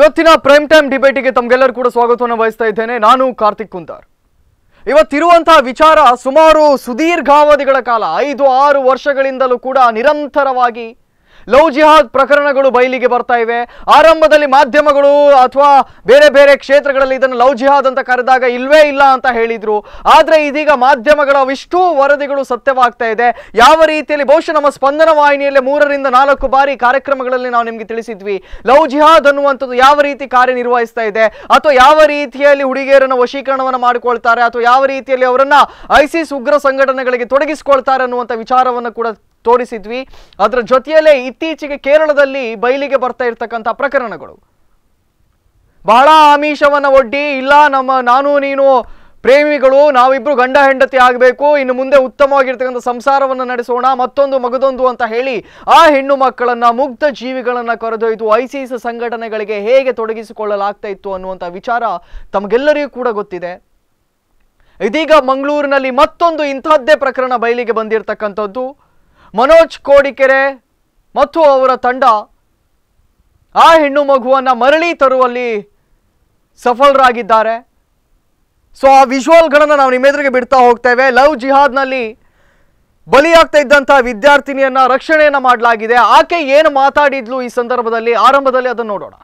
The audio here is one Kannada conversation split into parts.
ಇವತ್ತಿನ ಪ್ರೈಮ್ ಟೈಮ್ ಡಿಬೇಟಿಗೆ ತಮಗೆಲ್ಲರೂ ಕೂಡ ಸ್ವಾಗತವನ್ನು ಬಯಸ್ತಾ ಇದ್ದೇನೆ. ನಾನು ಕಾರ್ತಿಕ್ ಕುಂತಾರ್ ಇವತ್ತಿರುವಂತಹ ವಿಚಾರ ಸುಮಾರು ಸುದೀರ್ಘಾವಧಿಗಳ ಕಾಲ, ಐದು, ಆರು ವರ್ಷಗಳಿಂದಲೂ ಕೂಡ ನಿರಂತರವಾಗಿ ಲವ್ ಜಿಹಾದ್ ಪ್ರಕರಣಗಳು ಬಯಲಿಗೆ ಬರ್ತಾ ಇವೆ. ಆರಂಭದಲ್ಲಿ ಮಾಧ್ಯಮಗಳು ಅಥವಾ ಬೇರೆ ಬೇರೆ ಕ್ಷೇತ್ರಗಳಲ್ಲಿ ಇದನ್ನು ಲವ್ ಜಿಹಾದ್ ಅಂತ ಕರೆದಾಗ ಇಲ್ವೇ ಇಲ್ಲ ಅಂತ ಹೇಳಿದ್ರು. ಆದ್ರೆ ಇದೀಗ ಮಾಧ್ಯಮಗಳ ಇಷ್ಟು ವರದಿಗಳು ಸತ್ಯವಾಗ್ತಾ ಇದೆ. ಯಾವ ರೀತಿಯಲ್ಲಿ ಬಹುಶಃ ನಮ್ಮ ಸ್ಪಂದನ ವಾಹಿನಿಯಲ್ಲಿ ಮೂರರಿಂದ ನಾಲ್ಕು ಬಾರಿ ಕಾರ್ಯಕ್ರಮಗಳಲ್ಲಿ ನಾವು ನಿಮಗೆ ತಿಳಿಸಿದ್ವಿ. ಲವ್ ಜಿಹಾದ್ ಅನ್ನುವಂಥದ್ದು ಯಾವ ರೀತಿ ಕಾರ್ಯನಿರ್ವಹಿಸ್ತಾ ಇದೆ? ಅಥವಾ ಯಾವ ರೀತಿಯಲ್ಲಿ ಹುಡುಗಿಯರನ್ನು ವಶೀಕರಣವನ್ನು ಮಾಡಿಕೊಳ್ತಾರೆ? ಅಥವಾ ಯಾವ ರೀತಿಯಲ್ಲಿ ಅವರನ್ನ ಐಸಿಸ್ ಉಗ್ರ ಸಂಘಟನೆಗಳಿಗೆ ತೊಡಗಿಸಿಕೊಳ್ತಾರೆ ಅನ್ನುವಂಥ ವಿಚಾರವನ್ನು ಕೂಡ ತೋರಿಸಿದ್ವಿ. ಅದರ ಜೊತೆಯಲ್ಲೇ ಇತ್ತೀಚೆಗೆ ಕೇರಳದಲ್ಲಿ ಬಯಲಿಗೆ ಬರ್ತಾ ಇರ್ತಕ್ಕಂಥ ಪ್ರಕರಣಗಳು. ಬಹಳ ಆಮಿಷವನ್ನು ಒಡ್ಡಿ, ಇಲ್ಲ ನಮ್ಮ ನಾನು ನೀನು ಪ್ರೇಮಿಗಳು, ನಾವಿಬ್ರು ಗಂಡ ಹೆಂಡತಿ ಆಗಬೇಕು, ಇನ್ನು ಮುಂದೆ ಉತ್ತಮವಾಗಿರ್ತಕ್ಕಂಥ ಸಂಸಾರವನ್ನು ನಡೆಸೋಣ, ಮತ್ತೊಂದು ಮಗದೊಂದು ಅಂತ ಹೇಳಿ ಆ ಹೆಣ್ಣು ಮಕ್ಕಳನ್ನು, ಮುಗ್ಧ ಜೀವಿಗಳನ್ನ ಕರೆದೊಯ್ದು ಐಸಿಸ್ ಸಂಘಟನೆಗಳಿಗೆ ಹೇಗೆ ತೊಡಗಿಸಿಕೊಳ್ಳಲಾಗ್ತಾ ಇತ್ತು ಅನ್ನುವಂಥ ವಿಚಾರ ತಮಗೆಲ್ಲರಿಗೂ ಕೂಡ ಗೊತ್ತಿದೆ. ಇದೀಗ ಮಂಗಳೂರಿನಲ್ಲಿ ಮತ್ತೊಂದು ಇಂಥದ್ದೇ ಪ್ರಕರಣ ಬಯಲಿಗೆ ಬಂದಿರತಕ್ಕಂಥದ್ದು. ಮನೋಜ್ ಕೋಡಿಕೆರೆ ಮತ್ತು ಅವರ ತಂಡ ಆ ಹೆಣ್ಣು ಮಗುವನ್ನು ಮರಳಿ ತರುವಲ್ಲಿ ಸಫಲರಾಗಿದ್ದಾರೆ. ಸೊ ಆ ವಿಜುವಲ್ಗಳನ್ನು ನಾವು ನಿಮ್ಮೆದುರಿಗೆ ಬಿಡ್ತಾ ಹೋಗ್ತೇವೆ. ಲವ್ ಜಿಹಾದ್ನಲ್ಲಿ ಬಲಿಯಾಗ್ತಾ ಇದ್ದಂಥ ವಿದ್ಯಾರ್ಥಿನಿಯನ್ನ ರಕ್ಷಣೆಯನ್ನು ಮಾಡಲಾಗಿದೆ. ಆಕೆ ಏನು ಮಾತಾಡಿದ್ಲು ಈ ಸಂದರ್ಭದಲ್ಲಿ? ಆರಂಭದಲ್ಲಿ ಅದನ್ನು ನೋಡೋಣ.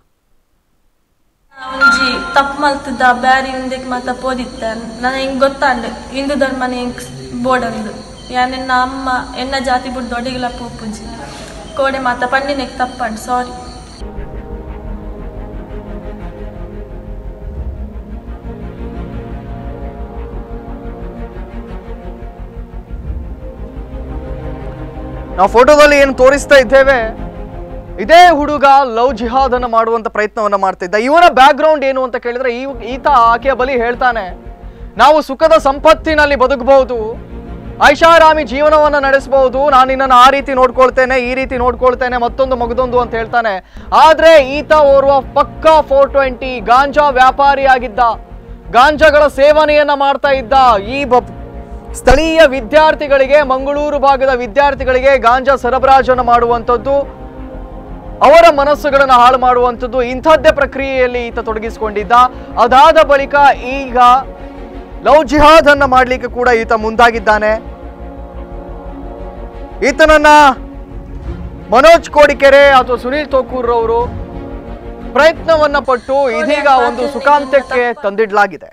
ಒಂಜಿ ತಪ್ಪು ಮಲ್ತದ ಬ್ಯಾರಿ ಹಿಂದೆ ಮಾತ ಪೋದಿತ್ತ ನನಗೆ ಹಿಂಗೆ ಗೊತ್ತಾಂಡ್ ಹಿಂದೂ ಧರ್ಮನೇ ಹಿಂಗೆ ಬೋಡಂದು ಅಂದು ಎನ್ನ ಅಮ್ಮ ಎನ್ನ ಜಾತಿ ಬಿಟ್ಟು ದೊಡ್ಡಗಿಲ್ಲ ಪೋಪುಂಜಿ. ಕೋಡೆ ಮಾತ ಪಂಡಿನಕ್ಕೆ తప్పండి ಸಾರಿ ನಾವು ಫೋಟೋದಲ್ಲಿ ಏನು ತೋರಿಸ್ತಾ ಇದ್ದೇವೆ, ಇದೇ ಹುಡುಗ ಲವ್ ಜಿಹಾದ್ ಅನ್ನ ಮಾಡುವಂತ ಪ್ರಯತ್ನವನ್ನ ಮಾಡ್ತಿದ್ದ ಇವನ ಬ್ಯಾಕ್ ಗ್ರೌಂಡ್ ಏನು ಅಂತ ಕೇಳಿದ್ರೆ ಈತ ಆಕೆಯ ಬಲಿ ಹೇಳ್ತಾನೆ, ನಾವು ಸುಖದ ಸಂಪತ್ತಿನಲ್ಲಿ ಬದುಕಬಹುದು ಐಷಾರಾಮಿ ಜೀವನವನ್ನು ನಡೆಸಬಹುದು ನಾನು ನಿನ್ನನ್ನು ಆ ರೀತಿ ನೋಡ್ಕೊಳ್ತೇನೆ, ಈ ರೀತಿ ನೋಡ್ಕೊಳ್ತೇನೆ, ಮತ್ತೊಂದು ಮಗದೊಂದು ಅಂತ ಹೇಳ್ತಾನೆ. ಆದರೆ ಈತ ಓರ್ವ ಪಕ್ಕಾ ಫೋರ್ ಟ್ವೆಂಟಿ ಗಾಂಜಾ ವ್ಯಾಪಾರಿಯಾಗಿದ್ದ. ಗಾಂಜಾಗಳ ಸೇವನೆಯನ್ನ ಮಾಡ್ತಾ ಇದ್ದ. ಈ ಸ್ಥಳೀಯ ವಿದ್ಯಾರ್ಥಿಗಳಿಗೆ, ಮಂಗಳೂರು ಭಾಗದ ವಿದ್ಯಾರ್ಥಿಗಳಿಗೆ ಗಾಂಜಾ ಸರಬರಾಜನ್ನು ಮಾಡುವಂಥದ್ದು, ಅವರ ಮನಸ್ಸುಗಳನ್ನು ಹಾಳು ಮಾಡುವಂಥದ್ದು ಇಂಥದ್ದೇ ಪ್ರಕ್ರಿಯೆಯಲ್ಲಿ ಈತ ತೊಡಗಿಸಿಕೊಂಡಿದ್ದ. ಅದಾದ ಬಳಿಕ ಈಗ ಲವ್ ಜಿಹಾದ್ ಅನ್ನ ಮಾಡಲಿಕ್ಕೆ ಕೂಡ ಈತ ಮುಂದಾಗಿದ್ದಾನೆ. ಈತನನ್ನ ಮನೋಜ್ ಕೋಡಿಕೆರೆ ಅಥವಾ ಸುನೀಲ್ ತೋಕೂರ್ ಅವರು ಪ್ರಯತ್ನವನ್ನ ಪಟ್ಟು ಇದೀಗ ಒಂದು ಸುಖಾಂತ್ಯಕ್ಕೆ ತಂದಿಡ್ಲಾಗಿದೆ.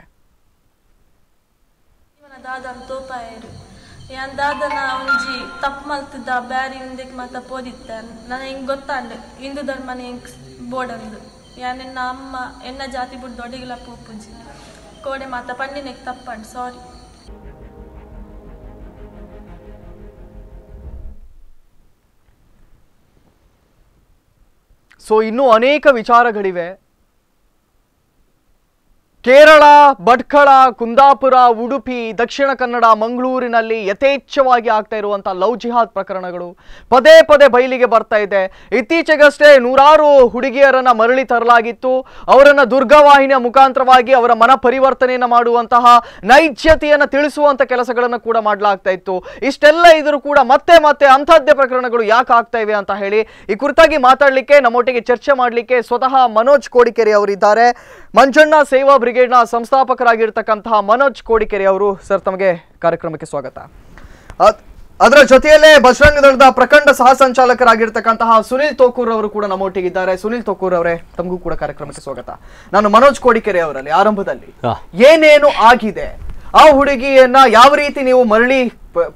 ಯಾನ್ ದಾದನ ಒಂಜಿ ತಪ್ಪು ಮಲ್ತಿದ್ದ ಬ್ಯಾರಿ ಇಂದೆಕ್ ಮಾತ ಪೋದಿತ್ತ ನನಗೆ ಹಿಂಗೆ ಗೊತ್ತಾಂಡ್ ಹಿಂದೂ ಧರ್ಮನ ಹಿಂಗೆ ಬೋಡಂದು ಯಾನ್ ನಿನ್ನ ಅಮ್ಮ ಎನ್ನ ಜಾತಿ ಬಿಟ್ಟು ದೊಡ್ಡಗಿಲ್ಲ ಪೋಪುಂಜಿ. ಕೋಡೆ ಮಾತ నీకు తప్పండి ಸಾರಿ ಸೊ ಇನ್ನೂ ಅನೇಕ ವಿಚಾರಗಳಿವೆ. ಕೇರಳ, ಭಟ್ಕಳ, ಕುಂದಾಪುರ, ಉಡುಪಿ, ದಕ್ಷಿಣ ಕನ್ನಡ, ಮಂಗಳೂರಿನಲ್ಲಿ ಯಥೇಚ್ಛವಾಗಿ ಆಗ್ತಾ ಇರುವಂತಹ ಲವ್ ಜಿಹಾದ್ ಪ್ರಕರಣಗಳು ಪದೇ ಪದೇ ಬಯಲಿಗೆ ಬರ್ತಾ ಇದೆ. ಇತ್ತೀಚೆಗಷ್ಟೇ ನೂರಾರು ಹುಡುಗಿಯರನ್ನ ಮರಳಿ ತರಲಾಗಿತ್ತು. ಅವರನ್ನ ದುರ್ಗವಾಹಿನಿಯ ಮುಖಾಂತರವಾಗಿ ಅವರ ಮನ ಪರಿವರ್ತನೆಯನ್ನು ಮಾಡುವಂತಹ ನೈಜ್ಯತೆಯನ್ನು ತಿಳಿಸುವಂತಹ ಕೆಲಸಗಳನ್ನು ಕೂಡ ಮಾಡಲಾಗ್ತಾ ಇತ್ತು. ಇಷ್ಟೆಲ್ಲ ಇದ್ರೂ ಕೂಡ ಮತ್ತೆ ಮತ್ತೆ ಅಂಥದ್ದೇ ಪ್ರಕರಣಗಳು ಯಾಕೆ ಆಗ್ತಾ ಇವೆ ಅಂತ ಹೇಳಿ ಈ ಕುರಿತಾಗಿ ಮಾತಾಡಲಿಕ್ಕೆ ನಮ್ಮೊಟ್ಟಿಗೆ ಚರ್ಚೆ ಮಾಡಲಿಕ್ಕೆ ಸ್ವತಃ ಮನೋಜ್ ಕೋಡಿಕೆರೆ ಅವರಿದ್ದಾರೆ. ಮಂಜಣ್ಣ ಸೇವಾ ಬ್ರಿಗೇಡ್ನ ಸಂಸ್ಥಾಪಕರಾಗಿರ್ತಕ್ಕಂತಹ ಮನೋಜ್ ಕೋಡಿಕೆರೆ ಅವರು ಸರ್ ತಮಗೆ ಕಾರ್ಯಕ್ರಮಕ್ಕೆ ಸ್ವಾಗತ. ಅದ್- ಅದರ ಜೊತೆಯಲ್ಲೇ ಬಜರಂಗ ದಳದ ಪ್ರಖಂಡ ಸಹ ಸಂಚಾಲಕರಾಗಿರ್ತಕ್ಕಂತಹ ಸುನಿಲ್ ತೋಕೂರ್ ಅವರು ಕೂಡ ನಮ್ಮೊಟ್ಟಿಗಿದ್ದಾರೆ ಸುನಿಲ್ ತೋಕೂರ್ ಅವರೇ ತಮಗೂ ಕೂಡ ಕಾರ್ಯಕ್ರಮಕ್ಕೆ ಸ್ವಾಗತ. ನಾನು ಮನೋಜ್ ಕೋಡಿಕೆರೆ ಅವರಲ್ಲಿ ಆರಂಭದಲ್ಲಿ. ಏನೇನು ಆಗಿದೆ? ಆ ಹುಡುಗಿಯನ್ನ ಯಾವ ರೀತಿ ನೀವು ಮರಳಿ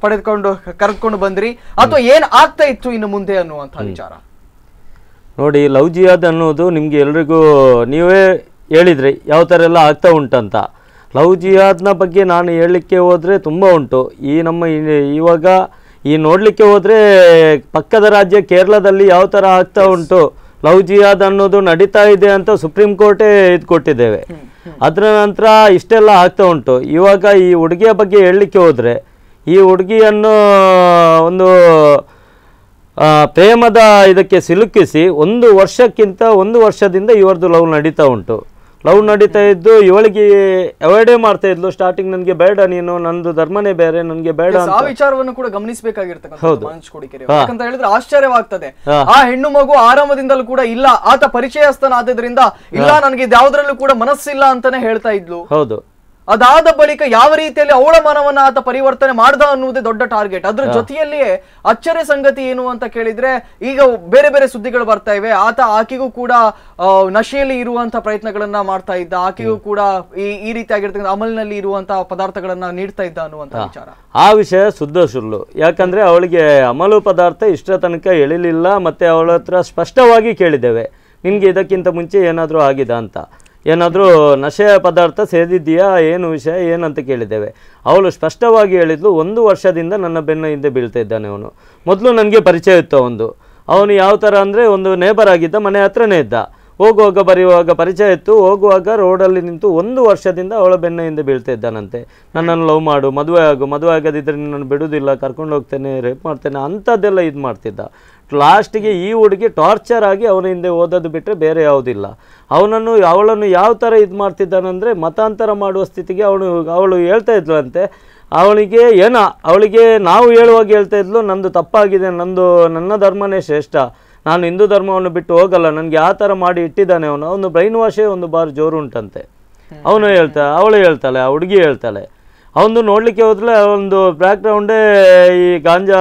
ಪಡೆದುಕೊಂಡು ಕರೆದುಕೊಂಡು ಬಂದ್ರಿ? ಅಥವಾ ಏನ್ ಆಗ್ತಾ ಇತ್ತು ಇನ್ನು ಮುಂದೆ ಅನ್ನುವಂತಹ ವಿಚಾರ? ನೋಡಿ ಲವ್ ಜಿಯಾದ್ ಅನ್ನೋದು ನಿಮ್ಗೆ ಎಲ್ರಿಗೂ ನೀವೇ ಹೇಳಿದ್ರಿ ಯಾವ ಥರ ಎಲ್ಲ ಆಗ್ತಾ ಉಂಟಂತ. ಲವ್ ಜಿಯಾದ್ನ ಬಗ್ಗೆ ನಾನು ಹೇಳಲಿಕ್ಕೆ ಹೋದರೆ ತುಂಬ ಉಂಟು. ಈ ನಮ್ಮ ಇವಾಗ ಈ ನೋಡಲಿಕ್ಕೆ ಹೋದರೆ ಪಕ್ಕದ ರಾಜ್ಯ ಕೇರಳದಲ್ಲಿ ಯಾವ ಥರ ಆಗ್ತಾ ಉಂಟು ಲವ್ ಜಿಯಾದ್ ಅನ್ನೋದು ನಡೀತಾ ಇದೆ ಅಂತ ಸುಪ್ರೀಂ ಕೋರ್ಟೇ ಇದು ಕೊಟ್ಟಿದ್ದೇವೆ. ಅದರ ನಂತರ ಇಷ್ಟೆಲ್ಲ ಆಗ್ತಾ ಉಂಟು. ಇವಾಗ ಈ ಹುಡುಗಿಯ ಬಗ್ಗೆ ಹೇಳಲಿಕ್ಕೆ ಹೋದರೆ ಈ ಹುಡುಗಿಯನ್ನು ಒಂದು ಪ್ರೇಮದ ಇದಕ್ಕೆ ಸಿಲುಕಿಸಿ ಒಂದು ವರ್ಷಕ್ಕಿಂತ ಒಂದು ವರ್ಷದಿಂದ ಇವರದು ಲವ್ ನಡೀತಾ ಉಂಟು. ಲವ್ ನಡೀತಾ ಇದ್ದು ಇವಳಿಗೆ ಅವಾಯ್ಡೇ ಮಾಡ್ತಾ ಇದ್ಲು. ಸ್ಟಾರ್ಟಿಂಗ್ ನನಗೆ ಬೇಡ ನೀನು ನಂದು ಧರ್ಮನೇ ಬೇರೆ ನನಗೆ ಬೇಡ ಆ ವಿಚಾರವನ್ನು ಕೂಡ ಗಮನಿಸಬೇಕಾಗಿರ್ತಕ್ಕಂಥ ಹೇಳಿದ್ರೆ ಆಶ್ಚರ್ಯವಾಗ್ತದೆ. ಆ ಹೆಣ್ಣು ಮಗು ಆರಂಭದಿಂದಲೂ ಕೂಡ ಇಲ್ಲ ಆತ ಪರಿಚಯಸ್ಥನಾದ್ರಿಂದ ಇಲ್ಲ ನನಗೆ ಇದ್ಯಾವುದ್ರಲ್ಲೂ ಕೂಡ ಮನಸ್ಸಿಲ್ಲ ಅಂತಾನೆ ಹೇಳ್ತಾ ಇದ್ಲು. ಹೌದು. ಅದಾದ ಬಳಿಕ ಯಾವ ರೀತಿಯಲ್ಲಿ ಅವಳ ಮನವನ್ನ ಆತ ಪರಿವರ್ತನೆ ಮಾಡ್ದ ಅನ್ನುವುದೇ ದೊಡ್ಡ ಟಾರ್ಗೆಟ್. ಅದ್ರ ಜೊತೆಯಲ್ಲಿಯೇ ಅಚ್ಚರಿ ಸಂಗತಿ ಏನು ಅಂತ ಕೇಳಿದ್ರೆ ಈಗ ಬೇರೆ ಬೇರೆ ಸುದ್ದಿಗಳು ಬರ್ತಾ ಇವೆ. ಆತ ಆಕೆಗೂ ಕೂಡ ನಶೆಯಲ್ಲಿ ಇರುವಂತ ಪ್ರಯತ್ನಗಳನ್ನ ಮಾಡ್ತಾ ಇದ್ದ. ಆಕೆಗೂ ಕೂಡ ಈ ಈ ರೀತಿಯಾಗಿರ್ತಕ್ಕಂಥ ಅಮಲ್ನಲ್ಲಿ ಇರುವಂತಹ ಪದಾರ್ಥಗಳನ್ನ ನೀಡ್ತಾ ಇದ್ದ ಅನ್ನುವಂತ ವಿಚಾರ. ಆ ವಿಷಯ ಶುದ್ಧ ಸುಳ್ಳು. ಯಾಕಂದ್ರೆ ಅವಳಿಗೆ ಅಮಲು ಪದಾರ್ಥ ಇಷ್ಟ ತನಕ ಎಳಿಲಿಲ್ಲ ಮತ್ತೆ ಅವಳ ಹತ್ರ ಸ್ಪಷ್ಟವಾಗಿ ಕೇಳಿದ್ದೇವೆ. ನಿನ್ಗೆ ಇದಕ್ಕಿಂತ ಮುಂಚೆ ಏನಾದರೂ ಆಗಿದೆ ಅಂತ. ಏನಾದರೂ ನಶೆಯ ಪದಾರ್ಥ ಸೇದಿದ್ದೀಯಾ, ಏನು ವಿಷಯ, ಏನಂತ ಕೇಳಿದ್ದೇವೆ. ಅವಳು ಸ್ಪಷ್ಟವಾಗಿ ಹೇಳಿದ್ಲು, ಒಂದು ವರ್ಷದಿಂದ ನನ್ನ ಬೆನ್ನ ಹಿಂದೆ ಬೀಳ್ತಾ ಇದ್ದಾನೆ ಅವನು. ಮೊದಲು ನನಗೆ ಪರಿಚಯ ಇತ್ತು ಅವನು ಅವನು ಯಾವ ಥರ ಅಂದರೆ ಒಂದು ನೇಬರ್ ಆಗಿದ್ದ, ಮನೆ ಹತ್ರನೇ ಇದ್ದ. ಹೋಗುವಾಗ ಬರೆಯುವಾಗ ಪರಿಚಯ ಇತ್ತು. ಹೋಗುವಾಗ ರೋಡಲ್ಲಿ ನಿಂತು ಒಂದು ವರ್ಷದಿಂದ ಅವಳ ಬೆನ್ನ ಹಿಂದೆ ಬೀಳ್ತಾ ಇದ್ದಾನಂತೆ. ನನ್ನನ್ನು ಲವ್ ಮಾಡು, ಮದುವೆ ಆಗು, ಮದುವೆ ಆಗದಿದ್ದರೆ ನಿನ್ನನ್ನು ಬಿಡುವುದಿಲ್ಲ, ಕರ್ಕೊಂಡು ಹೋಗ್ತೇನೆ ರೇಪ್ ಮಾಡ್ತೇನೆ, ಅಂಥದ್ದೆಲ್ಲ ಇದು ಮಾಡ್ತಿದ್ದ. ಲಾಸ್ಟಿಗೆ ಈ ಹುಡುಗಿ ಟಾರ್ಚರ್ ಆಗಿ ಅವನ ಹಿಂದೆ ಓದೋದು ಬಿಟ್ಟರೆ ಬೇರೆ ಯಾವುದಿಲ್ಲ. ಅವನನ್ನು, ಅವಳನ್ನು ಯಾವ ಥರ ಇದು ಮಾಡ್ತಿದ್ದಾನಂದರೆ ಮತಾಂತರ ಮಾಡುವ ಸ್ಥಿತಿಗೆ ಅವನು, ಅವಳು ಹೇಳ್ತಾ ಇದ್ಲಂತೆ. ಅವಳಿಗೆ ಏನ, ಅವಳಿಗೆ ನಾವು ಹೇಳುವಾಗ ಹೇಳ್ತಾ ಇದ್ಲು, ನಂದು ತಪ್ಪಾಗಿದೆ, ನಂದು, ನನ್ನ ಧರ್ಮನೇ ಶ್ರೇಷ್ಠ. ನಾನು ಹಿಂದೂ ಧರ್ಮವನ್ನು ಬಿಟ್ಟು ಹೋಗಲ್ಲ ನನಗೆ ಆ ಥರ ಮಾಡಿ ಇಟ್ಟಿದ್ದಾನೆ ಅವನು. ಅವನು ಬ್ರೈನ್ ವಾಶೇ ಒಂದು ಬಾರಿ ಜೋರು ಉಂಟಂತೆ. ಅವನು ಹೇಳ್ತಾ ಅವಳು ಹೇಳ್ತಾಳೆ ಆ ಹುಡುಗಿ ಹೇಳ್ತಾಳೆ. ಅವನು ನೋಡ್ಲಿಕ್ಕೆ ಹೋದ್ರೆ ಒಂದು ಬ್ಯಾಕ್ ಗ್ರೌಂಡೇ ಈ ಗಾಂಜಾ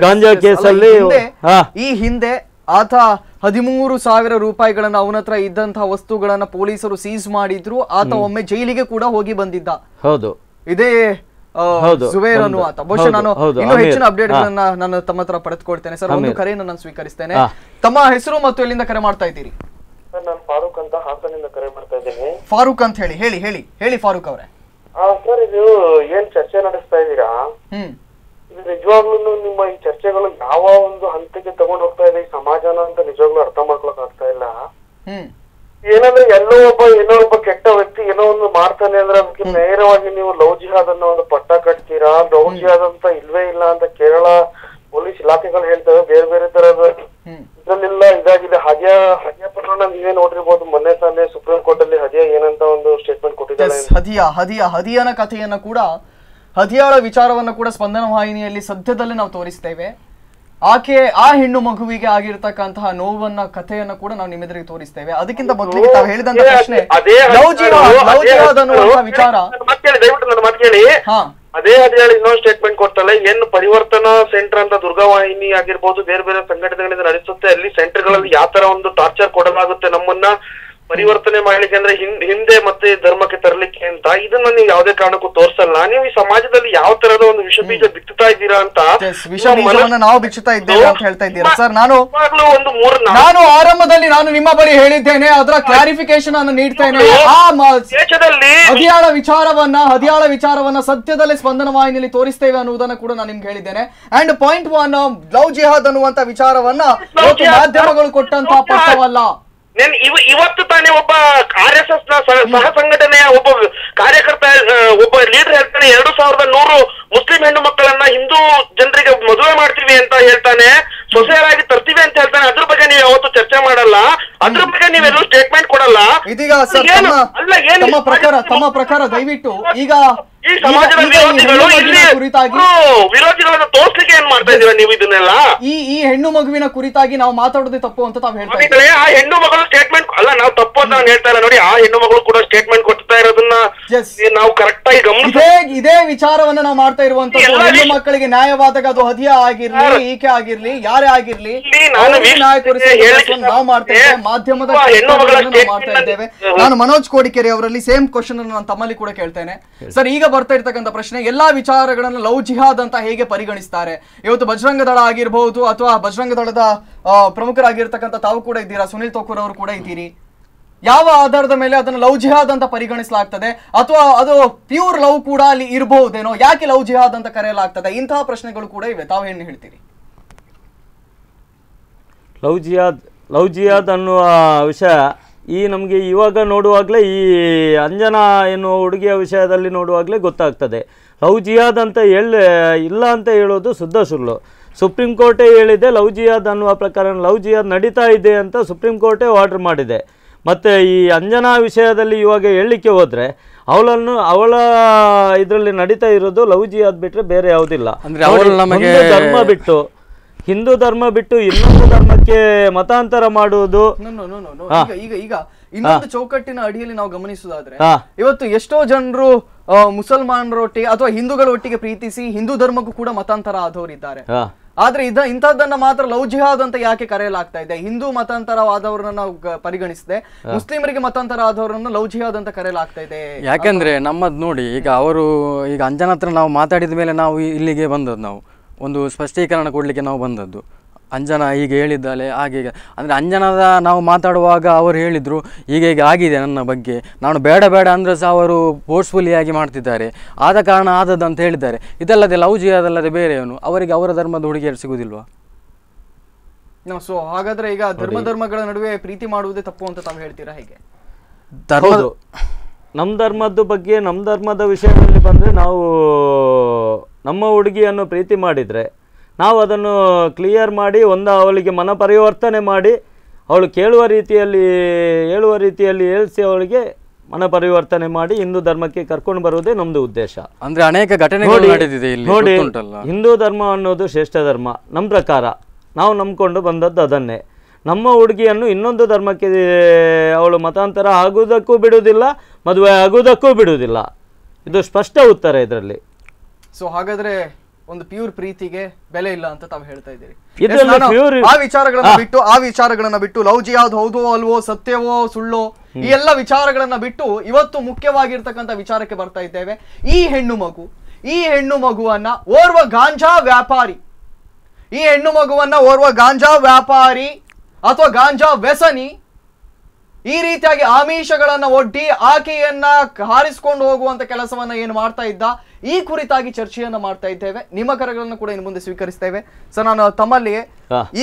ಗಾಂಜಾ ಕೇಸಲ್ಲಿ ಈ ಹಿಂದೆ- ಈ ಹಿಂದೆ ಆತ ಹದಿಮೂರು ಸಾವಿರ ರೂಪಾಯಿಗಳನ್ನ ಅವನ ಹತ್ರ ಇದ್ದಂತಹ ವಸ್ತುಗಳನ್ನ ಪೊಲೀಸರು ಸೀಸ್ ಮಾಡಿದ್ರು. ಆತ ಒಮ್ಮೆ ಜೈಲಿಗೆ ಕೂಡ ಹೋಗಿ ಬಂದಿದ್ದ. ಹೌದು. ಇದೇ ಜುಬೇರ್ ಅನ್ನುವ ಆತ ಬಹುಶಃ ನಾನು ಇನ್ನೂ ಹೆಚ್ಚಿನ ಅಪ್ಡೇಟ್ ಗಳನ್ನ ನಾನು ತಮ್ಮ ಹತ್ರ ಪಡೆದುಕೊಳ್ತೇನೆ. ಸರ್ ಒಂದು. ಕರೆಯನ್ನು ನಾನು ಸ್ವೀಕರಿಸ್ತೇನೆ. ತಮ್ಮ ಹೆಸರು ಮತ್ತು ಎಲ್ಲಿಂದ ಕರೆ ಮಾಡ್ತಾ ಇದ್ದೀರಿ? ಸರ್ ನಾನು ಫಾರೂಕ್ ಅಂತ ಹಾಸನಿಂದ ಕರೆ ಮಾಡ್ತಾ ಇದ್ದೀನಿ. ಫಾರೂಕ್ ಅಂತ ಹೇಳಿ ಹೇಳಿ ಹೇಳಿ ಹೇಳಿ ಫಾರೂಕ್ ಅವರೇ. ಆ ಸರ್ ಇದು ಏನ್ ಚರ್ಚೆ ನಡೆಸ್ತಾ ಇದ್ದೀರಾ? ಹ್ಮ್. ಇದು ನಿಜವಾಗ್ಲೂ ನಿಮ್ಮ ಈ ಚರ್ಚೆಗಳು ಯಾವ ಒಂದು ಹಂತಕ್ಕೆ ತಗೊಂಡ್ ಹೋಗ್ತಾ ಇದೆ ಈ ಸಮಾಜನ ಅಂತ ನಿಜವಾಗ್ಲೂ ಅರ್ಥ ಮಾಡ್ಕೊಳಕ್ ಆಗ್ತಾ ಇಲ್ಲ. ಹ್ಮ್. ಏನಂದ್ರೆ ಎಲ್ಲೋ ಒಬ್ಬ ಏನೋ ಒಬ್ಬ ಕೆಟ್ಟ ವ್ಯಕ್ತಿ ಏನೋ ಒಂದು ಮಾಡ್ತಾನೆ ಅಂದ್ರೆ ಅದಕ್ಕೆ ನೇರವಾಗಿ ನೀವು ಲವ್ ಜಿಹಾದ್ ಅನ್ನೋ ಒಂದು ಪಟ್ಟ ಕಟ್ತೀರಾ? ಲವ್ ಜಿಹಾದ್ ಅಂತ ಇಲ್ವೇ ಇಲ್ಲ ಅಂತ ಕೇರಳ ಪೊಲೀಸ್ ಇಲಾಖೆಗಳು ಹೇಳ್ತವೆ. ಬೇರೆ ಬೇರೆ ತರದ ಇದ್ರಲ್ಲಿಲ್ಲ ಇದಾಗಿದೆ. ಹದಿಯ ಹದಿಯ ಪ್ರಕರಣ ನೀವೇ ನೋಡಿರ್ಬೋದು. ಮೊನ್ನೆ ತಾನೇ ಸುಪ್ರೀಂ ಕೋರ್ಟ್ ಅಲ್ಲಿ ಹದಿಯ ಏನಂತ ಒಂದು ಸ್ಟೇಟ್ಮೆಂಟ್ ಕೊಟ್ಟಿದ್ದಾರೆ. ಹದಿಯ ಹದಿಯ ಹದಿಯನ ಕಥೆಯನ್ನ ಕೂಡ ಹದಿಯಾಳ ವಿಚಾರವನ್ನ ಕೂಡ ಸ್ಪಂದನ ವಾಹಿನಿಯಲ್ಲಿ ಸದ್ಯದಲ್ಲೇ ನಾವು ತೋರಿಸ್ತೇವೆ. ಆಕೆ ಆ ಹೆಣ್ಣು ಮಗುವಿಗೆ ಆಗಿರ್ತಕ್ಕಂತಹ ನೋವನ್ನ ಕಥೆಯನ್ನ ಕೂಡ ನಾವು ನಿಮ್ಮೆದುರಿಗೆ ತೋರಿಸ್ತೇವೆ. ಅದಕ್ಕಿಂತ ಮೊದಲಿಗೆ ತಾವು ಹೇಳಿದಂತ ಪ್ರಶ್ನೆ ವಿಚಾರ. ಅದೇ ಹದಿನೇಳು ಇನ್ನೊಂದು ಸ್ಟೇಟ್ಮೆಂಟ್ ಕೊಡ್ತಲ್ಲ ಏನು ಪರಿವರ್ತನಾ ಸೆಂಟರ್ ಅಂತ ದುರ್ಗಾವಾಹಿನಿ ಆಗಿರ್ಬೋದು ಬೇರೆ ಬೇರೆ ಸಂಘಟನೆಗಳಿಂದ ನಡೆಸುತ್ತೆ. ಅಲ್ಲಿ ಸೆಂಟರ್ಗಳಲ್ಲಿ ಯಾವ ತರ ಒಂದು ಟಾರ್ಚರ್ ಕೊಡಲಾಗುತ್ತೆ ನಮ್ಮನ್ನ ಪರಿವರ್ತನೆ ಮಾಡ್ಲಿಕ್ಕೆ ಅಂದ್ರೆ ಹಿಂದೆ ಮತ್ತೆ ಧರ್ಮಕ್ಕೆ ತರಲಿಕ್ಕೆ ಅಂತ ಇದನ್ನ ನೀವು ಯಾವ್ದೇ ಕಾರಣಕ್ಕೂ ತೋರ್ಸಲ್ಲ. ನೀವು ಈ ಸಮಾಜದಲ್ಲಿ ಯಾವ ತರದ ಒಂದು ವಿಷ ಬೀಜ ಬಿತ್ತುತ್ತಾ ಇದ್ದೀರಾ ಅಂತ ಎಸ್ ವಿಷ ಬೀಜವನ್ನ ನಾವು ಬಿಚ್ಚುತ್ತಾ ಇದ್ದೇವೆ ಅಂತ ಹೇಳ್ತಾ ಇದ್ದೀರಾ? ಸರ್ ನಾನು ಒಂದು ಮೂರ್ ನಾನು ಆರಂಭದಲ್ಲಿ ನಾನು ನಿಮ್ಮ ಬಳಿ ಹೇಳಿದ್ದೇನೆ ಅದರ ಕ್ಲಾರಿಫಿಕೇಶನ್ ಅನ್ನು ನೀಡ್ತೇನೆ. ಆ ದೇಶದಲ್ಲಿ ಹದಿಯಾಳ ವಿಚಾರವನ್ನ ಹದಿಯಾಳ ವಿಚಾರವನ್ನ ಸದ್ಯದಲ್ಲೇ ಸ್ಪಂದನ ವಾಹಿನಿಯಲ್ಲಿ ತೋರಿಸ್ತೇವೆ ಅನ್ನುವುದನ್ನ ಕೂಡ ನಾನು ನಿಮ್ಗೆ ಹೇಳಿದ್ದೇನೆ. ಅಂಡ್ ಪಾಯಿಂಟ್ ಒನ್ ಲವ್ ಜಿಹಾದ್ ಅನ್ನುವಂತ ವಿಚಾರವನ್ನ ಮಾಧ್ಯಮಗಳು ಕೊಟ್ಟಂತಹ ಪಟ್ಟವಲ್ಲ ನೆನ್ ಇವ ಇವತ್ತು ತಾನೇ ಒಬ್ಬ ಆರ್ ಎಸ್ ಎಸ್ನ ಸಹ- ಸಂಘಟನೆಯ ಒಬ್ಬ ಕಾರ್ಯಕರ್ತ ಒಬ್ಬ ಲೀಡರ್ ಹೇಳ್ತಾನೆ, ಎರಡು ಸಾವಿರದ ನೂರು ಮುಸ್ಲಿಂ ಹೆಣ್ಣು ಮಕ್ಕಳನ್ನ ಹಿಂದೂ ಜನರಿಗೆ ಮದುವೆ ಮಾಡ್ತೀವಿ ಅಂತ ಹೇಳ್ತಾನೆ ಸೊಸೆಯರಾಗಿ ತರ್ತೀವಿ ಅಂತ ಹೇಳ್ತಾನೆ ಅದ್ರ ಬಗ್ಗೆ ನೀವು ಯಾವತ್ತು ಚರ್ಚೆ ಮಾಡಲ್ಲ. ಅದ್ರ ಬಗ್ಗೆ ನೀವೆಲ್ಲ ಸ್ಟೇಟ್ಮೆಂಟ್ ಕೊಡಲ್ಲ. ಇದೀಗ ಅಲ್ಲ, ಏನು ತಮ್ಮ ಪ್ರಕಾರ ತಮ್ಮ ಪ್ರಕಾರ ದಯವಿಟ್ಟು ಈಗ ಈ ಸಮಾಜದ ವಿರೋಧಿಗಳು ಇಲ್ಲಿ ವಿರೋಧಿಗಳನ್ನ ತೋರ್ಸ್ಲಿಕ್ಕೆ ಏನ್ ಮಾಡ್ತಾ ಇದೀರಾ ನೀವು ಇದನ್ನೆಲ್ಲ? ಈ ಈ ಹೆಣ್ಣು ಮಗುವಿನ ಕುರಿತಾಗಿ ನಾವು ಮಾತಾಡೋದೇ ತಪ್ಪು ಅಂತ ತಾವು ಹೇಳ್ತೀವಿ ಆ ಹೆಣ್ಣು ಮಗಳು ಸ್ಟೇಟ್ಮೆಂಟ್ ಅಲ್ಲ ನಾವು ತಪ್ಪು ಅಂತ ನಾನು ಹೇಳ್ತಾ ಇಲ್ಲ ನೋಡಿ ಆ ಹೆಣ್ಣು ಮಗಳು ಕೂಡ ಸ್ಟೇಟ್ಮೆಂಟ್ ಕೊಡ್ತಾ ಇರೋದನ್ನ. ನಾವು ಕರೆಕ್ಟ್ ಆಗಿ ಗಮನಿಸ ಇದೇ ಇದೇ ವಿಚಾರವನ್ನ ನಾವು ಮಾಡ್ತಾ ಇರುವಂತದ್ದು ಇರುವಂತ ಹೆಣ್ಣು ಮಕ್ಕಳಿಗೆ ನ್ಯಾಯವಾದಾಗ ಅದು ಹದಿಯ ಆಗಿರ್ಲಿ ಈಕೆ ಆಗಿರ್ಲಿ ಯಾರೇ ಆಗಿರ್ಲಿ ಕೊಡಿಸುವ ನಾವು ಮಾಡ್ತಾ ಇದ್ದೇವೆ ಮಾಧ್ಯಮದ ಮಾಡ್ತಾ ಇದ್ದೇವೆ. ನಾನು ಮನೋಜ್ ಕೋಡಿಕೆರೆ ಅವರಲ್ಲಿ ಸೇಮ್ ಕ್ವಶನ್ ಅನ್ನು ನಾನು ತಮ್ಮಲ್ಲಿ ಕೂಡ ಕೇಳ್ತೇನೆ. ಸರ್ ಈಗ ಬರ್ತಾ ಇರ್ತಕ್ಕಂಥ ಪ್ರಶ್ನೆ ಎಲ್ಲಾ ವಿಚಾರಗಳನ್ನು ಲವ್ ಜಿಹಾದ್ ಅಂತ ಹೇಗೆ ಪರಿಗಣಿಸ್ತಾರೆ? ಇವತ್ತು ಬಜರಂಗ ದಳ ಆಗಿರಬಹುದು ಅಥವಾ ಬಜರಂಗ ದಳದ ಆ, ಪ್ರಮುಖರಾಗಿರ್ತಕ್ಕಂಥ ತಾವು ಕೂಡ ಇದ್ದೀರಾ? ಸುನಿಲ್ ತೋಕೂರ್ ಅವರು ಕೂಡ ಇದ್ದೀರಿ. ಯಾವ ಆಧಾರದ ಮೇಲೆ ಅದನ್ನು ಲವ್ ಜಿಹಾದ್ ಅಂತ ಪರಿಗಣಿಸಲಾಗ್ತದೆ? ಅಥವಾ ಅದು ಪ್ಯೂರ್ ಲವ್ ಕೂಡ ಅಲ್ಲಿ ಇರಬಹುದೇನೋ? ಯಾಕೆ ಲವ್ ಜಿಹಾದ್ ಅಂತ ಕರೆಯಲಾಗ್ತದೆ? ಇಂತಹ ಪ್ರಶ್ನೆಗಳು ಕೂಡ ಇವೆ. ತಾವು ಏನು ಹೇಳ್ತೀರಿ? ಲವ್ ಜಿಹಾದ್ ಲವ್ ಜಿಹಾದ್ ಅನ್ನುವ ವಿಷಯ ಈ ನಮಗೆ ಇವಾಗ ನೋಡುವಾಗಲೇ ಈ ಅಂಜನಾ ಎನ್ನುವ ಹುಡುಗಿಯ ವಿಷಯದಲ್ಲಿ ನೋಡುವಾಗಲೇ ಗೊತ್ತಾಗ್ತದೆ. ಲವ್ ಜಿಯಾದ್ ಅಂತ ಹೇಳ, ಇಲ್ಲ ಅಂತ ಹೇಳೋದು ಶುದ್ಧ ಸುಳ್ಳು. ಸುಪ್ರೀಂ ಕೋರ್ಟೇ ಹೇಳಿದೆ ಲವ್ ಜಿಯಾದ್ ಅನ್ನುವ ಪ್ರಕಾರ ಲವ್ ಜಿಯಾದ್ ನಡೀತಾ ಇದೆ ಅಂತ ಸುಪ್ರೀಂ ಕೋರ್ಟೇ ಆರ್ಡರ್ ಮಾಡಿದೆ. ಮತ್ತು ಈ ಅಂಜನಾ ವಿಷಯದಲ್ಲಿ ಇವಾಗ ಹೇಳಲಿಕ್ಕೆ ಹೋದರೆ ಅವಳನ್ನು ಅವಳ ಇದರಲ್ಲಿ ನಡೀತಾ ಇರೋದು ಲವ್ ಜಿಹಾದ್ ಬಿಟ್ಟರೆ ಬೇರೆ ಯಾವುದಿಲ್ಲ. ನಮಗೆ- ಧರ್ಮ ಬಿಟ್ಟು ಹಿಂದೂ ಧರ್ಮ ಬಿಟ್ಟು ಇನ್ನೊಂದು ಧರ್ಮಕ್ಕೆ ಮತಾಂತರ ಮಾಡುವುದು. ಈಗ ಈಗ ಈಗ ಇನ್ನೊಂದು ಚೌಕಟ್ಟಿನ ಅಡಿಯಲ್ಲಿ ನಾವು ಗಮನಿಸುವುದಾದ್ರೆ ಇವತ್ತು ಎಷ್ಟೋ ಜನರು ಮುಸಲ್ಮಾನರೊಟ್ಟಿಗೆ ಅಥವಾ ಹಿಂದೂಗಳ ಒಟ್ಟಿಗೆ ಪ್ರೀತಿಸಿ ಹಿಂದೂ ಧರ್ಮಕ್ಕೂ ಕೂಡ ಮತಾಂತರ ಆದವರಿದ್ದಾರೆ. ಆದ್ರೆ ಇದ ಇಂಥದ್ದನ್ನ ಮಾತ್ರ ಲವ್ ಜಿಹಾದ್ ಅಂತ ಯಾಕೆ ಕರೆಯಲಾಗ್ತಾ ಇದೆ? ಹಿಂದೂ ಮತಾಂತರವಾದವರನ್ನ ನಾವು ಪರಿಗಣಿಸಿದೆ ಮುಸ್ಲಿಮರಿಗೆ ಮತಾಂತರ ಆದವರನ್ನ ಲವ್ ಜಿಹಾದ್ ಅಂತ ಕರೆಯಲಾಗ್ತಾ ಇದೆ ಯಾಕೆಂದ್ರೆ ನಮ್ಮದ್ ನೋಡಿ ಈಗ ಅವರು ಈಗ ಅಂಜನ ಹತ್ರ ನಾವು ಮಾತಾಡಿದ ಮೇಲೆ ನಾವು ಇಲ್ಲಿಗೆ ಬಂದದ್ದು ನಾವು. ಒಂದು ಸ್ಪಷ್ಟೀಕರಣ ಕೊಡ್ಲಿಕ್ಕೆ ನಾವು ಬಂದದ್ದು. ಅಂಜನ ಈಗ ಹೇಳಿದ್ದಾಳೆ ಹಾಗೆ ಅಂದರೆ ಅಂಜನದ ನಾವು ಮಾತಾಡುವಾಗ ಅವರು ಹೇಳಿದರು ಈಗ ಈಗ ಆಗಿದೆ ನನ್ನ ಬಗ್ಗೆ. ನಾನು ಬೇಡ ಬೇಡ ಅಂದರೆ ಸಹ ಅವರು ಫೋರ್ಸ್ಫುಲಿಯಾಗಿ ಮಾಡ್ತಿದ್ದಾರೆ. ಆದ ಕಾರಣ ಆದದ್ದು ಅಂತ ಹೇಳಿದ್ದಾರೆ. ಇದಲ್ಲದೆ ಲವ್ ಜಿ ಅದಲ್ಲದೆ ಬೇರೆಯವನು. ಅವರಿಗೆ ಅವರ ಧರ್ಮದ ಹುಡುಗಿಯರು ಸಿಗುವುದಿಲ್ವಾ? ಸೊ ಹಾಗಾದ್ರೆ ಈಗ ಧರ್ಮ ಧರ್ಮಗಳ ನಡುವೆ ಪ್ರೀತಿ ಮಾಡುವುದೇ ತಪ್ಪು ಅಂತ ತಾವು ಹೇಳ್ತೀರಾ ಹೇಗೆ? ಧರ್ಮ ನಮ್ಮ ಧರ್ಮದ ಬಗ್ಗೆ ನಮ್ಮ ಧರ್ಮದ ವಿಷಯದಲ್ಲಿ ಬಂದರೆ ನಾವು ನಮ್ಮ ಹುಡುಗಿಯನ್ನು ಪ್ರೀತಿ ಮಾಡಿದರೆ ನಾವು ಅದನ್ನು ಕ್ಲಿಯರ್ ಮಾಡಿ ಒಂದು ಅವಳಿಗೆ ಮನ ಪರಿವರ್ತನೆ ಮಾಡಿ ಅವಳು ಕೇಳುವ ರೀತಿಯಲ್ಲಿ ಹೇಳುವ ರೀತಿಯಲ್ಲಿ ಹೇಳಿಸಿ ಅವಳಿಗೆ ಮನ ಪರಿವರ್ತನೆ ಮಾಡಿ ಹಿಂದೂ ಧರ್ಮಕ್ಕೆ ಕರ್ಕೊಂಡು ಬರುವುದೇ ನಮ್ಮದು ಉದ್ದೇಶ. ಅಂದ್ರೆ ಅನೇಕ ಘಟನೆಗಳು ನಡೆದಿದೆ ಇಲ್ಲಿ ನೋಡಿ ಹಿಂದೂ ಧರ್ಮ ಅನ್ನೋದು ಶ್ರೇಷ್ಠ ಧರ್ಮ ನಮ್ಮ ಪ್ರಕಾರ. ನಾವು ನಂಬ್ಕೊಂಡು ಬಂದದ್ದು ಅದನ್ನೇ. ನಮ್ಮ ಹುಡುಗಿಯನ್ನು ಇನ್ನೊಂದು ಧರ್ಮಕ್ಕೆ ಅವಳು ಮತಾಂತರ ಆಗುವುದಕ್ಕೂ ಬಿಡುವುದಿಲ್ಲ ಮದುವೆ ಆಗುವುದಕ್ಕೂ ಬಿಡುವುದಿಲ್ಲ. ಇದು ಸ್ಪಷ್ಟ ಉತ್ತರ ಇದರಲ್ಲಿ. ಸೊ ಹಾಗಾದ್ರೆ ಒಂದು ಪ್ಯೂರ್ ಪ್ರೀತಿಗೆ ಬೆಲೆ ಇಲ್ಲ ಅಂತ ತಾವು ಹೇಳ್ತಾ ಇದ್ದೀರಿ. ಆ ವಿಚಾರಗಳನ್ನ ಬಿಟ್ಟು ಆ ವಿಚಾರಗಳನ್ನ ಬಿಟ್ಟು ಲವ್ ಯಾವ್ದು ಹೌದೋ ಅಲ್ವೋ ಸತ್ಯವೋ ಸುಳ್ಳೋ ಈ ಎಲ್ಲ ವಿಚಾರಗಳನ್ನ ಬಿಟ್ಟು ಇವತ್ತು ಮುಖ್ಯವಾಗಿರ್ತಕ್ಕಂಥ ವಿಚಾರಕ್ಕೆ ಬರ್ತಾ ಇದ್ದೇವೆ. ಈ ಹೆಣ್ಣು ಮಗು ಈ ಹೆಣ್ಣು ಮಗುವನ್ನ ಓರ್ವ ಗಾಂಜಾ ವ್ಯಾಪಾರಿ ಈ ಹೆಣ್ಣು ಮಗುವನ್ನ ಓರ್ವ ಗಾಂಜಾ ವ್ಯಾಪಾರಿ ಅಥವಾ ಗಾಂಜಾ ವ್ಯಸನಿ ಈ ರೀತಿಯಾಗಿ ಆಮಿಷಗಳನ್ನ ಒಡ್ಡಿ ಆಕೆಯನ್ನ ಹಾರಿಸಿಕೊಂಡು ಹೋಗುವಂತ ಕೆಲಸವನ್ನ ಏನು ಮಾಡ್ತಾ ಇದ್ದ? ಈ ಕುರಿತಾಗಿ ಚರ್ಚೆಯನ್ನ ಮಾಡ್ತಾ ಇದ್ದೇವೆ. ನಿಮ್ಮ ಕರೆಗಳನ್ನು ಕೂಡ ಇನ್ನು ಮುಂದೆ ಸ್ವೀಕರಿಸ್ತೇವೆ. ಸರ್ ನಾನು ತಮ್ಮಲ್ಲಿ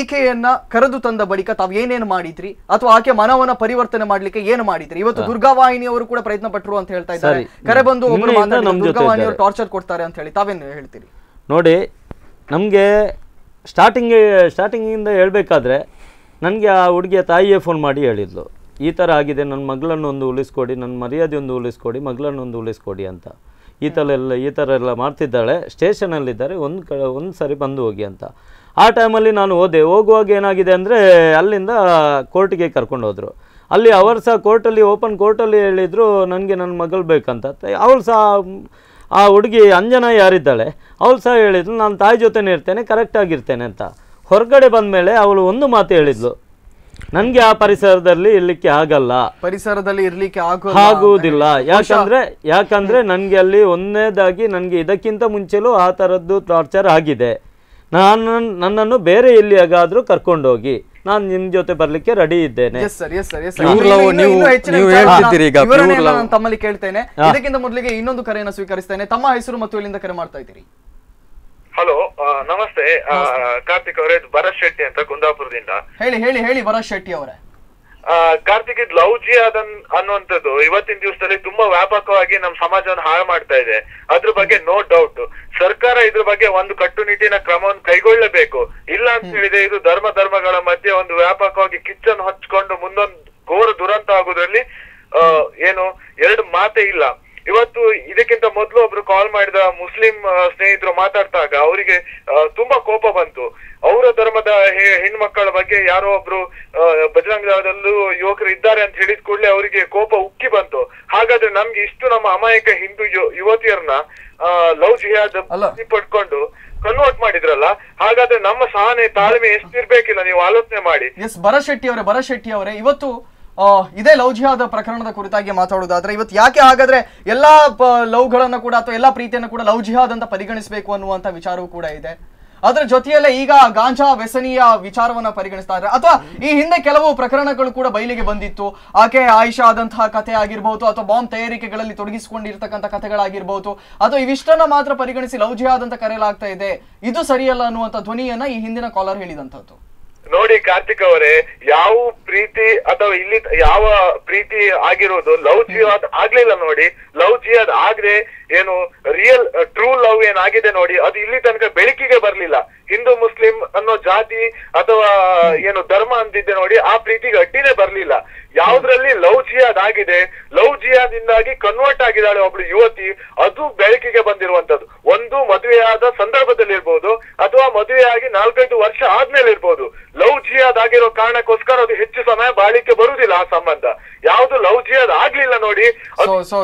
ಈಕೆಯನ್ನ ಕರೆದು ತಂದ ಬಳಿಕ ತಾವು ಏನೇನು ಮಾಡಿದ್ರಿ? ಅಥವಾ ಆಕೆ ಮನವನ್ನ ಪರಿವರ್ತನೆ ಮಾಡ್ಲಿಕ್ಕೆ ಏನು ಮಾಡಿದ್ರಿ? ಇವತ್ತು ದುರ್ಗಾವಾಹಿನಿಯವರು ಕೂಡ ಪ್ರಯತ್ನ ಪಟ್ಟರು ಅಂತ ಹೇಳ್ತಾ ಇದ್ದಾರೆ. ಕರೆ ಬಂದು ಒಬ್ಬರು ದುರ್ಗಾವಾಹಿನಿ ಅವರು. ಟಾರ್ಚರ್ ಕೊಡ್ತಾರೆ ಅಂತ ಹೇಳಿ ತಾವೇನು ಹೇಳ್ತೀರಿ? ನೋಡಿ ನಮಗೆ ಸ್ಟಾರ್ಟಿಂಗ್ ಸ್ಟಾರ್ಟಿಂಗಿಂದ ಹೇಳಬೇಕಾದ್ರೆ ನನಗೆ ಆ ಹುಡುಗಿಯ ತಾಯಿಯೇ ಫೋನ್ ಮಾಡಿ ಹೇಳಿದ್ಲು. ಈ ಥರ ಆಗಿದೆ ನನ್ನ ಮಗಳನ್ನು ಒಂದು ಉಳಿಸ್ಕೊಡಿ ನನ್ನ ಮರ್ಯಾದೆ ಒಂದು ಉಳಿಸ್ಕೊಡಿ ಮಗಳನ್ನೊಂದು ಒಂದು ಉಳಿಸ್ಕೊಡಿ ಅಂತ. ಈ ಥರ ಎಲ್ಲ ಈ ಥರ ಎಲ್ಲ ಮಾಡ್ತಿದ್ದಾಳೆ ಸ್ಟೇಷನಲ್ಲಿದ್ದಾರೆ ಒಂದು ಕಡೆ ಒಂದು ಸರಿ ಬಂದು ಹೋಗಿ ಅಂತ. ಆ ಟೈಮಲ್ಲಿ ನಾನು ಹೋದೆ ಹೋಗುವಾಗ ಏನಾಗಿದೆ ಅಂದರೆ ಅಲ್ಲಿಂದ ಕೋರ್ಟಿಗೆ ಕರ್ಕೊಂಡು ಹೋದರು. ಅಲ್ಲಿ ಅವರು ಸಹ ಕೋರ್ಟಲ್ಲಿ ಓಪನ್ ಕೋರ್ಟಲ್ಲಿ ಹೇಳಿದರು ನನಗೆ ನನ್ನ ಮಗಳು ಬೇಕಂತ. ಅವಳು ಸಹ ಆ ಹುಡುಗಿ ಅಂಜನಾ ಯಾರಿದ್ದಾಳೆ ಅವಳು ಸಹ ಹೇಳಿದ್ಲು ನಾನು ತಾಯಿ ಜೊತೆನೇ ಇರ್ತೇನೆ ಕರೆಕ್ಟಾಗಿರ್ತೇನೆ ಅಂತ. ಹೊರಗಡೆ ಬಂದಮೇಲೆ ಅವಳು ಒಂದು ಮಾತು ಹೇಳಿದ್ಲು ನನಗೆ ಆ ಪರಿಸರದಲ್ಲಿ ಇರ್ಲಿಕ್ಕೆ ಆಗಲ್ಲ. ಪರಿಸರದಲ್ಲಿ ಇರ್ಲಿಕ್ಕೆ ಆಗುದಿಲ್ಲ ಆಗುವುದಿಲ್ಲ ಯಾಕಂದ್ರೆ ಯಾಕಂದ್ರೆ ನನ್ಗೆ ಅಲ್ಲಿ ಒಂದೇದಾಗಿ ನನ್ಗೆ ಇದಕ್ಕಿಂತ ಮುಂಚೆಲೂ ಆ ತರದ್ದು ಟಾರ್ಚರ್ ಆಗಿದೆ. ನಾನು ನನ್ನನ್ನು ಬೇರೆ ಎಲ್ಲಿಯಾಗಾದ್ರೂ ಕರ್ಕೊಂಡೋಗಿ ನಾನು ನಿಮ್ ಜೊತೆ ಬರ್ಲಿಕ್ಕೆ ರೆಡಿ ಇದ್ದೇನೆ. Yes sir yes sir yes Pure love ನೀವು- ನೀವು ಹೇಳ್ತಿದ್ದೀರಿ ಈಗ, pure ನಾನು ತಮ್ಮಲ್ಲಿ ಕೇಳ್ತೇನೆ. ಇದಕ್ಕಿಂತ ಮೊದಲಿಗೆ ಇನ್ನೊಂದು ಕರೆಯನ್ನು ಸ್ವೀಕರಿಸ್ತೇನೆ. ತಮ್ಮ ಹೆಸರು ಮತ್ತು ಇಲ್ಲಿಂದ ಕರೆ ಮಾಡ್ತಾ ಇದ್ದೀರಿ. ಹಲೋ ನಮಸ್ತೆ. ಕಾರ್ತಿಕ್ ಅವರೇ ಭರತ್ ಶೆಟ್ಟಿ ಅಂತ ಕುಂದಾಪುರದಿಂದ. ಹೇಳಿ ಹೇಳಿ ಹೇಳಿ ಭರತ್ ಶೆಟ್ಟಿ ಅವರೇ. ಕಾರ್ತಿಕ್ ಇದು ಲವ್ ಜಿ ಅನ್- ಅನ್ನುವಂಥದ್ದು. ಇವತ್ತಿನ ದಿವಸದಲ್ಲಿ ತುಂಬಾ ವ್ಯಾಪಕವಾಗಿ ನಮ್ಮ ಸಮಾಜವನ್ನು ಹಾಳು ಮಾಡ್ತಾ ಇದೆ. ಅದ್ರ ಬಗ್ಗೆ ನೋ ಡೌಟ್ ಸರ್ಕಾರ ಇದ್ರ ಬಗ್ಗೆ ಒಂದು ಕಟ್ಟುನಿಟ್ಟಿನ ಕ್ರಮವನ್ನು ಕೈಗೊಳ್ಳಬೇಕು. ಇಲ್ಲ ಅಂತ ಹೇಳಿದ್ರೆ ಇದು ಧರ್ಮ ಧರ್ಮಗಳ ಮಧ್ಯೆ ಒಂದು ವ್ಯಾಪಕವಾಗಿ ಕಿಚ್ಚನ್ನು ಹಚ್ಕೊಂಡು ಮುಂದೊಂದು ಘೋರ ದುರಂತ ಆಗುದ್ರಲ್ಲಿ ಏನು ಎರಡು ಮಾತೇ ಇಲ್ಲ. ಇವತ್ತು ಇದಕ್ಕಿಂತ ಮೊದಲು ಒಬ್ರು ಕಾಲ್ ಮಾಡಿದ ಮುಸ್ಲಿಂ ಸ್ನೇಹಿತರು ಮಾತಾಡ್ತಾಗ ಅವರಿಗೆ ತುಂಬಾ ಕೋಪ ಬಂತು. ಅವರ ಧರ್ಮದ ಹೆಣ್ಮಕ್ಕಳ ಬಗ್ಗೆ ಯಾರೋ ಒಬ್ರು ಬಜರಂಗ ದಳದಲ್ಲೂ ಯುವಕರು ಇದ್ದಾರೆ ಅಂತ ಹೇಳಿದ ಕೂಡಲೇ ಅವರಿಗೆ ಕೋಪ ಉಕ್ಕಿ ಬಂತು. ಹಾಗಾದ್ರೆ ನಮ್ಗೆ ಇಷ್ಟು ನಮ್ಮ ಅಮಾಯಕ ಹಿಂದೂ ಯುವತಿಯರನ್ನ ಲವ್ ಜಿಹಾದ್. ಪಡ್ಕೊಂಡು ಕನ್ವರ್ಟ್ ಮಾಡಿದ್ರಲ್ಲ ಹಾಗಾದ್ರೆ ನಮ್ಮ ಸಹನೆ ತಾಳ್ಮೆ ಎಷ್ಟಿರ್ಬೇಕಿಲ್ಲ ನೀವು ಆಲೋಚನೆ ಮಾಡಿ. ಎಸ್ ಭರಶೆಟ್ಟಿ ಶೆಟ್ಟಿ ಅವರೇ ಭರಶೆಟ್ಟಿ ಶೆಟ್ಟಿ ಅವರೇ ಇವತ್ತು ಇದೇ ಲವ್ ಜಿಹಾದ್ ಪ್ರಕರಣದ ಕುರಿತಾಗಿ ಮಾತಾಡೋದಾದ್ರೆ, ಇವತ್ತು ಯಾಕೆ ಹಾಗಾದ್ರೆ ಎಲ್ಲಾ ಲವ್ಗಳನ್ನ ಕೂಡ ಅಥವಾ ಎಲ್ಲಾ ಪ್ರೀತಿಯನ್ನು ಕೂಡ ಲವ್ ಜಿಹಾದ್ ಅಂತ ಪರಿಗಣಿಸಬೇಕು ಅನ್ನುವಂತ ವಿಚಾರವೂ ಕೂಡ ಇದೆ. ಅದರ ಜೊತೆಯಲ್ಲೇ ಈಗ ಗಾಂಜಾ ವ್ಯಸನಿಯ ವಿಚಾರವನ್ನ ಪರಿಗಣಿಸ್ತಾ ಇದ್ದಾರೆ ಅಥವಾ ಈ ಹಿಂದೆ ಕೆಲವು ಪ್ರಕರಣಗಳು ಕೂಡ ಬಯಲಿಗೆ ಬಂದಿತ್ತು. ಆಕೆ ಆಯಿಷಾ ಆದಂತಹ ಕಥೆ ಆಗಿರ್ಬಹುದು ಅಥವಾ ಬಾಂಬ್ ತಯಾರಿಕೆಗಳಲ್ಲಿ ತೊಡಗಿಸಿಕೊಂಡಿರ್ತಕ್ಕಂಥ ಕಥೆಗಳಾಗಿರ್ಬಹುದು ಅಥವಾ ಇವಿಷ್ಟನ್ನ ಮಾತ್ರ ಪರಿಗಣಿಸಿ ಲವ್ ಜಿಹಾದ್ ಅಂತ ಕರೆಯಲಾಗ್ತಾ ಇದೆ. ಇದು ಸರಿಯಲ್ಲ ಅನ್ನುವಂಥ ಧ್ವನಿಯನ್ನ ಈ ಹಿಂದಿನ ಕಾಲರ್ ಹೇಳಿದಂಥದ್ದು. ನೋಡಿ ಕಾರ್ತಿಕ್ ಅವರೇ, ಯಾವ ಪ್ರೀತಿ ಅಥವಾ ಇಲ್ಲಿ ಯಾವ ಪ್ರೀತಿ ಆಗಿರೋದು, ಲವ್ ಜಿಯಾದ್ ಆಗ್ಲಿಲ್ಲ ನೋಡಿ. ಲವ್ ಜಿಯಾದ್ ಆಗ್ದೆ ಏನು ರಿಯಲ್ ಟ್ರೂ ಲವ್ ಏನಾಗಿದೆ ನೋಡಿ, ಅದು ಇಲ್ಲಿ ತನಕ ಬೆಳಕಿಗೆ ಬರ್ಲಿಲ್ಲ. ಹಿಂದೂ, ಮುಸ್ಲಿಂ ಅನ್ನೋ ಜಾತಿ ಅಥವಾ ಏನು ಧರ್ಮ ಅಂತಿದ್ದೆ ನೋಡಿ, ಆ ಪ್ರೀತಿಗೆ ಅಡ್ಡಿನೇ ಬರ್ಲಿಲ್ಲ. ಯಾವ್ದ್ರಲ್ಲಿ ಏನಾಗಿದೆ ಲವ್ ಜಿಯಾದಿಂದಾಗಿ ಕನ್ವರ್ಟ್ ಆಗಿದ್ದಾಳೆ ಒಬ್ಳು ಯುವತಿ, ಅದು ಬೆಳಕಿಗೆ ಬಂದಿರುವಂತದ್ದು ಒಂದು ಮದುವೆಯಾದ ಸಂದರ್ಭದಲ್ಲಿ ಇರ್ಬೋದು, ಅಥವಾ ಮದುವೆಯಾಗಿ ನಾಲ್ಕೈದು ವರ್ಷ ಆದ್ಮೇಲೆ ಇರ್ಬೋದು. ಲವ್ ಜಿಯಾದ್ ಆಗಿರೋ ಕಾರಣಕ್ಕೋಸ್ಕರ ಅದು ಹೆಚ್ಚು ಸಮಯ ಬಾಳಿಕೆ ಬರುವುದಿಲ್ಲ ಆ ಸಂಬಂಧ. ಯಾವ್ದು ಲವ್ ಜಿಯಾದ್ ಆಗ್ಲಿಲ್ಲ ನೋಡಿ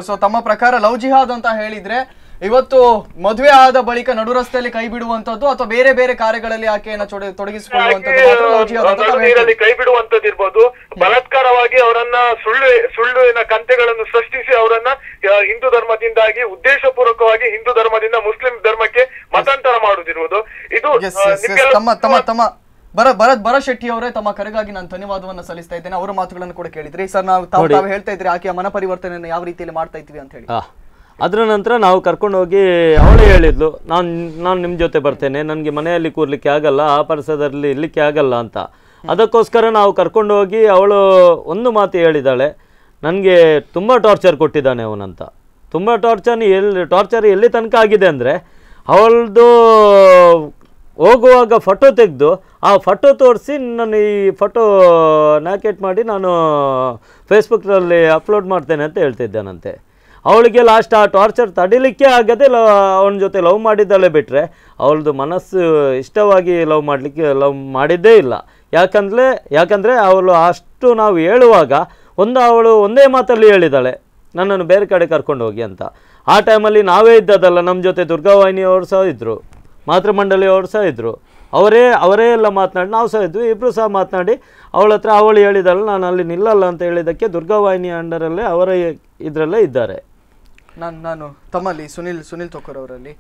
ಸೊ ತಮ್ಮ ಪ್ರಕಾರ ಲವ್ ಜಿಹಾದ್ ಅಂತ ಹೇಳಿದ್ರೆ ಇವತ್ತು ಮದುವೆ ಆದ ಬಳಿಕ ನಡು ರಸ್ತೆಯಲ್ಲಿ ಕೈ ಬಿಡುವಂತದ್ದು ಅಥವಾ ಬೇರೆ ಬೇರೆ ಕಾರ್ಯಗಳಲ್ಲಿ ಆಕೆಯನ್ನ ತೊಡ- ತೊಡಗಿಸಿಕೊಳ್ಳುವಂತದ್ದು ಕೈ ಬಿಡುವಂತದ್ದು ಇರ್ಬೋದು. ಬಲತ್ಕಾರವಾಗಿ ಅವರನ್ನ ಸುಳ್ಳು ಸುಳ್ಳುವಿನ ಕಂತೆಗಳನ್ನು ಸೃಷ್ಟಿಸಿ ಅವರನ್ನ ಹಿಂದೂ ಧರ್ಮದಿಂದಾಗಿ ಉದ್ದೇಶಪೂರ್ವಕವಾಗಿ ಹಿಂದೂ ಧರ್ಮದಿಂದ ಮುಸ್ಲಿಂ ಧರ್ಮಕ್ಕೆ ಮತಾಂತರ ಮಾಡುವುದಿರುವುದು ಇದು ತಮ್ಮ ತಮ್ಮ ತಮ್ಮ ಬರ ಭರತ್ ಭರತ್ ಶೆಟ್ಟಿ ಅವರೇ ತಮ್ಮ ಕರೆಗಾಗಿ ನಾನು ಧನ್ಯವಾದವನ್ನು ಸಲ್ಲಿಸ್ತಾ ಇದ್ದೇನೆ. ಅವರ ಮಾತುಗಳನ್ನು ಕೂಡ ಕೇಳಿದ್ರಿ. ಸರ್ ನಾವು ತಾವು ತಾವು ಹೇಳ್ತಾ ಇದ್ರಿ ಆಕೆಯ ಮನ ಪರಿವರ್ತನೆಯನ್ನು ಯಾವ ರೀತಿಯಲ್ಲಿ ಮಾಡ್ತಾ ಇದ್ವಿ ಅಂತ ಹೇಳಿ. ಅದರ ನಂತರ ನಾವು ಕರ್ಕೊಂಡೋಗಿ ಅವಳೇ ಹೇಳಿದ್ಲು, ನಾನು ನಾನು ನಿಮ್ಮ ಜೊತೆ ಬರ್ತೇನೆ, ನನಗೆ ಮನೆಯಲ್ಲಿ ಕೂರ್ಲಿಕ್ಕೆ ಆಗಲ್ಲ, ಆ ಪರಿಸರದಲ್ಲಿ ಇರಲಿಕ್ಕೆ ಆಗಲ್ಲ ಅಂತ. ಅದಕ್ಕೋಸ್ಕರ ನಾವು ಕರ್ಕೊಂಡೋಗಿ ಅವಳು ಒಂದು ಮಾತು ಹೇಳಿದಾಳೆ, ನನಗೆ ತುಂಬ ಟಾರ್ಚರ್ ಕೊಟ್ಟಿದ್ದಾನೆ ಅವನಂತ. ತುಂಬ ಟಾರ್ಚರ್ ಎಲ್ಲಿ ಟಾರ್ಚರ್ ಎಲ್ಲಿ ತನಕ ಆಗಿದೆ ಅಂದರೆ, ಅವಳದು ಹೋಗುವಾಗ ಫೋಟೋ ತೆಗೆದು, ಆ ಫೋಟೋ ತೋರಿಸಿ ನಾನು ಈ ಫೋಟೋ ನ್ಯಾಕೆಟ್ ಮಾಡಿ ನಾನು ಫೇಸ್ಬುಕ್ನಲ್ಲಿ ಅಪ್ಲೋಡ್ ಮಾಡ್ತೇನೆ ಅಂತ ಹೇಳ್ತಿದ್ದಾನಂತೆ ಅವಳಿಗೆ ಲಾಸ್ಟ್ ಆ ಟಾರ್ಚರ್ ತಡಿಲಿಕ್ಕೆ ಆಗದೆ ಲ, ಅವನ ಜೊತೆ ಲವ್ ಮಾಡಿದ್ದಾಳೆ ಬಿಟ್ಟರೆ ಅವಳದು ಮನಸ್ಸು ಇಷ್ಟವಾಗಿ ಲವ್ ಮಾಡಲಿಕ್ಕೆ ಲವ್ ಮಾಡಿದ್ದೇ ಇಲ್ಲ. ಯಾಕಂದರೆ ಯಾಕಂದರೆ ಅವಳು ಅಷ್ಟು ನಾವು ಹೇಳುವಾಗ ಒಂದು ಅವಳು ಒಂದೇ ಮಾತಲ್ಲಿ ಹೇಳಿದ್ದಾಳೆ ನನ್ನನ್ನು ಬೇರೆ ಕಡೆ ಕರ್ಕೊಂಡು ಹೋಗಿ ಅಂತ. ಆ ಟೈಮಲ್ಲಿ ನಾವೇ ಇದ್ದದಲ್ಲ ನಮ್ಮ ಜೊತೆ ದುರ್ಗಾವಾಹಿನಿಯವರು ಸಹ ಇದ್ದರು ಮಾತೃಮಂಡಳಿಯವರು ಸಹ ಇದ್ದರು ಅವರೇ ಅವರೇ ಎಲ್ಲ ಮಾತನಾಡಿ, ನಾವು ಸಹ ಇದ್ವಿ ಇಬ್ಬರು ಸಹ ಮಾತನಾಡಿ, ಅವಳ ಹತ್ರ ಅವಳು ಹೇಳಿದಳು ನಾನು ಅಲ್ಲಿ ನಿಲ್ಲಲ್ಲ ಅಂತ ಹೇಳಿದ್ದಕ್ಕೆ ದುರ್ಗಾವಾಹಿನಿ ಅಂಡರಲ್ಲೇ ಅವರ ಇದರಲ್ಲೇ ಇದ್ದಾರೆ. ನಾನು ನಾನು ತಮ್ಮಲ್ಲಿ ಸುನಿಲ್ ಸುನಿಲ್ ತೋಕರ್ ಅವರಲ್ಲಿ.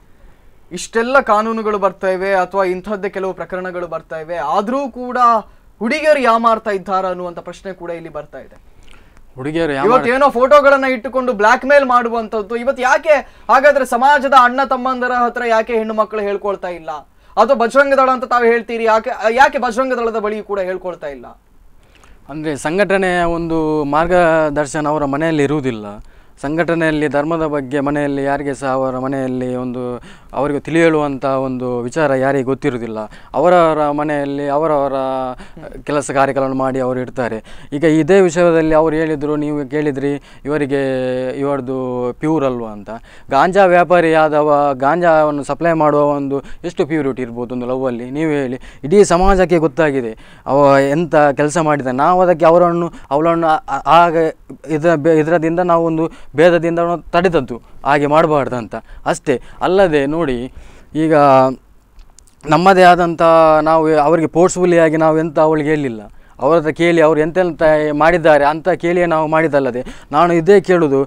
ಇಷ್ಟೆಲ್ಲ ಕಾನೂನುಗಳು ಬರ್ತಾ ಇವೆ ಅಥವಾ ಇಂಥದ್ದೇ ಕೆಲವು ಪ್ರಕರಣಗಳು ಬರ್ತಾ ಇವೆ ಆದರೂ ಕೂಡ ಹುಡುಗಿಯರು ಯಾಮಾರ್ತಾ ಇದ್ದಾರ ಅನ್ನುವಂಥ ಪ್ರಶ್ನೆ ಕೂಡ ಇಲ್ಲಿ ಬರ್ತಾ ಇದೆ. ಹುಡುಗಿಯರು ಇವತ್ತು ಏನೋ ಫೋಟೋಗಳನ್ನ ಇಟ್ಟುಕೊಂಡು ಬ್ಲಾಕ್ ಮೇಲ್ ಮಾಡುವಂಥದ್ದು ಇವತ್ತು ಯಾಕೆ ಹಾಗಾದ್ರೆ ಸಮಾಜದ ಅಣ್ಣ ತಮ್ಮಂದರ ಹತ್ರ ಯಾಕೆ ಹೆಣ್ಣು ಮಕ್ಕಳು ಹೇಳ್ಕೊಳ್ತಾ ಇಲ್ಲ? ಅಥವಾ ಬಜರಂಗ ದಳ ಅಂತ ತಾವು ಹೇಳ್ತೀರಿ ಯಾಕೆ ಯಾಕೆ ಬಜರಂಗ ದಳದ ಬಳಿ ಕೂಡ ಹೇಳ್ಕೊಳ್ತಾ ಇಲ್ಲ? ಅಂದರೆ ಸಂಘಟನೆಯ ಒಂದು ಮಾರ್ಗದರ್ಶನ ಅವರ ಮನೆಯಲ್ಲಿ ಇರುವುದಿಲ್ಲ. ಸಂಘಟನೆಯಲ್ಲಿ ಧರ್ಮದ ಬಗ್ಗೆ ಮನೆಯಲ್ಲಿ ಯಾರಿಗೆ ಸಹ ಅವರ ಮನೆಯಲ್ಲಿ ಒಂದು ಅವರಿಗೆ ತಿಳಿಯಳುವಂಥ ಒಂದು ವಿಚಾರ ಯಾರಿಗೆ ಗೊತ್ತಿರುವುದಿಲ್ಲ. ಅವರವರ ಮನೆಯಲ್ಲಿ ಅವರವರ ಕೆಲಸ ಕಾರ್ಯಗಳನ್ನು ಮಾಡಿ ಅವರು ಇಡ್ತಾರೆ. ಈಗ ಇದೇ ವಿಷಯದಲ್ಲಿ ಅವರು ಹೇಳಿದರು, ನೀವು ಕೇಳಿದ್ರಿ, ಇವರಿಗೆ ಇವರದು ಪ್ಯೂರ್ ಅಲ್ವಾ ಅಂತ. ಗಾಂಜಾ ವ್ಯಾಪಾರಿ ಆದವ ಗಾಂಜಾವನ್ನು ಸಪ್ಲೈ ಮಾಡುವ ಒಂದು ಎಷ್ಟು ಪ್ಯೂರಿಟಿ ಇರ್ಬೋದು ಒಂದು ಲವ್ವಲ್ಲಿ ನೀವು ಹೇಳಿ. ಇಡೀ ಸಮಾಜಕ್ಕೆ ಗೊತ್ತಾಗಿದೆ. ಅವ ಎಂಥ ಕೆಲಸ ಮಾಡಿದ, ನಾವು ಅದಕ್ಕೆ ಅವರನ್ನು, ಅವಳನ್ನು ಆಗ ಇದರ ಇದರದಿಂದ ನಾವು ಒಂದು ಭೇದದಿಂದ ತಡೆದದ್ದು. ಹಾಗೆ ಮಾಡಬಾರ್ದು ಅಂತ ಅಷ್ಟೇ, ಅಲ್ಲದೆ ನೋಡಿ, ಈಗ ನಮ್ಮದೇ ಆದಂಥ ನಾವು ಅವರಿಗೆ ಪೋರ್ಸ್ಫುಲಿಯಾಗಿ ನಾವು ಎಂತ ಅವಳಿಗೆ ಹೇಳಿಲ್ಲ. ಅವರ ಹತ್ರ ಕೇಳಿ ಅವರು ಎಂತೆಂತ ಮಾಡಿದ್ದಾರೆ ಅಂತ ಕೇಳಿಯೇ ನಾವು ಮಾಡಿದ್ದಲ್ಲದೆ, ನಾನು ಇದೇ ಕೇಳೋದು,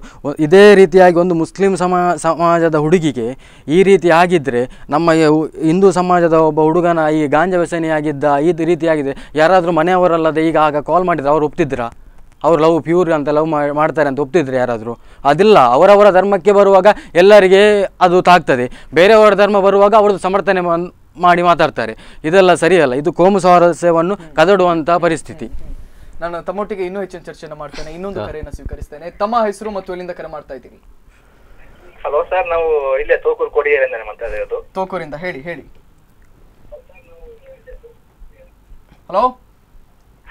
ಇದೇ ರೀತಿಯಾಗಿ ಒಂದು ಮುಸ್ಲಿಂ ಸಮಾ, ಸಮಾಜದ ಹುಡುಗಿಗೆ ಈ ರೀತಿ ಆಗಿದ್ದರೆ ನಮ್ಮ ಹಿಂದೂ ಸಮಾಜದ ಒಬ್ಬ ಹುಡುಗನ ಈ ಗಾಂಜಾ ವ್ಯಸನಿಯಾಗಿದ್ದ, ಈ ರೀತಿಯಾಗಿದೆ. ಯಾರಾದರೂ ಮನೆಯವರಲ್ಲದೆ ಈಗ ಆಗ ಕಾಲ್ ಮಾಡಿದ್ರೆ ಅವರು ಒಪ್ತಿದ್ರಾ? ಅವ್ರು ಲವ್ ಪ್ಯೂರ್ ಅಂತ ಲವ್ ಮಾಡ್ತಾರೆ ಅಂತ ಒಪ್ತಿದ್ರೆ ಯಾರಾದರೂ. ಅದಿಲ್ಲ ಅವರವರ ಧರ್ಮಕ್ಕೆ ಬರುವಾಗ ಎಲ್ಲರಿಗೆ ಅದು ತಾಗ್ತದೆ. ಬೇರೆಯವರ ಧರ್ಮ ಬರುವಾಗ ಅವ್ರದ್ದು ಸಮರ್ಥನೆ ಮನ್- ಮಾಡಿ ಮಾತಾಡ್ತಾರೆ. ಇದೆಲ್ಲ ಸರಿಯಲ್ಲ. ಇದು ಕೋಮು ಸ್ವಾರಸ್ಯವನ್ನು ಕದಡುವಂಥ ಪರಿಸ್ಥಿತಿ. ನಾನು ತಮ್ಮೊಟ್ಟಿಗೆ ಇನ್ನೂ ಹೆಚ್ಚಿನ ಚರ್ಚೆಯನ್ನು ಮಾಡ್ತೇನೆ. ಇನ್ನೊಂದು ಕರೆಯನ್ನು ಸ್ವೀಕರಿಸ್ತೇನೆ. ತಮ್ಮ ಹೆಸರು ಮತ್ತು ಎಲ್ಲಿಂದ ಕರೆ ಮಾಡ್ತಾ ಇದ್ದೀನಿ ಹಲೋ ಸರ್ ನಾವು ಇಲ್ಲೇ ತೋಕೂರು ಕೊಡಿಗೆರೆಯಿಂದ ಮಾತಾಡಿರೋದು ತೋಕೂರಿಂದ ಹೇಳಿ ಹೇಳಿ. ಹಲೋ?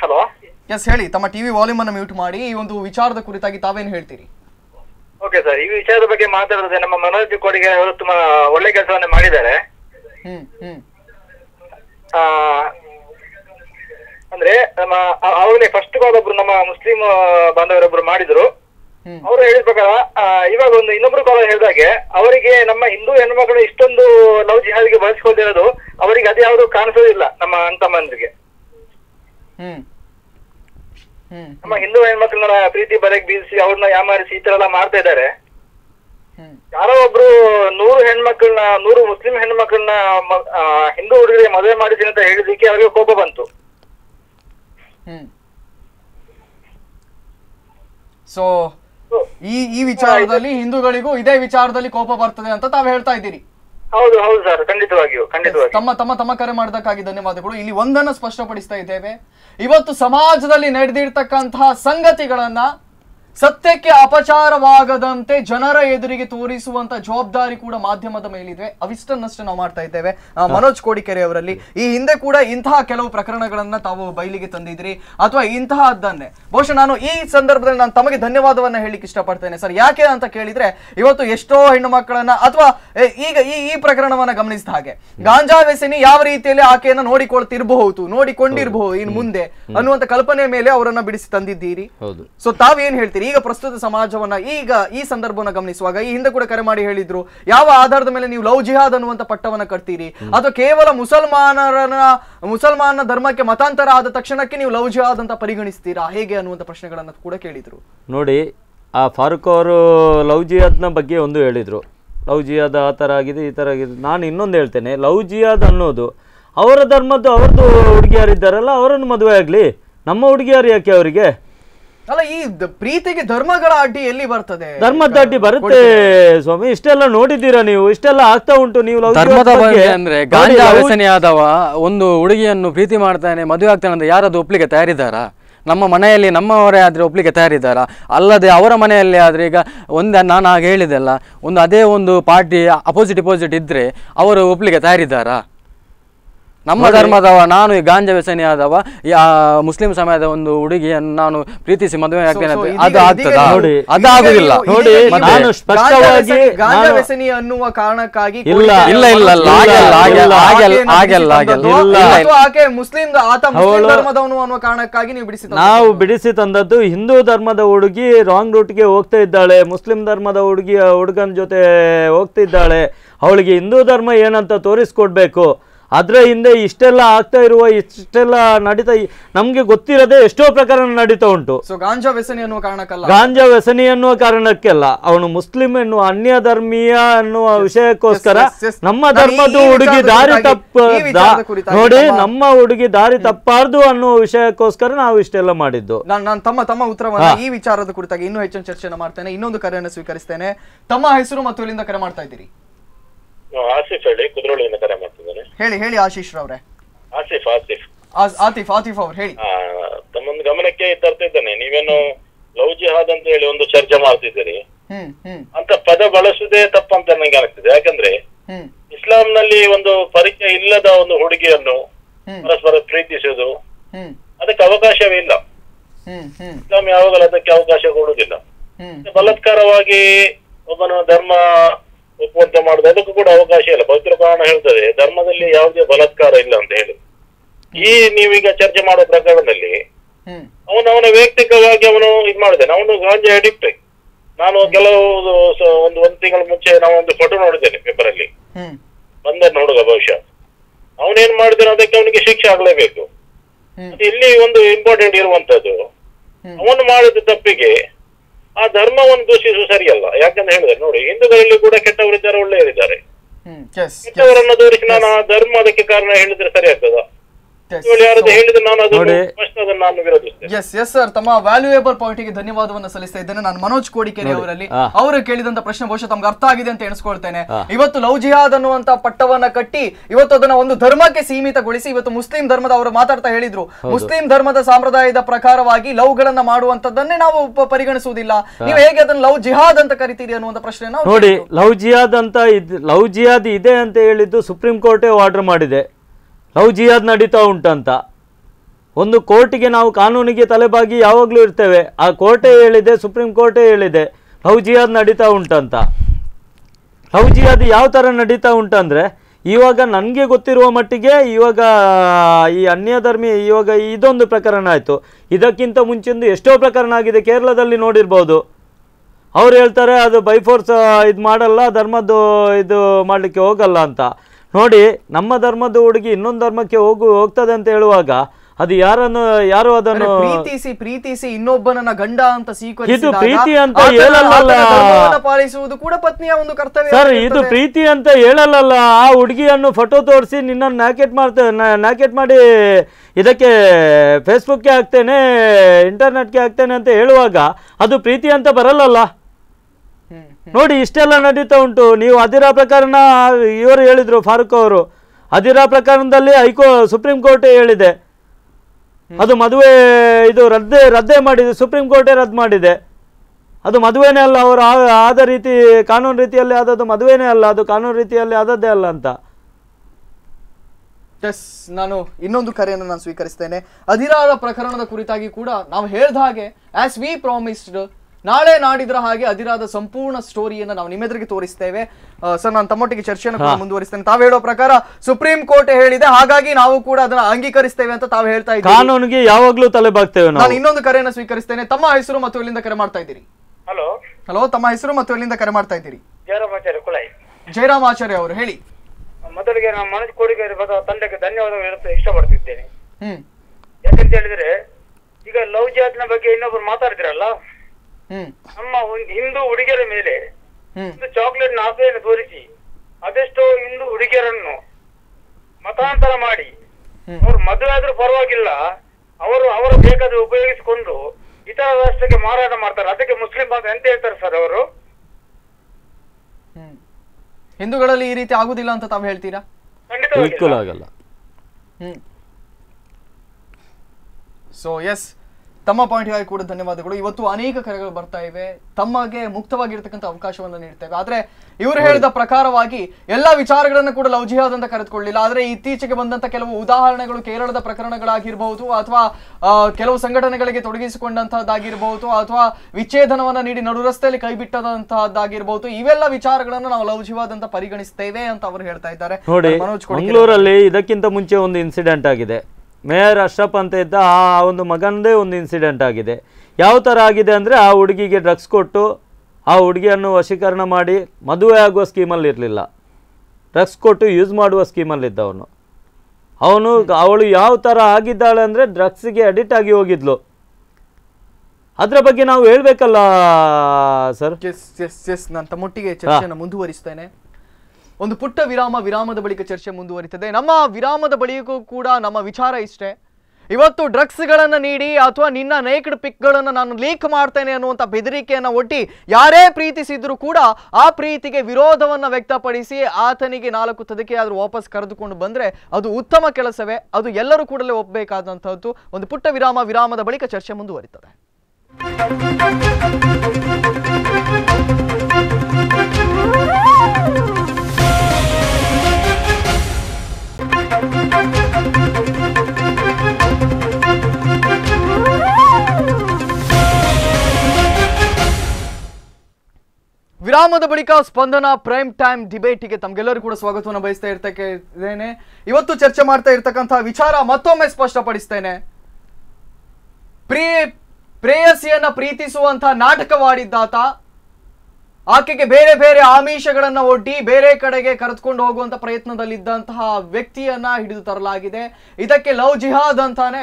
ಹಲೋ? ಎಸ್ ಹೇಳಿ ತಮ್ಮ ಟಿವಿ ವಾಲ್ಯೂಮ್ ಅನ್ನು ಮ್ಯೂಟ್ ಮಾಡಿ ಈ ಒಂದು ವಿಚಾರದ ಕುರಿತಾಗಿ ತಾವೇನು ಹೇಳ್ತೀರಿ? ಓಕೆ ಸರ್ ಈ ವಿಚಾರದ ಬಗ್ಗೆ ಮಾತಾಡೋದೇ ನಮ್ಮ ಮನೋಜ್ ಕೊಡುಗೆ ಅವರು ತುಂಬಾ ಒಳ್ಳೆ ಕೆಲಸವನ್ನ ಮಾಡಿದ್ದಾರೆ. ಹ್ಮ್ ಹ್ಮ್. ಆ, ಅಂದ್ರೆ ನಮ್ಮ ಅವಾಗಲೇ ಫಸ್ಟ್ ಒಬ್ರು ನಮ್ಮ ಮುಸ್ಲಿಂ ಬಾಂಧವರೊಬ್ರು ಮಾಡಿದ್ರು. ಅವರು ಹೇಳಿದ ಪ್ರಕಾರ ಇವಾಗ ಒಂದು ಇನ್ನೊಬ್ರು ಕಾಲ ಹೇಳಿದಾಗೆ ಅವರಿಗೆ ನಮ್ಮ ಹಿಂದೂ ಹೆಣ್ಮಕ್ಳು ಇಷ್ಟೊಂದು ಲವ್ ಜಿಹಾದಿಗೆ ಬಳಸ್ಕೊಳ್ತಿರೋದು ಅವರಿಗೆ ಅದ್ಯಾವುದು ಕಾಣಿಸೋದಿಲ್ಲ ನಮ್ಮ ಅಂತ ಹ್ಮ್ ಹ್ಮ್. ನಮ್ಮ ಹಿಂದೂ ಹೆಣ್ಮಕ್ಳನ್ನ ಪ್ರೀತಿ ಬರಕ್ ಬೀಳಿಸಿ ಅವ್ರನ್ನ ಯಾಮಾರಿಸಿ ಈ ತರ ಎಲ್ಲ ಮಾಡ್ತಾ ಇದ್ದಾರೆ ಹ್ಮ್. ಯಾರೋ ಒಬ್ರು ನೂರು ಹೆಣ್ಮಕ್ಳನ್ನ ನೂರು ಮುಸ್ಲಿಂ ಹೆಣ್ಮಕ್ಳನ್ನ ಹಿಂದೂ ಹುಡುಗರಿಗೆ ಮದುವೆ ಮಾಡಿದ್ದೀನಿ ಅಂತ ಹೇಳಿದಕ್ಕೆ ಅವರಿಗೆ ಕೋಪ ಬಂತು. ಹ್ಮ್. ಸೊ ಈ ಈ ವಿಚಾರದಲ್ಲಿ ಹಿಂದೂಗಳಿಗೂ ಇದೇ ವಿಚಾರದಲ್ಲಿ ಕೋಪ ಬರ್ತದೆ ಅಂತ ತಾವ್ ಹೇಳ್ತಾ ಇದ್ದೀರಿ. ಹೌದು ಹೌದು ಸರ್ ಖಂಡಿತವಾಗಿಯೂ ಖಂಡಿತವಾಗಿ ತಮ್ಮ ತಮ್ಮ ತಮ್ಮ ಕರೆ ಮಾಡಿದಕ್ಕಾಗಿ ಧನ್ಯವಾದಗಳು. ಇಲ್ಲಿ ಒಂದನ್ನು ಸ್ಪಷ್ಟಪಡಿಸ್ತಾ ಇದ್ದೇವೆ. ಇವತ್ತು ಸಮಾಜದಲ್ಲಿ ನಡೆದಿರ್ತಕ್ಕಂತಹ ಸಂಗತಿಗಳನ್ನ ಸತ್ಯಕ್ಕೆ ಅಪಚಾರವಾಗದಂತೆ ಜನರ ಎದುರಿಗೆ ತೋರಿಸುವಂತ ಜವಾಬ್ದಾರಿ ಕೂಡ ಮಾಧ್ಯಮದ ಮೇಲಿದೆ. ಅವಿಷ್ಟನ್ನಷ್ಟೇ ನಾವು ಮಾಡ್ತಾ ಇದ್ದೇವೆ. ಮನೋಜ್ ಕೋಡಿಕೆರೆ ಅವರಲ್ಲಿ ಈ ಹಿಂದೆ ಕೂಡ ಇಂತಹ ಕೆಲವು ಪ್ರಕರಣಗಳನ್ನ ತಾವು ಬಯಲಿಗೆ ತಂದಿದ್ರಿ ಅಥವಾ ಇಂತಹದ್ದನ್ನೇ. ಬಹುಶಃ ನಾನು ಈ ಸಂದರ್ಭದಲ್ಲಿ ನಾನು ತಮಗೆ ಧನ್ಯವಾದವನ್ನ ಹೇಳಿಕ್ಕೆ ಇಷ್ಟಪಡ್ತೇನೆ. ಸರ್ ಯಾಕೆ ಅಂತ ಕೇಳಿದ್ರೆ ಇವತ್ತು ಎಷ್ಟೋ ಹೆಣ್ಣು ಮಕ್ಕಳನ್ನ ಅಥವಾ ಈಗ ಈ ಈ ಪ್ರಕರಣವನ್ನ ಗಮನಿಸಿದ ಹಾಗೆ. ಗಾಂಜಾ ವ್ಯಸನಿ ಯಾವ ರೀತಿಯಲ್ಲಿ ಆಕೆಯನ್ನ ನೋಡಿಕೊಳ್ತಿರಬಹುದು ನೋಡಿಕೊಂಡಿರಬಹುದು ಇನ್ ಮುಂದೆ ಅನ್ನುವಂತ ಕಲ್ಪನೆ ಮೇಲೆ ಅವರನ್ನ ಬಿಡಿಸಿ ತಂದಿದ್ದೀರಿ. ಹೌದು. ಸೊ ತಾವೇನ್ ಹೇಳ್ತೀರಿ? ಈಗ ಪ್ರಸ್ತುತ ಸಮಾಜವನ್ನ ಈಗ ಈ ಸಂದರ್ಭವನ್ನ ಗಮನಿಸುವಾಗ ಈ ಹಿಂದೆ ಕೂಡ ಕರೆ ಮಾಡಿ ಹೇಳಿದ್ರು ಯಾವ ಆಧಾರದ ಮೇಲೆ ನೀವು ಲವ್ ಜಿಹಾದ್ ಅನ್ನುವಂತ ಪಟ್ಟವನ್ನ ಕಟ್ತೀರಿ? ಅಥವಾ ಕೇವಲ ಮುಸಲ್ಮಾನರನ್ನ ಮುಸಲ್ಮಾನ ಧರ್ಮಕ್ಕೆ ಮತಾಂತರ ಆದ ತಕ್ಷಣಕ್ಕೆ ನೀವು ಲವ್ ಜಿಹಾದ್ ಅಂತ ಪರಿಗಣಿಸ್ತೀರಾ? ಹೇಗೆ ಅನ್ನುವಂತ ಪ್ರಶ್ನೆಗಳನ್ನ ಕೂಡ ಕೇಳಿದ್ರು. ನೋಡಿ ಆ ಫಾರೂಕ್ ಅವರು ಲವ್ ಜಿಯಾದ್ನ ಬಗ್ಗೆ ಒಂದು ಹೇಳಿದರು. ಲವ್ ಜಿಯಾದ್ ಆ ಥರ ಆಗಿದೆ ಈ ಥರ ಆಗಿದೆ. ನಾನು ಇನ್ನೊಂದು ಹೇಳ್ತೇನೆ ಲವ್ ಜಿಯಾದ್ ಅನ್ನೋದು ಅವರ ಧರ್ಮದ್ದು ಅವ್ರದ್ದು ಹುಡುಗಿಯರಿದ್ದಾರಲ್ಲ ಅವರನ್ನು ಮದುವೆ ಆಗಲಿ. ನಮ್ಮ ಹುಡುಗಿಯರು ಯಾಕೆ ಅವರಿಗೆ? ಅಲ್ಲ ಈ ಪ್ರೀತಿಗೆ ಧರ್ಮಗಳ ಅಡ್ಡಿ ಎಲ್ಲಿ ಬರ್ತದೆ? ಧರ್ಮದ ಅಡ್ಡಿ ಬರುತ್ತೆ ಸ್ವಾಮಿ. ಇಷ್ಟೆಲ್ಲ ನೋಡಿದ್ದೀರಾ ನೀವು? ಇಷ್ಟೆಲ್ಲ ಆಗ್ತಾ ಉಂಟು ನೀವು ಧರ್ಮದ ಬಗ್ಗೆ? ಅಂದ್ರೆ ಗಾಂಜಾ ವ್ಯಸನಿಯಾದವ ಒಂದು ಹುಡುಗಿಯನ್ನು ಪ್ರೀತಿ ಮಾಡ್ತಾನೆ ಮದುವೆ ಆಗ್ತಾನೆ ಅಂದ್ರೆ ಯಾರದು ಒಪ್ಲಿಕ್ಕೆ ತಯಾರಿದ್ದಾರಾ? ನಮ್ಮ ಮನೆಯಲ್ಲಿ ನಮ್ಮವರೇ ಆದ್ರೆ ಒಪ್ಲಿಕ್ಕೆ ತಯಾರಿದ್ದಾರಾ? ಅಲ್ಲದೆ ಅವರ ಮನೆಯಲ್ಲಿ ಆದ್ರೆ ಈಗ ಒಂದು ನಾನು ಆಗ ಹೇಳಿದೆಲ್ಲ ಒಂದು ಅದೇ ಒಂದು ಪಾರ್ಟಿ ಅಪೋಸಿಟ್ ಅಪೋಸಿಟ್ ಇದ್ರೆ ಅವರು ಒಪ್ಲಿಕ್ಕೆ ತಯಾರಿದ್ದಾರಾ? ನಮ್ಮ ಧರ್ಮದವ ನಾನು ಈ ಗಾಂಜಾ ವ್ಯಸನಿ ಆದವ ಈ ಮುಸ್ಲಿಂ ಸಮಯದ ಒಂದು ಹುಡುಗಿಯನ್ನು ನಾನು ಪ್ರೀತಿಸಿ ಮದುವೆ ಆಗ್ತೇನೆ ಅದು ಇದೀಗ ನೋಡಿ, ಅದಾಗುದಿಲ್ಲ ನೋಡಿ, ನಾನು ಸ್ಪಷ್ಟವಾಗಿ ಗಾಂಜಾ ವ್ಯಸನಿ ಅನ್ನುವ ಕಾರಣಕ್ಕಾಗಿ ಇಲ್ಲ, ಇಲ್ಲ, ಇಲ್ಲ, ಆಗಲ್ಲ, ಆಗಲ್ಲ, ಆಗಲ್ಲ, ಆಗಲ್ಲ, ಆಕೆ ಮುಸ್ಲಿಂ ಆತ ಮುಸ್ಲಿಂ ಧರ್ಮದವನು ಅನ್ನುವ ಕಾರಣಕ್ಕಾಗಿ ನೀವು ಬಿಡಿಸಿ ನಾವು ಬಿಡಿಸಿ ತಂದದ್ದು ಹಿಂದೂ ಧರ್ಮದ ಹುಡುಗಿ ರಾಂಗ್ ರೂಟ್ಗೆ ಹೋಗ್ತಾ ಇದ್ದಾಳೆ ಮುಸ್ಲಿಂ ಧರ್ಮದ ಹುಡುಗಿಯ ಹುಡುಗನ ಜೊತೆ ಹೋಗ್ತಿದ್ದಾಳೆ ಅವಳಿಗೆ ಹಿಂದೂ ಧರ್ಮ ಏನಂತ ತೋರಿಸ್ಕೊಡ್ಬೇಕು. ಅದ್ರ ಹಿಂದೆ ಇಷ್ಟೆಲ್ಲ ಆಗ್ತಾ ಇರುವ ಇಷ್ಟೆಲ್ಲ ನಡೀತಾ ನಮಗೆ ಗೊತ್ತಿರದೆ ಎಷ್ಟೋ ಪ್ರಕರಣ ನಡೀತಾ ಉಂಟು. ಸೊ ಗಾಂಜಾ ವ್ಯಸನಿ ಅನ್ನುವ ಕಾರಣಕ್ಕಲ್ಲ? ಗಾಂಜಾ ವ್ಯಸನಿ ಅನ್ನುವ ಕಾರಣಕ್ಕೆಲ್ಲ ಅವನು ಮುಸ್ಲಿಂ ಎನ್ನುವ ಅನ್ಯ ಧರ್ಮೀಯ ಅನ್ನುವ ವಿಷಯಕ್ಕೋಸ್ಕರ. ನಮ್ಮ ಧರ್ಮದ ಹುಡುಗಿ ದಾರಿ ತಪ್ಪ ನೋಡಿ ನಮ್ಮ ಹುಡುಗಿ ದಾರಿ ತಪ್ಪಾರ್ದು ಅನ್ನುವ ವಿಷಯಕ್ಕೋಸ್ಕರ ನಾವು ಇಷ್ಟೆಲ್ಲ ಮಾಡಿದ್ದು. ನಾನು ನಾನು ತಮ್ಮ ತಮ್ಮ ಉತ್ತರವನ್ನು ಈ ವಿಚಾರದ ಕುರಿತಾಗಿ ಇನ್ನೂ ಹೆಚ್ಚಿನ ಚರ್ಚೆಯನ್ನು ಮಾಡ್ತೇನೆ. ಇನ್ನೊಂದು ಕರೆಯನ್ನು ಸ್ವೀಕರಿಸ್ತೇನೆ. ತಮ್ಮ ಹೆಸರು ಮತ್ತು ಇಲ್ಲಿಂದ ಕರೆ ಮಾಡ್ತಾ ಇದ್ದೀರಿ? ಆಸಿಫ್ ಹೇಳಿ ಕುದ್ರೋಳಿಯಿಂದ ಹೇಳಿ ಹೇಳಿ ಆಶೀಶ್ ರವ್ರೆ. ಆಸಿಫ್ ಆಸಿಫ್. ಆಸ್- ಆತಿಫ್ ಆತಿಫ್ ಅವ್ರು ಹೇಳಿ. ತಮ್ಮೊಂದು ಗಮನಕ್ಕೆ ತರ್ತಾ ಇದ್ದೇನೆ. ನೀವೇನು ಲವ್ ಜಿಹಾದ್ ಅಂತ ಹೇಳಿ ಒಂದು ಚರ್ಚೆ ಮಾಡ್ತಿದ್ದೀರಿ. ಅಂತ ಪದ ಬಳಸುದೇ ತಪ್ಪಂತ ನನಗೆ ಅನಿಸ್ತದೆ. ಯಾಕಂದ್ರೆ ಇಸ್ಲಾಂನಲ್ಲಿ ಒಂದು ಪರಿಚಯ ಇಲ್ಲದ ಒಂದು ಹುಡುಗಿಯನ್ನು ಪರಸ್ಪರ ಪ್ರೀತಿಸುವುದು ಅದಕ್ಕೆ ಅವಕಾಶವೇ ಇಲ್ಲ. ಇಸ್ಲಾಂ ಯಾವಾಗಲೂ ಅದಕ್ಕೆ ಅವಕಾಶ ಕೊಡುವುದಿಲ್ಲ. ಬಲಾತ್ಕಾರವಾಗಿ ಒಬ್ಬನ ಧರ್ಮ ಒಪ್ಪುವಂತೆ ಮಾಡುದು ಅದಕ್ಕೂ ಕೂಡ ಅವಕಾಶ ಇಲ್ಲ. ಪವಿತ್ರ ಪುರಾಣ ಹೇಳ್ತದೆ ಧರ್ಮದಲ್ಲಿ ಯಾವುದೇ ಬಲತ್ಕಾರ ಇಲ್ಲ ಅಂತ ಹೇಳಿ. ಈ ನೀವೀಗ ಚರ್ಚೆ ಮಾಡುವ ಪ್ರಕರಣದಲ್ಲಿ ಅವನು ಅವನ ವೈಯಕ್ತಿಕವಾಗಿ ಅವನು ಇದ್ ಮಾಡಿದ್ದಾನೆ. ಅವನು ಗಾಂಜಾ ಅಡಿಕ್ಟ್ ನಾನು ಕೆಲವು ಒಂದು ಒಂದು ತಿಂಗಳ ಮುಂಚೆ ನಾವು ಒಂದು ಫೋಟೋ ನೋಡಿದ್ದೇನೆ ಪೇಪರ್ ಅಲ್ಲಿ. ಹ್ಮ್. ನೋಡುವ ಬಹುಶಃ. ಅವನೇನ್ ಮಾಡಿದಾನೆ ಅದಕ್ಕೆ ಅವನಿಗೆ ಶಿಕ್ಷೆ ಆಗ್ಲೇಬೇಕು. ಇಲ್ಲಿ ಒಂದು ಇಂಪಾರ್ಟೆಂಟ್ ಇರುವಂತದ್ದು. ಅವನು ಮಾಡಿದ ತಪ್ಪಿಗೆ ಆ ಧರ್ಮವನ್ನು ದೂಷಿಸುವುದು ಸರಿಯಲ್ಲ. ಯಾಕಂತ ಹೇಳಿದ್ರೆ ನೋಡಿ ಹಿಂದೂಗಳಲ್ಲಿ ಕೂಡ ಕೆಟ್ಟವರಿದ್ದಾರೆ ಒಳ್ಳೆಯವರಿದ್ದಾರೆ ಕೆಟ್ಟವರನ್ನ ತೋರಿಸಿ ನಾನು ಆ ಧರ್ಮ ಅದಕ್ಕೆ ಕಾರಣ ಹೇಳಿದ್ರೆ ಸರಿ ಆಗ್ತದ? ಎಸ್ ಎಸ್ ಸರ್ ತಮ್ಮ ವ್ಯಾಲ್ಯೂಯೇಬಲ್ ಪಾಯಿಂಟ್ಗೆ ಧನ್ಯವಾದವನ್ನು ಸಲ್ಲಿಸ್ತಾ ಇದ್ದೇನೆ. ನಾನು ಮನೋಜ್ ಕೋಡಿಕೆರೆ ಅವರಲ್ಲಿ. ಅವರು ಕೇಳಿದಂತ ಪ್ರಶ್ನೆ ಬಹುಶಃ ತಮ್ಗೆ ಅರ್ಥ ಆಗಿದೆ ಅಂತ ಎಣಿಸ್ಕೊಳ್ತೇನೆ. ಇವತ್ತು ಲವ್ ಜಿಹಾದ್ ಅನ್ನುವಂತ ಪಟ್ಟವನ್ನ ಕಟ್ಟಿ ಇವತ್ತು ಅದನ್ನ ಒಂದು ಧರ್ಮಕ್ಕೆ ಸೀಮಿತಗೊಳಿಸಿ ಇವತ್ತು ಮುಸ್ಲಿಂ ಧರ್ಮದ ಅವರು ಮಾತಾಡ್ತಾ ಹೇಳಿದ್ರು. ಮುಸ್ಲಿಂ ಧರ್ಮದ ಸಂಪ್ರದಾಯದ ಪ್ರಕಾರವಾಗಿ ಲವ್ ಗಳನ್ನ ಮಾಡುವಂತದ್ದನ್ನೇ ನಾವು ಪರಿಗಣಿಸುವುದಿಲ್ಲ. ನೀವು ಹೇಗೆ ಅದನ್ನ ಲವ್ ಜಿಹಾದ್ ಅಂತ ಕರಿತೀರಿ ಅನ್ನುವಂತ ಪ್ರಶ್ನೆ ನೋಡಿ ಲವ್ ಜಿಹಾದ್ ಅಂತ ಇದ್ ಲವ್ ಜಿಹಾದ್ ಇದೆ ಅಂತ ಹೇಳಿದ್ದು ಸುಪ್ರೀಂ ಕೋರ್ಟೇ ಆರ್ಡರ್ ಮಾಡಿದೆ. ಲವ್ ಜಿಯಾದ್ ನಡೀತಾ ಉಂಟಂತ. ಒಂದು ಕೋರ್ಟಿಗೆ ನಾವು ಕಾನೂನಿಗೆ ತಲೆಬಾಗಿ ಯಾವಾಗಲೂ ಇರ್ತೇವೆ. ಆ ಕೋರ್ಟೇ ಹೇಳಿದೆ, ಸುಪ್ರೀಂ ಕೋರ್ಟೇ ಹೇಳಿದೆ ಲವ್ ಜಿಯಾದ್ ನಡೀತಾ ಉಂಟಂತ. ಲವ್ ಜಿಯಾದ್ ಯಾವ ಥರ ನಡೀತಾ ಉಂಟಂದರೆ, ಇವಾಗ ನನಗೆ ಗೊತ್ತಿರುವ ಮಟ್ಟಿಗೆ ಇವಾಗ ಈ ಅನ್ಯಧರ್ಮಿ, ಇವಾಗ ಇದೊಂದು ಪ್ರಕರಣ ಆಯಿತು. ಇದಕ್ಕಿಂತ ಮುಂಚಿಂದು ಎಷ್ಟೋ ಪ್ರಕರಣ ಆಗಿದೆ ಕೇರಳದಲ್ಲಿ ನೋಡಿರ್ಬೋದು. ಅವ್ರು ಹೇಳ್ತಾರೆ, ಅದು ಬೈಫೋರ್ಸ್ ಇದು ಮಾಡಲ್ಲ, ಧರ್ಮದ್ದು ಇದು ಮಾಡಲಿಕ್ಕೆ ಹೋಗಲ್ಲ ಅಂತ. ನೋಡಿ ನಮ್ಮ ಧರ್ಮದ ಹುಡುಗಿ ಇನ್ನೊಂದು ಧರ್ಮಕ್ಕೆ ಹೋಗು ಹೋಗ್ತದೆ ಅಂತ ಹೇಳುವಾಗ ಅದು ಯಾರನ್ನು ಯಾರು ಅದನ್ನು ಪ್ರೀತಿಸಿ ಪ್ರೀತಿಸಿ ಇನ್ನೊಬ್ಬನನ್ನ ಗಂಡ ಅಂತ ಇದು ಪ್ರೀತಿ ಅಂತ ಹೇಳಲ್ಲ. ಪಾಲಿಸುವುದು ಕೂಡ ಪತ್ನಿಯ ಒಂದು ಕರ್ತವ್ಯ ಸರ್ ಇದು ಪ್ರೀತಿ ಅಂತ ಹೇಳಲ್ಲ ಆ ಹುಡುಗಿಯನ್ನು ಫೋಟೋ ತೋರಿಸಿ ನಿನ್ನನ್ನು ನ್ಯಾಕೆಟ್ ಮಾಡ್ತೇನೆ ನ್ಯಾಕೆಟ್ ಮಾಡಿ ಇದಕ್ಕೆ ಫೇಸ್ಬುಕ್ಗೆ ಹಾಕ್ತೇನೆ ಇಂಟರ್ನೆಟ್ಗೆ ಹಾಕ್ತೇನೆ ಅಂತ ಹೇಳುವಾಗ ಅದು ಪ್ರೀತಿ ಅಂತ ಬರಲ್ಲಲ್ಲ. ನೋಡಿ ಇಷ್ಟೆಲ್ಲ ನಡೀತಾ ಉಂಟು. ನೀವು ಅದಿರಾ ಪ್ರಕರಣ ಇವರು ಹೇಳಿದ್ರು ಫಾರೂಕ್ ಅವರು. ಅದಿರಾ ಪ್ರಕರಣದಲ್ಲಿ ಹೈಕೋ ಸುಪ್ರೀಂ ಕೋರ್ಟೇ ಹೇಳಿದೆ. ಅದು ಮದುವೆ ಇದು ರದ್ದೆ ರದ್ದೆ ಮಾಡಿದೆ ಸುಪ್ರೀಂ ಕೋರ್ಟೇ ರದ್ದು ಮಾಡಿದೆ. ಅದು ಮದುವೆನೇ ಅಲ್ಲ ಅವರು ಆದ ರೀತಿ ಕಾನೂನು ರೀತಿಯಲ್ಲಿ ಆದದ್ದು ಮದುವೆನೇ ಅಲ್ಲ ಅದು ಕಾನೂನು ರೀತಿಯಲ್ಲಿ ಆದದ್ದೇ ಅಲ್ಲ ಅಂತ. ಎಸ್ ನಾನು ಇನ್ನೊಂದು ಕರೆಯನ್ನು ನಾನು ಸ್ವೀಕರಿಸ್ತೇನೆ. ಅಧಿರಾರ ಪ್ರಕರಣದ ಕುರಿತಾಗಿ ಕೂಡ ನಾವು ಹೇಳ್ದ ಹಾಗೆ ಆಸ್ ವಿ ಪ್ರಾಮಿಸ್ಡ್ ನಾಳೆ ನಾಡಿದ್ರ ಹಾಗೆ ಅದಿರಾದ ಸಂಪೂರ್ಣ ಸ್ಟೋರಿಯನ್ನು ನಾವು ನಿಮ್ಮೆದುರಿಗೆ ತೋರಿಸ್ತೇವೆ. ಸರ್ ನಾನು ತಮ್ಮೊಟ್ಟಿಗೆ ಚರ್ಚೆಯನ್ನು ಕೂಡ ಮುಂದುವರಿಸ್ತೇನೆ. ತಾವು ಹೇಳೋ ಪ್ರಕಾರ ಸುಪ್ರೀಂ ಕೋರ್ಟ್ ಹೇಳಿದೆ. ಹಾಗಾಗಿ ನಾವು ಕೂಡ ಅದನ್ನ ಅಂಗೀಕರಿಸ್ತೇವೆ ಅಂತ ತಾವು ಹೇಳ್ತಾ ಇದ್ದೀವಿ ಕಾನೂನಿಗೆ ಯಾವಾಗ್ಲೂ ತಲೆ ಬಾಗ್ತೇವೆ ನಾನು ಇನ್ನೊಂದು ಕರೆಯನ್ನು ಸ್ವೀಕರಿಸ್ತೇನೆ. ತಮ್ಮ ಹೆಸರು ಮತ್ತು ಎಲ್ಲಿಂದ ಕರೆ ಮಾಡ್ತಾ ಇದ್ದೀರಿ. ಹಲೋ. ಹಲೋ ತಮ್ಮ ಹೆಸರು ಮತ್ತು ಎಲ್ಲಿಂದ ಕರೆ ಮಾಡ್ತಾ ಇದ್ದೀರಿ. ಜಯರಾಮ್ ಆಚಾರ್ಯ ಅವರು ಹೇಳಿ. ಮೊದಲಿಗೆ ನಾನು ಮನೋಜ್ ಕೋಡಿಗೇರಿ ಬದ ತಂಡಕ್ಕೆ ಧನ್ಯವಾದಗಳು ಇಷ್ಟಪಡ್ತಿದ್ದೇನೆ. ಹ್ಮ್. ಯಾಕಂತ ಹೇಳಿದ್ರೆ ಈಗ ಲವ್ ಜಾತ್ನ ಬಗ್ಗೆ ಇನ್ನೊಬ್ರು ಮಾತಾಡಿದ್ರಲ್ಲ? ನಮ್ಮ ಒಂದ್ ಹಿಂದೂ ಹುಡುಗಿಯರ ಮೇಲೆ ಹ್ಮ್. ಒಂದು ಚಾಕ್ಲೇಟ್ನ ಆಸೆಯನ್ನು ತೋರಿಸಿ ಅದೆಷ್ಟೋ ಹಿಂದೂ ಹುಡುಗಿಯರನ್ನು ಮತಾಂತರ ಮಾಡಿ. ಅವ್ರು ಮದುವೆ ಆದ್ರೂ ಪರವಾಗಿಲ್ಲ ಅವರು ಅವರು ಬೇಕಾದ್ರೆ ಉಪಯೋಗಿಸಿಕೊಂಡು ಇತರ ರಾಷ್ಟ್ರಕ್ಕೆ ಮಾರಾಟ ಮಾಡ್ತಾರೆ. ಅದಕ್ಕೆ ಮುಸ್ಲಿಂ ಬಾಂಧ ಎಂತ ಹೇಳ್ತಾರೆ ಸರ್ ಅವರು. ಹ್ಮ್. ಹಿಂದೂಗಳಲ್ಲಿ ಈ ರೀತಿ ಆಗುದಿಲ್ಲ ಅಂತ ತಾವು ಹೇಳ್ತೀರಾ? ಖಂಡಿತ ಖಂಡಿತವಾಗಿ ಆಗಲ್ಲ. ಹ್ಮ್. ಸೊ ಎಸ್ ತಮ್ಮ ಪಾಯಿಂಟ್ಗಾಗಿ ಕೂಡ ಧನ್ಯವಾದಗಳು. ಇವತ್ತು ಅನೇಕ ಕರೆಗಳು ಬರ್ತಾ ಇವೆ. ತಮಗೆ ಮುಕ್ತವಾಗಿರ್ತಕ್ಕಂಥ ಅವಕಾಶವನ್ನು ನೀಡ್ತೇವೆ. ಆದ್ರೆ ಇವರು ಹೇಳಿದ ಪ್ರಕಾರವಾಗಿ ಎಲ್ಲ ವಿಚಾರಗಳನ್ನು ಕೂಡ ಲವ್ ಜಿಹಾದ್ ಅಂತ ಕರೆದುಕೊಳ್ಳಿಲ್ಲ. ಆದ್ರೆ ಇತ್ತೀಚೆಗೆ ಬಂದಂತ ಕೆಲವು ಉದಾಹರಣೆಗಳು ಕೇರಳದ ಪ್ರಕರಣಗಳಾಗಿರ್ಬಹುದು ಅಥವಾ ಕೆಲವು ಸಂಘಟನೆಗಳಿಗೆ ತೊಡಗಿಸಿಕೊಂಡಂತಹದ್ದಾಗಿರ್ಬಹುದು ಅಥವಾ ವಿಚ್ಛೇದನವನ್ನ ನೀಡಿ ನಡು ರಸ್ತೆಯಲ್ಲಿ ಕೈ ಬಿಟ್ಟದಂತಹದ್ದಾಗಿರ್ಬಹುದು ಇವೆಲ್ಲ ವಿಚಾರಗಳನ್ನು ನಾವು ಲವ್ ಜಿಹಾದ್ ಅಂತ ಪರಿಗಣಿಸ್ತೇವೆ ಅಂತ ಅವರು ಹೇಳ್ತಾ ಇದ್ದಾರೆ. ನೋಡಿ ಮಂಗಳೂರಲ್ಲಿ ಇದಕ್ಕಿಂತ ಮುಂಚೆ ಒಂದು ಇನ್ಸಿಡೆಂಟ್ ಆಗಿದೆ. ಮೇಯರ್ ಅಶ್ರಫ್ ಅಂತ ಇದ್ದ ಆ ಒಂದು ಮಗನದೇ ಒಂದು ಇನ್ಸಿಡೆಂಟ್ ಆಗಿದೆ. ಯಾವ ಥರ ಆಗಿದೆ ಅಂದರೆ ಆ ಹುಡುಗಿಗೆ ಡ್ರಗ್ಸ್ ಕೊಟ್ಟು ಆ ಹುಡುಗಿಯನ್ನು ವಶೀಕರಣ ಮಾಡಿ ಮದುವೆ ಆಗುವ ಸ್ಕೀಮಲ್ಲಿ ಇರಲಿಲ್ಲ. ಡ್ರಗ್ಸ್ ಕೊಟ್ಟು ಯೂಸ್ ಮಾಡುವ ಸ್ಕೀಮಲ್ಲಿದ್ದ ಅವನು ಅವನು ಅವಳು ಯಾವ ಥರ ಆಗಿದ್ದಾಳೆ ಅಂದರೆ ಡ್ರಗ್ಸಿಗೆ ಅಡಿಕ್ಟ್ ಆಗಿ ಹೋಗಿದ್ಲು. ಅದರ ಬಗ್ಗೆ ನಾವು ಹೇಳ್ಬೇಕಲ್ಲ ಸರ್ ಎಸ್ ಎಸ್ ಎಸ್ ನಾನು ತಮ್ಮೊಟ್ಟಿಗೆ ಚರ್ಚೆಯನ್ನು ಮುಂದುವರಿಸ್ತೇನೆ. ಒಂದು ಪುಟ್ಟ ವಿರಾಮ ವಿರಾಮದ ಬಳಿಕ ಚರ್ಚೆ ಮುಂದುವರಿತದೆ. ನಮ್ಮ ವಿರಾಮದ ಬಳಿಗೂ ಕೂಡ ನಮ್ಮ ವಿಚಾರ ಇಷ್ಟೇ. ಇವತ್ತು ಡ್ರಗ್ಸ್ಗಳನ್ನು ನೀಡಿ ಅಥವಾ ನಿನ್ನ ನೇಕ್ಡ್ ಪಿಕ್ಗಳನ್ನು ನಾನು ಲೀಕ್ ಮಾಡ್ತೇನೆ ಅನ್ನುವಂಥ ಬೆದರಿಕೆಯನ್ನು ಒಟ್ಟಿ ಯಾರೇ ಪ್ರೀತಿಸಿದ್ರು ಕೂಡ ಆ ಪ್ರೀತಿಗೆ ವಿರೋಧವನ್ನು ವ್ಯಕ್ತಪಡಿಸಿ ಆತನಿಗೆ ನಾಲ್ಕು ತದಕೆ ಆದರೂ ವಾಪಸ್ ಕರೆದುಕೊಂಡು ಬಂದರೆ ಅದು ಉತ್ತಮ ಕೆಲಸವೇ. ಅದು ಎಲ್ಲರೂ ಕೂಡಲೇ ಒಪ್ಪಬೇಕಾದಂಥದ್ದು. ಒಂದು ಪುಟ್ಟ ವಿರಾಮ ವಿರಾಮದ ಬಳಿಕ ಚರ್ಚೆ ಮುಂದುವರಿತದೆ. ವಿರಾಮದ ಬಳಿಕ ಸ್ಪಂದನ ಪ್ರೈಮ್ ಟೈಮ್ ಡಿಬೇಟಿಗೆ ತಮ್ಗೆಲ್ಲರೂ ಕೂಡ ಸ್ವಾಗತವನ್ನು ಬಯಸ್ತಾ ಇರ್ತಕ್ಕೆ ಇದ್ದೇನೆ ಇವತ್ತು ಚರ್ಚೆ ಮಾಡ್ತಾ ಇರ್ತಕ್ಕಂತಹ ವಿಚಾರ ಮತ್ತೊಮ್ಮೆ ಸ್ಪಷ್ಟಪಡಿಸ್ತೇನೆ. ಪ್ರೀ ಪ್ರೇಯಸಿಯನ್ನ ಪ್ರೀತಿಸುವಂತ ನಾಟಕವಾಡಿದ್ದಾತ ಆಕೆಗೆ ಬೇರೆ ಬೇರೆ ಆಮಿಷಗಳನ್ನು ಒಡ್ಡಿ ಬೇರೆ ಕಡೆಗೆ ಕರೆದುಕೊಂಡು ಹೋಗುವಂತ ಪ್ರಯತ್ನದಲ್ಲಿದ್ದಂತಹ ವ್ಯಕ್ತಿಯನ್ನ ಹಿಡಿದು ತರಲಾಗಿದೆ. ಇದಕ್ಕೆ ಲವ್ ಜಿಹಾದ್ ಅಂತಾನೆ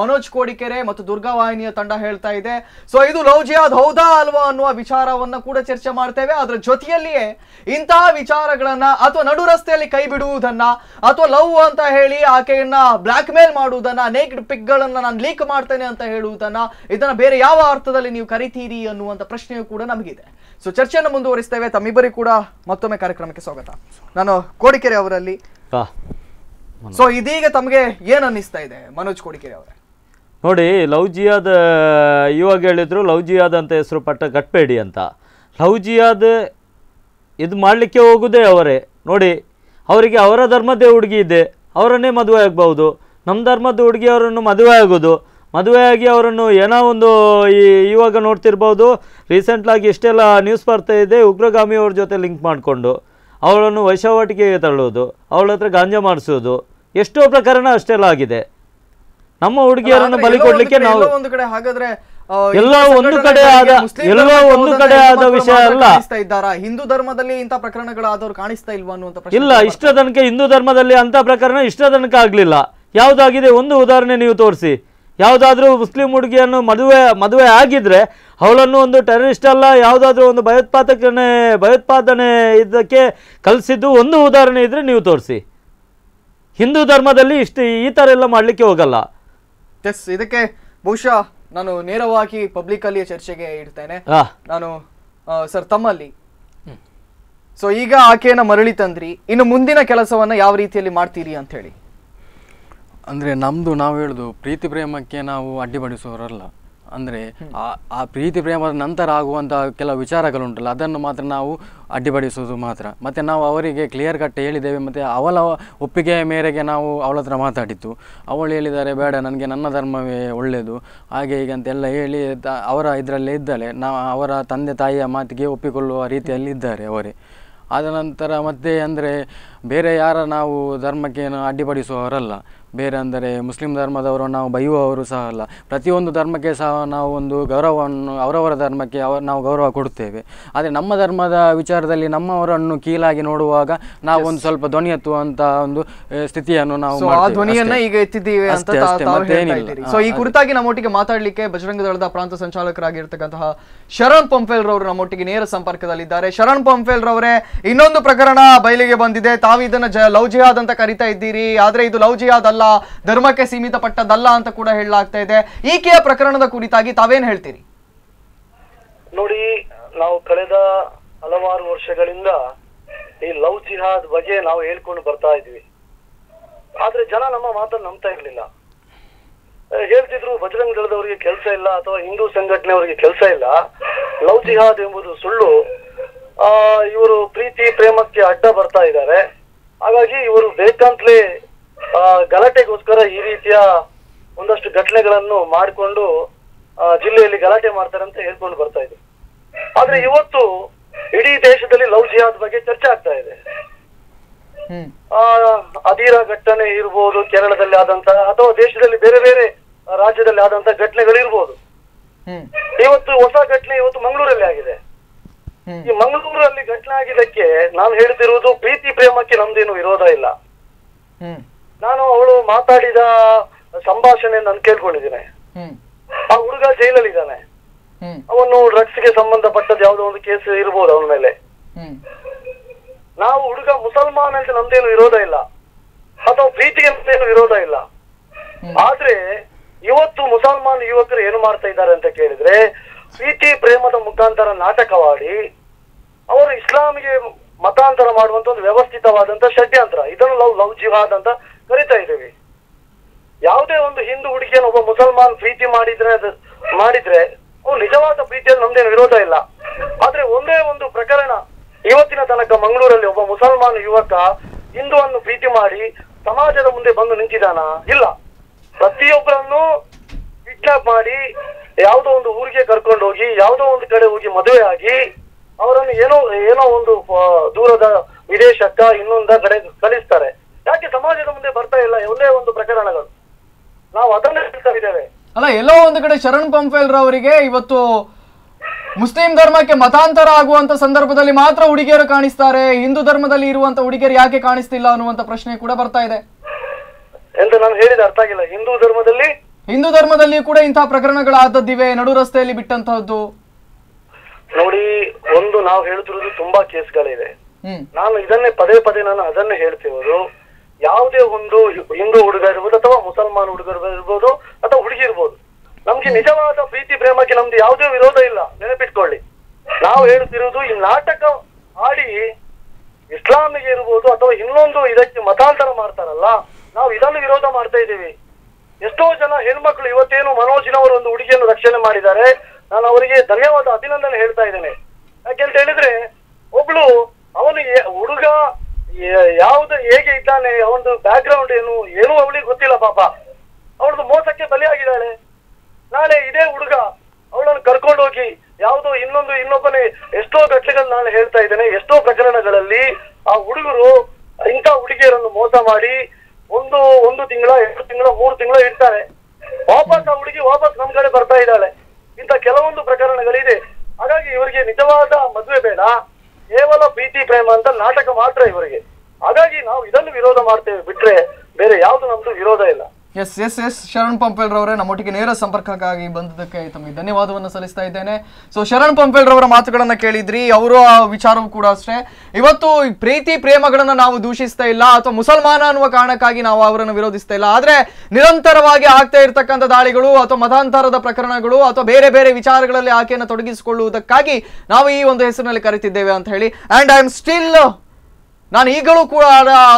ಮನೋಜ್ ಕೋಡಿಕೆರೆ ಮತ್ತು ದುರ್ಗಾವಾಹಿನಿಯ ತಂಡ ಹೇಳ್ತಾ ಇದೆ. ಸೊ ಇದು ಲವ್ ಜಿಹಾದ್ ಹೌದಾ ಅಲ್ವಾ ಅನ್ನುವ ವಿಚಾರವನ್ನ ಕೂಡ ಚರ್ಚೆ ಮಾಡ್ತೇವೆ. ಅದರ ಜೊತೆಯಲ್ಲಿಯೇ ಇಂತಹ ವಿಚಾರಗಳನ್ನ ಅಥವಾ ನಡು ರಸ್ತೆಯಲ್ಲಿ ಕೈ ಬಿಡುವುದನ್ನ ಅಥವಾ ಲವ್ ಅಂತ ಹೇಳಿ ಆಕೆಯನ್ನ ಬ್ಲಾಕ್ ಮೇಲ್ ಮಾಡುವುದನ್ನ, ನೇಕ್ಡ್ ಪಿಕ್ಗಳನ್ನು ನಾನು ಲೀಕ್ ಮಾಡ್ತೇನೆ ಅಂತ ಹೇಳುವುದನ್ನ, ಇದನ್ನ ಬೇರೆ ಯಾವ ಅರ್ಥದಲ್ಲಿ ನೀವು ಕರಿತೀರಿ ಅನ್ನುವಂತ ಪ್ರಶ್ನೆಯೂ ಕೂಡ ನಮಗಿದೆ. ಸೊ ಚರ್ಚೆಯನ್ನು ಮುಂದುವರಿಸ್ತೇವೆ. ತಮ್ಮಿಬ್ಬರಿಗೂ ಕೂಡ ಮತ್ತೊಮ್ಮೆ ಕಾರ್ಯಕ್ರಮಕ್ಕೆ ಸ್ವಾಗತ. ನಾನು ಕೋಡಿಕೆರೆ ಅವರಲ್ಲಿ. ಸೊ ಇದೀಗ ತಮಗೆ ಏನ್ ಅನ್ನಿಸ್ತಾ ಇದೆ ಮನೋಜ್ ಕೋಡಿಕೆರೆ ಅವರೇ? ನೋಡಿ ಲವ್ ಜಿಯಾದ್ ಇವಾಗ ಹೇಳಿದ್ರು ಲವ್ ಜಿಯಾದ್ ಅಂತ ಹೆಸರು ಪಟ್ಟ ಕಟ್ಬೇಡಿ ಅಂತ. ಲವ್ ಜಿಯಾದ್ ಇದು ಮಾಡಲಿಕ್ಕೆ ಹೋಗುದೇ ಅವರೇ. ನೋಡಿ ಅವರಿಗೆ ಅವರ ಧರ್ಮದ್ದೇ ಹುಡುಗಿ ಇದೆ. ಅವರನ್ನೇ ಮದುವೆ ಆಗ್ಬೋದು. ನಮ್ಮ ಧರ್ಮದ ಹುಡುಗಿ ಅವರನ್ನು ಮದುವೆ ಆಗೋದು. ಮದುವೆಯಾಗಿ ಅವರನ್ನು ಏನೋ ಒಂದು ಈ ಇವಾಗ ನೋಡ್ತಿರ್ಬೋದು. ರೀಸೆಂಟ್ಲಾಗಿ ಇಷ್ಟೆಲ್ಲ ನ್ಯೂಸ್ ಬರ್ತಾ ಇದೆ ಉಗ್ರಗಾಮಿ ಅವ್ರ ಜೊತೆ ಲಿಂಕ್ ಮಾಡಿಕೊಂಡು ಅವಳನ್ನು ವೈಶಾವಟಿಕೆಗೆ ತಳ್ಳೋದು ಅವಳ ಹತ್ರ ಗಾಂಜಾ ಮಾಡಿಸೋದು ಎಷ್ಟೋ ಪ್ರಕರಣ ಅಷ್ಟೆಲ್ಲ ಆಗಿದೆ. ನಮ್ಮ ಹುಡುಗಿಯರನ್ನು ಬಲಿ ಕೊಡ್ಲಿಕ್ಕೆ ನಾವು ಎಲ್ಲ ಒಂದು ಕಡೆ ಹಾಗಾದ್ರೆ ಆ, ಒಂದು ಕಡೆ ಆದ- ಎಲ್ಲ ಒಂದು ಕಡೆ ಆದ ವಿಷಯ ಅಲ್ಲ. ಹಿಂದೂ ಧರ್ಮದಲ್ಲಿ ಇಂಥ ಪ್ರಕರಣಗಳಾದವ್ರು ಕಾಣಿಸ್ತಾ ಇಲ್ವಾ ಅನ್ನುವಂತ ಇಲ್ಲ ಇಷ್ಟ ತನಕ ಹಿಂದೂ ಧರ್ಮದಲ್ಲಿ ಅಂತ ಪ್ರಕರಣ ಇಷ್ಟ ತನಕ ಆಗಲಿಲ್ಲ. ಯಾವುದಾಗಿದೆ? ಒಂದು ಉದಾಹರಣೆ ನೀವು ತೋರಿಸಿ. ಯಾವುದಾದ್ರೂ ಮುಸ್ಲಿಂ ಹುಡುಗಿಯನ್ನು ಮದುವೆ ಮದುವೆ ಆಗಿದ್ರೆ ಅವಳನ್ನು ಒಂದು ಟೆರರಿಸ್ಟ್ ಅಲ್ಲ ಯಾವುದಾದ್ರೂ ಒಂದು ಭಯೋತ್ಪಾದಕನೇ ಭಯೋತ್ಪಾದನೆ ಇದಕ್ಕೆ ಕಲಿಸಿದ್ದು ಒಂದು ಉದಾಹರಣೆ ಇದ್ರೆ ನೀವು ತೋರಿಸಿ. ಹಿಂದೂ ಧರ್ಮದಲ್ಲಿ ಇಷ್ಟು ಈ ಥರ ಎಲ್ಲ ಮಾಡಲಿಕ್ಕೆ ಹೋಗಲ್ಲ. ಎಸ್ ಇದಕ್ಕೆ ಬಹುಶಃ ನಾನು ನೇರವಾಗಿ ಪಬ್ಲಿಕ್ ಅಲ್ಲಿ ಚರ್ಚೆಗೆ ಇಡ್ತೇನೆ. ನಾನು ಸರ್ ತಮ್ಮಲ್ಲಿ. ಸೊ ಈಗ ಆಕೆಯನ್ನ ಮರಳಿ ತಂದ್ರಿ. ಇನ್ನು ಮುಂದಿನ ಕೆಲಸವನ್ನ ಯಾವ ರೀತಿಯಲ್ಲಿ ಮಾಡ್ತೀರಿ ಅಂತ ಹೇಳಿ. ಅಂದರೆ ನಮ್ಮದು ನಾವು ಹೇಳೋದು ಪ್ರೀತಿ ಪ್ರೇಮಕ್ಕೆ ನಾವು ಅಡ್ಡಿಪಡಿಸುವವರಲ್ಲ ಅಂದರೆ ಆ ಆ ಪ್ರೀತಿ ಪ್ರೇಮದ ನಂತರ ಆಗುವಂಥ ಕೆಲವು ವಿಚಾರಗಳುಂಟಲ್ಲ ಅದನ್ನು ಮಾತ್ರ ನಾವು ಅಡ್ಡಿಪಡಿಸುವುದು ಮಾತ್ರ. ಮತ್ತು ನಾವು ಅವರಿಗೆ ಕ್ಲಿಯರ್ ಕಟ್ ಹೇಳಿದ್ದೇವೆ ಮತ್ತು ಅವಳ ಒಪ್ಪಿಗೆಯ ಮೇರೆಗೆ ನಾವು ಅವಳ ಹತ್ರ ಮಾತಾಡಿದ್ದು. ಅವಳು ಹೇಳಿದ್ದಾರೆ ಬೇಡ ನನಗೆ ನನ್ನ ಧರ್ಮವೇ ಒಳ್ಳೆಯದು ಹಾಗೆ ಹೀಗೆ ಅಂತೆಲ್ಲ ಹೇಳಿ ಅವರ ಇದರಲ್ಲೇ ಇದ್ದಾಳೆ. ನಾವು ಅವರ ತಂದೆ ತಾಯಿಯ ಮಾತಿಗೆ ಒಪ್ಪಿಕೊಳ್ಳುವ ರೀತಿಯಲ್ಲಿ ಇದ್ದಾರೆ ಅವರೇ. ಆದ ನಂತರ ಮತ್ತೆ ಅಂದರೆ ಬೇರೆ ಯಾರ ನಾವು ಧರ್ಮಕ್ಕೆ ಏನು ಅಡ್ಡಿಪಡಿಸುವವರಲ್ಲ. ಬೇರೆ ಅಂದರೆ ಮುಸ್ಲಿಂ ಧರ್ಮದವರು ನಾವು ಬೈಯುವವರು ಸಹ ಅಲ್ಲ. ಪ್ರತಿಯೊಂದು ಧರ್ಮಕ್ಕೆ ಸಹ ನಾವು ಒಂದು ಗೌರವವನ್ನು ಅವರವರ ಧರ್ಮಕ್ಕೆ ಅವ ನಾವು ಗೌರವ ಕೊಡುತ್ತೇವೆ. ಆದರೆ ನಮ್ಮ ಧರ್ಮದ ವಿಚಾರದಲ್ಲಿ ನಮ್ಮವರನ್ನು ಕೀಳಾಗಿ ನೋಡುವಾಗ ನಾವು ಒಂದು ಸ್ವಲ್ಪ ಧ್ವನಿ ಎತ್ತುವಂತ ಒಂದು ಸ್ಥಿತಿಯನ್ನು ನಾವು ಆ. ಧ್ವನಿಯನ್ನ ಈಗ ಎತ್ತಿದ್ದೀವಿ ಅಂತ ಸೊ ಈ. ಕುರಿತಾಗಿ ನಮ್ಮೊಟ್ಟಿಗೆ ಮಾತಾಡಲಿಕ್ಕೆ ಬಜರಂಗ ದಳದ ಪ್ರಾಂತ ಸಂಚಾಲಕರಾಗಿರ್ತಕ್ಕಂತಹ ಶರಣ್ ಪಂಫೆಲ್ ರವರು ನಮ್ಮೊಟ್ಟಿಗೆ ನೇರ ಸಂಪರ್ಕದಲ್ಲಿದ್ದಾರೆ. ಶರಣ್ ಪಂಫೆಲ್ ರವರೇ ಇನ್ನೊಂದು ಪ್ರಕರಣ ಬಯಲಿಗೆ ಬಂದಿದೆ. ತಾವು ಇದನ್ನ ಜ ಲವ್ ಜಿಹಾದ್ ಅಂತ ಕರಿತಾ ಇದ್ದೀರಿ. ಆದ್ರೆ ಇದು ಲವ್ ಜಿಹಾದ್ ಅಲ್ಲ ಧರ್ಮಕ್ಕೆ ಸೀಮಿತ ಸೀಮಿತಪಟ್ಟದ್ದಲ್ಲ ಅಂತ ಕೂಡ ಹೇಳಲಾಗ್ತಾ ಇದೆ. ಈಕೆಯ ಪ್ರಕರಣದ ಕುರಿತಾಗಿ ತಾವೇನ್ ಹೇಳ್ತೀರಿ? ನೋಡಿ, ನಾವು ಕಳೆದ ಹಲವಾರು ವರ್ಷಗಳಿಂದ ಈ ಲವ್ ಜಿಹಾದ್ ಬಗ್ಗೆ ನಾವು ಹೇಳ್ಕೊಂಡು ಬರ್ತಾ ಇದ್ವಿ ಆದ್ರೆ ಜನ ನಮ್ಮ ಮಾತನ್ನು ನಂಬ್ತಾ ಇರ್ಲಿಲ್ಲ. ಹೇಳ್ತಿದ್ರು ಬಜರಂಗ ದಳದವರಿಗೆ ಕೆಲಸ ಇಲ್ಲ ಅಥವಾ ಹಿಂದೂ ಸಂಘಟನೆಯವರಿಗೆ ಕೆಲಸ ಇಲ್ಲ. ಲವ್ ಜಿಹಾದ್ ಎಂಬುದು ಸುಳ್ಳು. ಆ, ಇವರು ಪ್ರೀತಿ, ಪ್ರೇಮಕ್ಕೆ ಅಡ್ಡ ಬರ್ತಾ ಇದ್ದಾರೆ. ಹಾಗಾಗಿ ಇವರು ಬೇಕಂತಲೇ ಆ, ಗಲಾಟೆಗೋಸ್ಕರ ಈ ರೀತಿಯ ಒಂದಷ್ಟು ಘಟನೆಗಳನ್ನು ಮಾಡಿಕೊಂಡು ಜಿಲ್ಲೆಯಲ್ಲಿ ಗಲಾಟೆ ಮಾಡ್ತಾರೆ ಅಂತ ಹೇಳ್ಕೊಂಡು ಬರ್ತಾ ಇದೆ ಆದ್ರೆ ಇವತ್ತು ಇಡೀ ದೇಶದಲ್ಲಿ ಲವ್ ಜಿಹಾದ್ ಬಗ್ಗೆ ಚರ್ಚೆ ಆಗ್ತಾ ಇದೆ. ಅಧೀರ ಘಟನೆ ಇರ್ಬೋದು ಕೇರಳದಲ್ಲಿ ಆದಂತ ಅಥವಾ ದೇಶದಲ್ಲಿ ಬೇರೆ ಬೇರೆ ರಾಜ್ಯದಲ್ಲಿ ಆದಂತ ಘಟನೆಗಳು ಇರ್ಬೋದು ಇವತ್ತು ಹೊಸ ಘಟನೆ ಇವತ್ತು ಮಂಗಳೂರಲ್ಲಿ ಆಗಿದೆ. ಈ ಮಂಗಳೂರಲ್ಲಿ ಘಟನೆ ಆಗಿದ್ದಕ್ಕೆ ನಾನು ಹೇಳ್ತಿರುವುದು ಪ್ರೀತಿ ಪ್ರೇಮಕ್ಕೆ ನಮ್ದೇನು ವಿರೋಧ ಇಲ್ಲ. ನಾನು ಅವಳು ಮಾತಾಡಿದ ಸಂಭಾಷಣೆ ನಾನು ಕೇಳ್ಕೊಂಡಿದ್ದೇನೆ. ಆ ಹುಡುಗ ಜೈಲಲ್ಲಿ ಇದ್ದಾನೆ ಅವನು ಡ್ರಗ್ಸ್ಗೆ ಸಂಬಂಧಪಟ್ಟದ್ದು ಯಾವುದೋ ಒಂದು ಕೇಸ್ ಇರ್ಬೋದು ಅವನ ಮೇಲೆ. ನಾವು ಹುಡುಗ ಮುಸಲ್ಮಾನ್ ಅಂತ ನಮ್ದೇನು ವಿರೋಧ ಇಲ್ಲ. ಅಥವಾ ಪ್ರೀತಿಗೆ ನಮ್ದೇನು ವಿರೋಧ ಇಲ್ಲ. ಆದ್ರೆ ಇವತ್ತು ಮುಸಲ್ಮಾನ್ ಯುವಕರು ಏನು ಮಾಡ್ತಾ ಇದ್ದಾರೆ ಅಂತ ಕೇಳಿದ್ರೆ ಪ್ರೀತಿ ಪ್ರೇಮದ ಮುಖಾಂತರ ನಾಟಕವಾಡಿ ಅವರು ಇಸ್ಲಾಮಿಗೆ ಮತಾಂತರ ಮಾಡುವಂತ ಒಂದು ವ್ಯವಸ್ಥಿತವಾದಂತ ಷಡ್ಯಂತ್ರ. ಇದನ್ನು ಲವ್ ಲವ್ ಜಿಹಾದ್ ಅಂತ ಕರಿತಾ ಇದ್ದೀವಿ. ಯಾವುದೇ ಒಂದು ಹಿಂದೂ ಹುಡುಗಿಯನ್ನು ಒಬ್ಬ ಮುಸಲ್ಮಾನ್ ಪ್ರೀತಿ ಮಾಡಿದ್ರೆ ಅದು ಮಾಡಿದ್ರೆ ಅವ್ರು ನಿಜವಾದ ಪ್ರೀತಿಯಲ್ಲಿ ನಮ್ದೇನು ವಿರೋಧ ಇಲ್ಲ. ಆದ್ರೆ ಒಂದೇ ಒಂದು ಪ್ರಕರಣ, ಇವತ್ತಿನ ತನಕ ಮಂಗಳೂರಲ್ಲಿ ಒಬ್ಬ ಮುಸಲ್ಮಾನ್ ಯುವಕ ಹಿಂದೂವನ್ನು ಪ್ರೀತಿ ಮಾಡಿ ಸಮಾಜದ ಮುಂದೆ ಬಂದು ನಿಂತಿದಾನ ಇಲ್ಲ. ಪ್ರತಿಯೊಬ್ಬರನ್ನು ಕಿಡ್ನಾಪ್ ಮಾಡಿ ಯಾವುದೋ ಒಂದು ಊರಿಗೆ ಕರ್ಕೊಂಡು ಹೋಗಿ ಯಾವುದೋ ಒಂದು ಕಡೆ ಹೋಗಿ ಮದುವೆ ಆಗಿ ಅವರನ್ನು ಏನೋ ಏನೋ ಒಂದು ದೂರದ ವಿದೇಶಕ್ಕ ಇನ್ನೊಂದ ಕಡೆ ಕಳಿಸ್ತಾರೆ. ಯಾಕೆ ಸಮಾಜದ ಮುಂದೆ ಬರ್ತಾ ಇಲ್ಲ? ಒಂದೇ ಒಂದು ಪ್ರಕರಣಗಳು. ನಾವು ಅದನ್ನೇ ಹೇಳ್ತಾ ಇದ್ದೇವೆ. ಅಲ್ಲ ಎಲ್ಲೋ ಒಂದು ಕಡೆ ಶರಣ್ ಪಂಫೆಲ್ ರವರಿಗೆ ಇವತ್ತು ಮುಸ್ಲಿಂ ಧರ್ಮಕ್ಕೆ ಮತಾಂತರ ಆಗುವಂತ ಸಂದರ್ಭದಲ್ಲಿ ಮಾತ್ರ ಹುಡುಗಿಯರು ಕಾಣಿಸ್ತಾರೆ. ಹಿಂದೂ ಧರ್ಮದಲ್ಲಿ ಇರುವಂತ ಹುಡುಗಿಯರು ಯಾಕೆ ಕಾಣಿಸ್ತಿಲ್ಲ ಅನ್ನುವಂತ ಪ್ರಶ್ನೆ ಕೂಡ ಬರ್ತಾ ಇದೆ. ಎಂದು ನಾನು ಹೇಳಿದ ಅರ್ಥ ಆಗಿಲ್ಲ. ಹಿಂದೂ ಧರ್ಮದಲ್ಲಿ ಹಿಂದೂ ಧರ್ಮದಲ್ಲಿ ಕೂಡ ಇಂತಹ ಪ್ರಕರಣಗಳಾದದ್ದಿವೆ ನಡು ರಸ್ತೆಯಲ್ಲಿ ಬಿಟ್ಟಂತಹದ್ದು? ನೋಡಿ ಒಂದು ನಾವು ಹೇಳ್ತಿರೋದು ತುಂಬಾ ಕೇಸ್ಗಳಿವೆ. ನಾನು ಇದನ್ನೇ ಪದೇ ಪದೇ ನಾನು ಅದನ್ನೇ ಹೇಳ್ತಿರೋದು. ಯಾವುದೇ ಒಂದು ಹಿಂದೂ ಹುಡುಗ ಇರ್ಬೋದು ಅಥವಾ ಮುಸಲ್ಮಾನ್ ಹುಡುಗ ಇರ್ಬೋದು ಅಥವಾ ಹುಡುಗಿ ಇರ್ಬೋದು ನಮ್ಗೆ ನಿಜವಾದ ಪ್ರೀತಿ ಪ್ರೇಮಕ್ಕೆ ನಮ್ದು ಯಾವುದೇ ವಿರೋಧ ಇಲ್ಲ. ನೆನಪಿಟ್ಕೊಳ್ಳಿ. ನಾವು ಹೇಳ್ತಿರೋದು ಈ ನಾಟಕ ಆಡಿ ಇಸ್ಲಾಮಿಗೆ ಇರ್ಬೋದು ಅಥವಾ ಇನ್ನೊಂದು ಇದಕ್ಕೆ ಮತಾಂತರ ಮಾಡ್ತಾರಲ್ಲ ನಾವು ಇದನ್ನು ವಿರೋಧ ಮಾಡ್ತಾ ಇದ್ದೀವಿ. ಎಷ್ಟೋ ಜನ ಹೆಣ್ಮಕ್ಳು ಇವತ್ತೇನು ಮನೋಜಿನವರು ಒಂದು ಹುಡುಗಿಯನ್ನು ರಕ್ಷಣೆ ಮಾಡಿದ್ದಾರೆ. ನಾನು ಅವರಿಗೆ ಧನ್ಯವಾದ ಅಭಿನಂದನೆ ಹೇಳ್ತಾ ಇದ್ದೇನೆ. ಯಾಕೆಂತ ಹೇಳಿದ್ರೆ, ಒಬ್ಳು ಅವನು ಹುಡುಗ ಯಾವುದು ಹೇಗೆ ಇದ್ದಾನೆ, ಅವನದು ಬ್ಯಾಕ್ ಗ್ರೌಂಡ್ ಏನು, ಏನೂ ಅವಳಿಗೆ ಗೊತ್ತಿಲ್ಲ ಪಾಪ. ಅವಳದು ಮೋಸಕ್ಕೆ ಬಲಿಯಾಗಿದ್ದಾಳೆ. ನಾಳೆ ಇದೇ ಹುಡುಗ ಅವಳನ್ನು ಕರ್ಕೊಂಡು ಹೋಗಿ ಯಾವುದೋ ಇನ್ನೊಂದು, ಇನ್ನೊಬ್ಬನೇ ಎಷ್ಟೋ ಘಟನೆಗಳು ನಾನು ಹೇಳ್ತಾ ಇದ್ದೇನೆ, ಎಷ್ಟೋ ಪ್ರಕರಣಗಳಲ್ಲಿ ಆ ಹುಡುಗರು ಇಂಥ ಹುಡುಗಿಯರನ್ನು ಮೋಸ ಮಾಡಿ ಒಂದು ಒಂದು ತಿಂಗಳ, ಎರಡು ತಿಂಗಳ, ಮೂರು ತಿಂಗಳ ಇರ್ತಾರೆ. ವಾಪಸ್ ಆ ಹುಡುಗಿ ವಾಪಸ್ ನಮ್ ಕಡೆ ಬರ್ತಾ ಇದ್ದಾಳೆ. ಇಂಥ ಕೆಲವೊಂದು ಪ್ರಕರಣಗಳಿದೆ. ಹಾಗಾಗಿ ಇವರಿಗೆ ನಿಜವಾದ ಮದುವೆ ಬೇಡ. ಕೇವಲ ಪ್ರೀತಿ, ಪ್ರೇಮ ಅಂತ ನಾಟಕ ಮಾತ್ರ ಇವರಿಗೆ. ಹಾಗಾಗಿ ನಾವು ಇದನ್ನು ವಿರೋಧ ಮಾಡ್ತೇವೆ. ಬಿಟ್ರೆ ಬೇರೆ ಯಾವ್ದು ನಮ್ದು ವಿರೋಧ ಇಲ್ಲ. ಎಸ್ ಎಸ್ ಎಸ್ ಶರಣ್ ಪಂಪೇಲ್ರವರೇ, ನಮ್ಮೊಟ್ಟಿಗೆ ನೇರ ಸಂಪರ್ಕಕ್ಕಾಗಿ ಬಂದದಕ್ಕೆ ತಮಗೆ ಧನ್ಯವಾದವನ್ನು ಸಲ್ಲಿಸ್ತಾ ಇದ್ದೇನೆ. ಸೊ ಶರಣ್ ಪಂಪೇಲ್ರವರ ಮಾತುಗಳನ್ನು ಕೇಳಿದ್ರಿ, ಅವರು ಆ ವಿಚಾರವೂ ಕೂಡ ಅಷ್ಟೇ. ಇವತ್ತು ಪ್ರೀತಿ, ಪ್ರೇಮಗಳನ್ನು ನಾವು ದೂಷಿಸ್ತಾ ಇಲ್ಲ, ಅಥವಾ ಮುಸಲ್ಮಾನ ಅನ್ನುವ ಕಾರಣಕ್ಕಾಗಿ ನಾವು ಅವರನ್ನು ವಿರೋಧಿಸ್ತಾ ಇಲ್ಲ. ಆದರೆ, ನಿರಂತರವಾಗಿ ಆಗ್ತಾ ಇರತಕ್ಕಂಥ ದಾಳಿಗಳು, ಅಥವಾ ಮತಾಂತರದ ಪ್ರಕರಣಗಳು, ಅಥವಾ ಬೇರೆ ಬೇರೆ ವಿಚಾರಗಳಲ್ಲಿ ಆಕೆಯನ್ನು ತೊಡಗಿಸಿಕೊಳ್ಳುವುದಕ್ಕಾಗಿ ನಾವು ಈ ಒಂದು ಹೆಸರಿನಲ್ಲಿ ಕರಿತಿದ್ದೇವೆ ಅಂತ ಹೇಳಿ. ಅಂಡ್ ಐ ಆಮ್ ಸ್ಟಿಲ್ ನಾನು ಈಗಲೂ ಕೂಡ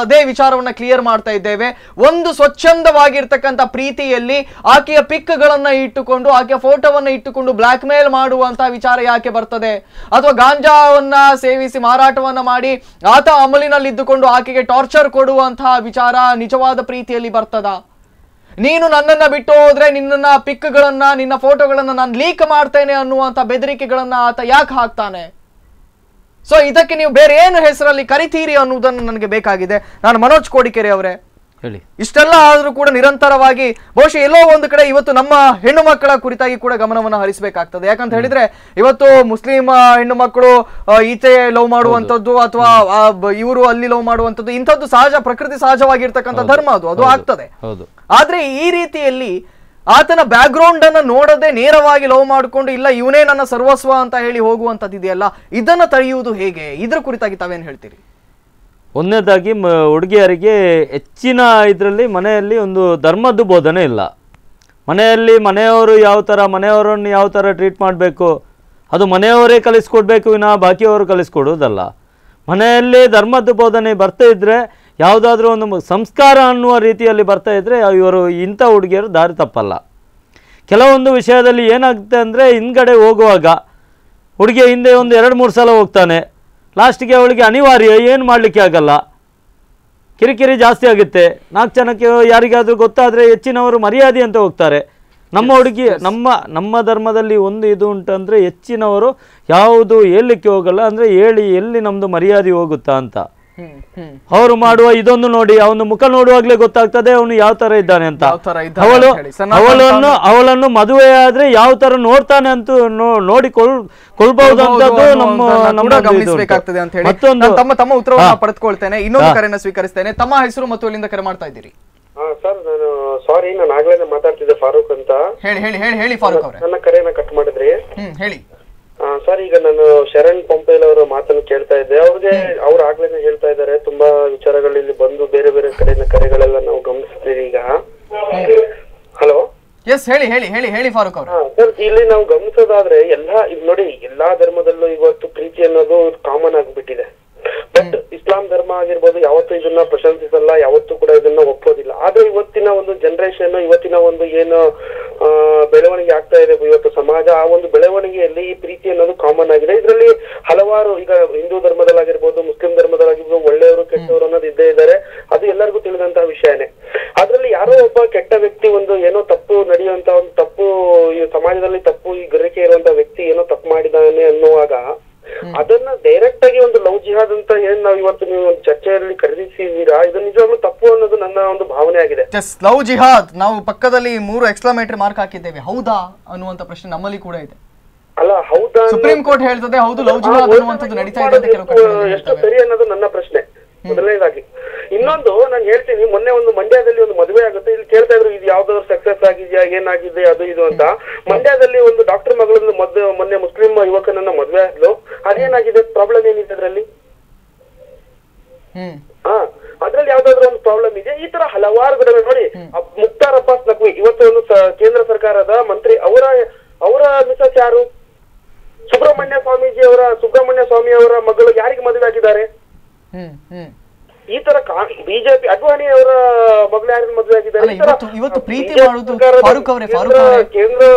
ಅದೇ ವಿಚಾರವನ್ನ ಕ್ಲಿಯರ್ ಮಾಡ್ತಾ ಇದ್ದೇವೆ. ಒಂದು ಸ್ವಚ್ಛಂದವಾಗಿರ್ತಕ್ಕಂಥ ಪ್ರೀತಿಯಲ್ಲಿ ಆಕೆಯ ಪಿಕ್ಗಳನ್ನ ಇಟ್ಟುಕೊಂಡು, ಆಕೆಯ ಫೋಟೋವನ್ನ ಇಟ್ಟುಕೊಂಡು ಬ್ಲಾಕ್ ಮೇಲ್ ಮಾಡುವಂತ ವಿಚಾರ ಯಾಕೆ ಬರ್ತದೆ? ಅಥವಾ ಗಾಂಜಾವನ್ನ ಸೇವಿಸಿ ಮಾರಾಟವನ್ನ ಮಾಡಿ ಆತ ಅಮಲಿನಲ್ಲಿ ಇದ್ದುಕೊಂಡು ಆಕೆಗೆ ಟಾರ್ಚರ್ ಕೊಡುವಂತಹ ವಿಚಾರ ನಿಜವಾದ ಪ್ರೀತಿಯಲ್ಲಿ ಬರ್ತದ? ನೀನು ನನ್ನನ್ನ ಬಿಟ್ಟು ಹೋದ್ರೆ ನಿನ್ನ ಪಿಕ್ಗಳನ್ನ, ನಿನ್ನ ಫೋಟೋಗಳನ್ನ ನಾನು ಲೀಕ್ ಮಾಡ್ತೇನೆ ಅನ್ನುವಂತ ಬೆದರಿಕೆಗಳನ್ನ ಆತ ಯಾಕೆ ಹಾಕ್ತಾನೆ? ಸೊ ಇದಕ್ಕೆ ನೀವು ಬೇರೆ ಏನು ಹೆಸರಲ್ಲಿ ಕರಿತೀರಿ ಅನ್ನುವುದನ್ನು ನನಗೆ ಬೇಕಾಗಿದೆ. ನಾನು ಮನೋಜ್ ಕೋಡಿಕೆರೆ ಅವರೇ. ಹೇಳಿ. ಇಷ್ಟೆಲ್ಲ ಆದರೂ ಕೂಡ ನಿರಂತರವಾಗಿ ಬಹುಶಃ ಎಲ್ಲೋ ಒಂದು ಕಡೆ ಇವತ್ತು ನಮ್ಮ ಹೆಣ್ಣು ಮಕ್ಕಳ ಕುರಿತಾಗಿ ಕೂಡ ಗಮನವನ್ನು ಹರಿಸಬೇಕಾಗ್ತದೆ. ಯಾಕಂತ ಹೇಳಿದ್ರೆ ಇವತ್ತು ಮುಸ್ಲಿಂ ಹೆಣ್ಣು ಮಕ್ಕಳು ಈಚೆ ಲವ್ ಮಾಡುವಂಥದ್ದು ಅಥವಾ ಇವರು ಅಲ್ಲಿ ಲವ್ ಮಾಡುವಂಥದ್ದು ಇಂಥದ್ದು ಸಹಜ ಪ್ರಕೃತಿ ಸಹಜವಾಗಿರ್ತಕ್ಕಂಥ ಧರ್ಮ ಅದು. ಅದು ಆಗ್ತದೆ. ಹೌದು. ಆದ್ರೆ ಈ ರೀತಿಯಲ್ಲಿ ಆತನ ಬ್ಯಾಕ್ಗ್ರೌಂಡ್ ಅನ್ನ ನೋಡದೆ ನೇರವಾಗಿ ಲವ್ ಮಾಡಿಕೊಂಡು, ಇಲ್ಲ, ಇವನೇ ನನ್ನ ಸರ್ವಸ್ವ ಅಂತ ಹೇಳಿ ಹೋಗುವಂಥದ್ದು ಇದೆಯಲ್ಲ, ಇದನ್ನ ತಡೆಯುವುದು ಹೇಗೆ? ಇದ್ರ ಕುರಿತಾಗಿ ತಾವೇನು ಹೇಳ್ತೀರಿ? ಒಂದನೇದಾಗಿ ಹುಡುಗಿಯರಿಗೆ ಹೆಚ್ಚಿನ ಇದರಲ್ಲಿ ಮನೆಯಲ್ಲಿ ಒಂದು ಧರ್ಮದ್ದು ಬೋಧನೆ ಇಲ್ಲ. ಮನೆಯಲ್ಲಿ ಮನೆಯವರು ಯಾವ ಥರ ಮನೆಯವರನ್ನು ಯಾವ ಥರ ಟ್ರೀಟ್ ಮಾಡಬೇಕು, ಅದು ಮನೆಯವರೇ ಕಲಿಸ್ಕೊಡ್ಬೇಕು ವಿನಃ ಬಾಕಿಯವರು ಕಲಿಸ್ಕೊಡೋದಲ್ಲ ಮನೆಯಲ್ಲಿ ಧರ್ಮದ ಬೋಧನೆ ಬರ್ತಾ ಇದ್ದರೆ ಯಾವುದಾದ್ರೂ ಒಂದು ಸಂಸ್ಕಾರ ಅನ್ನುವ ರೀತಿಯಲ್ಲಿ ಬರ್ತಾ ಇದ್ದರೆ ಇವರು ಇಂಥ ಹುಡುಗಿಯರು ದಾರಿ ತಪ್ಪಲ್ಲ. ಕೆಲವೊಂದು ವಿಷಯದಲ್ಲಿ ಏನಾಗುತ್ತೆ ಅಂದರೆ ಹಿಂದ್ಗಡೆ ಹೋಗುವಾಗ ಹುಡುಗಿ ಹಿಂದೆ ಒಂದು ಎರಡು ಮೂರು ಸಲ ಹೋಗ್ತಾನೆ. ಲಾಸ್ಟಿಗೆ ಅವಳಿಗೆ ಅನಿವಾರ್ಯ ಏನು ಮಾಡಲಿಕ್ಕೆ ಆಗಲ್ಲ. ಕಿರಿಕಿರಿ ಜಾಸ್ತಿ ಆಗುತ್ತೆ. ನಾಲ್ಕು ಜನಕ್ಕೆ ಯಾರಿಗಾದರೂ ಗೊತ್ತಾದರೆ ಹೆಚ್ಚಿನವರು ಮರ್ಯಾದೆ ಅಂತ ಹೋಗ್ತಾರೆ. ನಮ್ಮ ಹುಡುಗಿ ನಮ್ಮ ನಮ್ಮ ಧರ್ಮದಲ್ಲಿ ಒಂದು ಇದು ಉಂಟಂದರೆ ಹೆಚ್ಚಿನವರು ಯಾವುದು ಹೇಳಲಿಕ್ಕೆ ಹೋಗಲ್ಲ ಅಂದರೆ ಹೇಳಿ ಎಲ್ಲಿ ನಮ್ಮದು ಮರ್ಯಾದೆ ಹೋಗುತ್ತಾ ಅಂತ. ಅವರು ಮಾಡುವ ಇದೊಂದು ನೋಡಿ ಅವನ ಮುಖ ನೋಡುವಾಗ್ಲೇ ಗೊತ್ತಾಗ್ತದೆ ಅವನು ಯಾವ ತರ ಇದ್ದಾನೆ ಅಂತ. ಅವಳು ಅವಳನ್ನು ಅವಳನ್ನು ಮದುವೆ ಆದ್ರೆ ಯಾವ ತರ ನೋಡ್ತಾನೆ ಅಂತ ನೋ- ನೋಡಿ ಕೊಳ್ಬಹುದು ಕೊಳ್ಬಹುದಂತದ್ದು ನಮ್ಮ. ಗಮನಿಸಬೇಕಾಗ್ತದೆ ಅಂತ ಹೇಳಿ. ಮತ್ತೊಂದು ತಮ್ಮ ತಮ್ಮ ಉತ್ತರವನ್ನು. ಪಡೆದುಕೊಳ್ತೇನೆ. ಇನ್ನೊಂದು ಕರೆಯನ್ನು ಕರೆನ ಸ್ವೀಕರಿಸ್ತೇನೆ. ತಮ್ಮ ಹೆಸರು ಮತ್ತು ಅಲ್ಲಿಂದ ಕರೆ ಮಾಡ್ತಾ ಇದ್ದೀರಿ? ಹಾ ಸರ್ ನಾನು ಸಾರಿ ನಾನು ಆಗ್ಲೇ ಮಾತಾಡ್ತಿದ್ದೆ ಫಾರೂಕ್ ಅಂತ. ಹೇಳಿ ಹೇಳಿ ಹೇಳಿ ಹೇಳಿ ಫಾರೂಕ್ ಅವರೇ. ನನ್ನ ಕರೆಯನ್ನ ಕಟ್ ಮಾಡಿದ್ರಿ. ಹೇಳಿ. ಸರ್ ಈಗ ನಾನು ಶರಣ್ ಪಂಪೇಲ್ ಅವರ ಮಾತನ್ನು ಕೇಳ್ತಾ ಇದ್ದೆ. ಅವ್ರಿಗೆ ಅವ್ರು ಆಗ್ಲೇನೆ ಹೇಳ್ತಾ ಇದ್ದಾರೆ. ತುಂಬಾ ವಿಚಾರಗಳು ಇಲ್ಲಿ ಬಂದು ಬೇರೆ ಬೇರೆ ಕಡೆಯಿಂದ ಕರೆಗಳೆಲ್ಲ ನಾವು ಗಮನಿಸ್ತೀವಿ ಈಗ. ಹಲೋ? ಎಸ್ ಹೇಳಿ ಹೇಳಿ ಹೇಳಿ ಹೇಳಿ ಫಾರೂಕ್ ಅವರೇ. ಸರ್ ಇಲ್ಲಿ ನಾವು ಗಮನಿಸೋದಾದ್ರೆ ಎಲ್ಲಾ ಈಗ ನೋಡಿ ಎಲ್ಲಾ ಧರ್ಮದಲ್ಲೂ ಇವತ್ತು ಪ್ರೀತಿ ಅನ್ನೋದು ಕಾಮನ್ ಆಗ್ಬಿಟ್ಟಿದೆ. ಬಟ್ ಇಸ್ಲಾಂ ಧರ್ಮ ಆಗಿರ್ಬೋದು, ಯಾವತ್ತೂ ಇದನ್ನ ಪ್ರಶಂಸಿಸಲ್ಲ, ಯಾವತ್ತೂ ಕೂಡ ಇದನ್ನ ಒಪ್ಪೋದಿಲ್ಲ. ಆದ್ರೆ ಇವತ್ತಿನ ಒಂದು ಜನರೇಷನ್ ಇವತ್ತಿನ ಒಂದು ಏನು ಬೆಳವಣಿಗೆ ಆಗ್ತಾ ಇದೆ ಇವತ್ತು ಸಮಾಜ, ಆ ಒಂದು ಬೆಳವಣಿಗೆಯಲ್ಲಿ ಈ ಪ್ರೀತಿ ಅನ್ನೋದು ಕಾಮನ್ ಆಗಿದೆ. ಇದರಲ್ಲಿ ಹಲವಾರು ಈಗ ಹಿಂದೂ ಧರ್ಮದಲ್ಲಾಗಿರ್ಬೋದು, ಮುಸ್ಲಿಂ ಧರ್ಮದಲ್ಲಾಗಿರ್ಬೋದು, ಒಳ್ಳೆಯವರು ಕೆಟ್ಟವರು ಅನ್ನೋದು ಇದ್ದೇ ಇದ್ದಾರೆ. ಅದು ಎಲ್ಲರಿಗೂ ತಿಳಿದಂತಹ ವಿಷಯನೇ ಅದ್ರಲ್ಲಿ ಯಾರೋ ಒಬ್ಬ ಕೆಟ್ಟ ವ್ಯಕ್ತಿ ಒಂದು ಏನೋ ತಪ್ಪು ನಡೆಯುವಂತ ಒಂದು ತಪ್ಪು ಈ ಸಮಾಜದಲ್ಲಿ ತಪ್ಪು ಈ ಗ್ರಹಿಕೆ ಇರುವಂತ ವ್ಯಕ್ತಿ ಏನೋ ತಪ್ಪು ಮಾಡಿದಾನೆ ಅನ್ನುವಾಗ ಅದನ್ನ ಡೈರೆಕ್ಟ್ ಆಗಿ ಒಂದು ಲವ್ ಜಿಹಾದ್ ಅಂತ ಏನ್ ನಾವು ಇವತ್ತು ನೀವು ಒಂದು ಚರ್ಚೆಯಲ್ಲಿ ಖರೀದಿಸಿದೀರಾ ಇದು ನಿಜವಾಗ್ಲೂ ತಪ್ಪು ಅನ್ನೋದು ನನ್ನ ಒಂದು ಎಸ್ ಲವ್ ಜಿಹಾದ್ ನಾವು ಪಕ್ಕದಲ್ಲಿ ಮೂರು ಎಕ್ಸ್ಕ್ಲಮೇಟರಿ ಮಾರ್ಕ್ ಹಾಕಿದ್ದೇವೆ. ಹೌದಾ? ಅನ್ನುವಂತ ಪ್ರಶ್ನೆ ನಮ್ಮಲ್ಲಿ ಕೂಡ ಇದೆ. ಅಲ್ಲ ಸುಪ್ರೀಂ ಕೋರ್ಟ್ ಹೇಳ್ತದೆ ಹೌದು ಲವ್ ಜಿಹಾದ್ ಅನ್ನುವಂಥದ್ದು ನಡೀತಾ ಇದೆ ಅಂತ ಕೆಲವು ಎಷ್ಟು- ಸರಿ ಅನ್ನೋದು ನನ್ನ ಪ್ರಶ್ನೆ. ಮೊದಲನೇದಾಗಿ. ಇನ್ನೊಂದು ನಾನು ಹೇಳ್ತೀನಿ ಮೊನ್ನೆ ಒಂದು ಮಂಡ್ಯದಲ್ಲಿ ಒಂದು ಮದುವೆ ಆಗುತ್ತೆ. ಇಲ್ಲಿ ಕೇಳ್ತಾ ಇದ್ರು ಇದು ಯಾವ್ದಾದ್ರು ಸಕ್ಸಸ್ ಆಗಿದೆಯಾ ಏನಾಗಿದೆ ಅದು ಇದು ಅಂತ. ಮಂಡ್ಯದಲ್ಲಿ ಒಂದು ಡಾಕ್ಟರ್ ಮಗಳನ್ನ ಮದ್ವೆ ಮೊನ್ನೆ ಮುಸ್ಲಿಂ ಯುವಕನನ್ನ ಮದ್ವೆ ಆದ್ಲು. ಅದೇನಾಗಿದೆ? ಪ್ರಾಬ್ಲಮ್ ಏನಿದೆ ಅದರಲ್ಲಿ? ಹ್ಮ್. ಅದ್ರಲ್ಲಿ ಯಾವ್ದಾದ್ರು ಒಂದು ಪ್ರಾಬ್ಲಮ್ ಇದೆ ಈ ತರ ಹಲವಾರು ಘಟನೆ ನೋಡಿ ಮುಕ್ತಾರ್ ಅಬ್ಬಾಸ್ ನಕ್ವಿ ಇವತ್ತು ಒಂದು ಕೇಂದ್ರ ಸರ್ಕಾರದ ಮಂತ್ರಿ ಅವರ ಅವರ ಮಿಸಸ್ ಯಾರು? ಸುಬ್ರಹ್ಮಣ್ಯ ಸ್ವಾಮೀಜಿ ಅವರ ಸುಬ್ರಹ್ಮಣ್ಯ ಸ್ವಾಮಿ ಅವರ ಮಗಳು ಯಾರಿಗೆ ಮದುವೆ ಆಗಿದ್ದಾರೆ? ಹ್ಮ್ ಹ್ಮ್. ಈ ತರ ಬಿಜೆಪಿ ಅಡ್ವಾಣಿ ಅವರ ಮಗಳ ಮದುವೆ ಆಗಿದ್ದಾರೆ. ಇವತ್ತು ಇವತ್ತು ಪ್ರೀತಿ ಮಾಡುವುದು ಫಾರೂಕ್ ಅವರೇ ಫಾರೂಕ್ ಅವರೇ.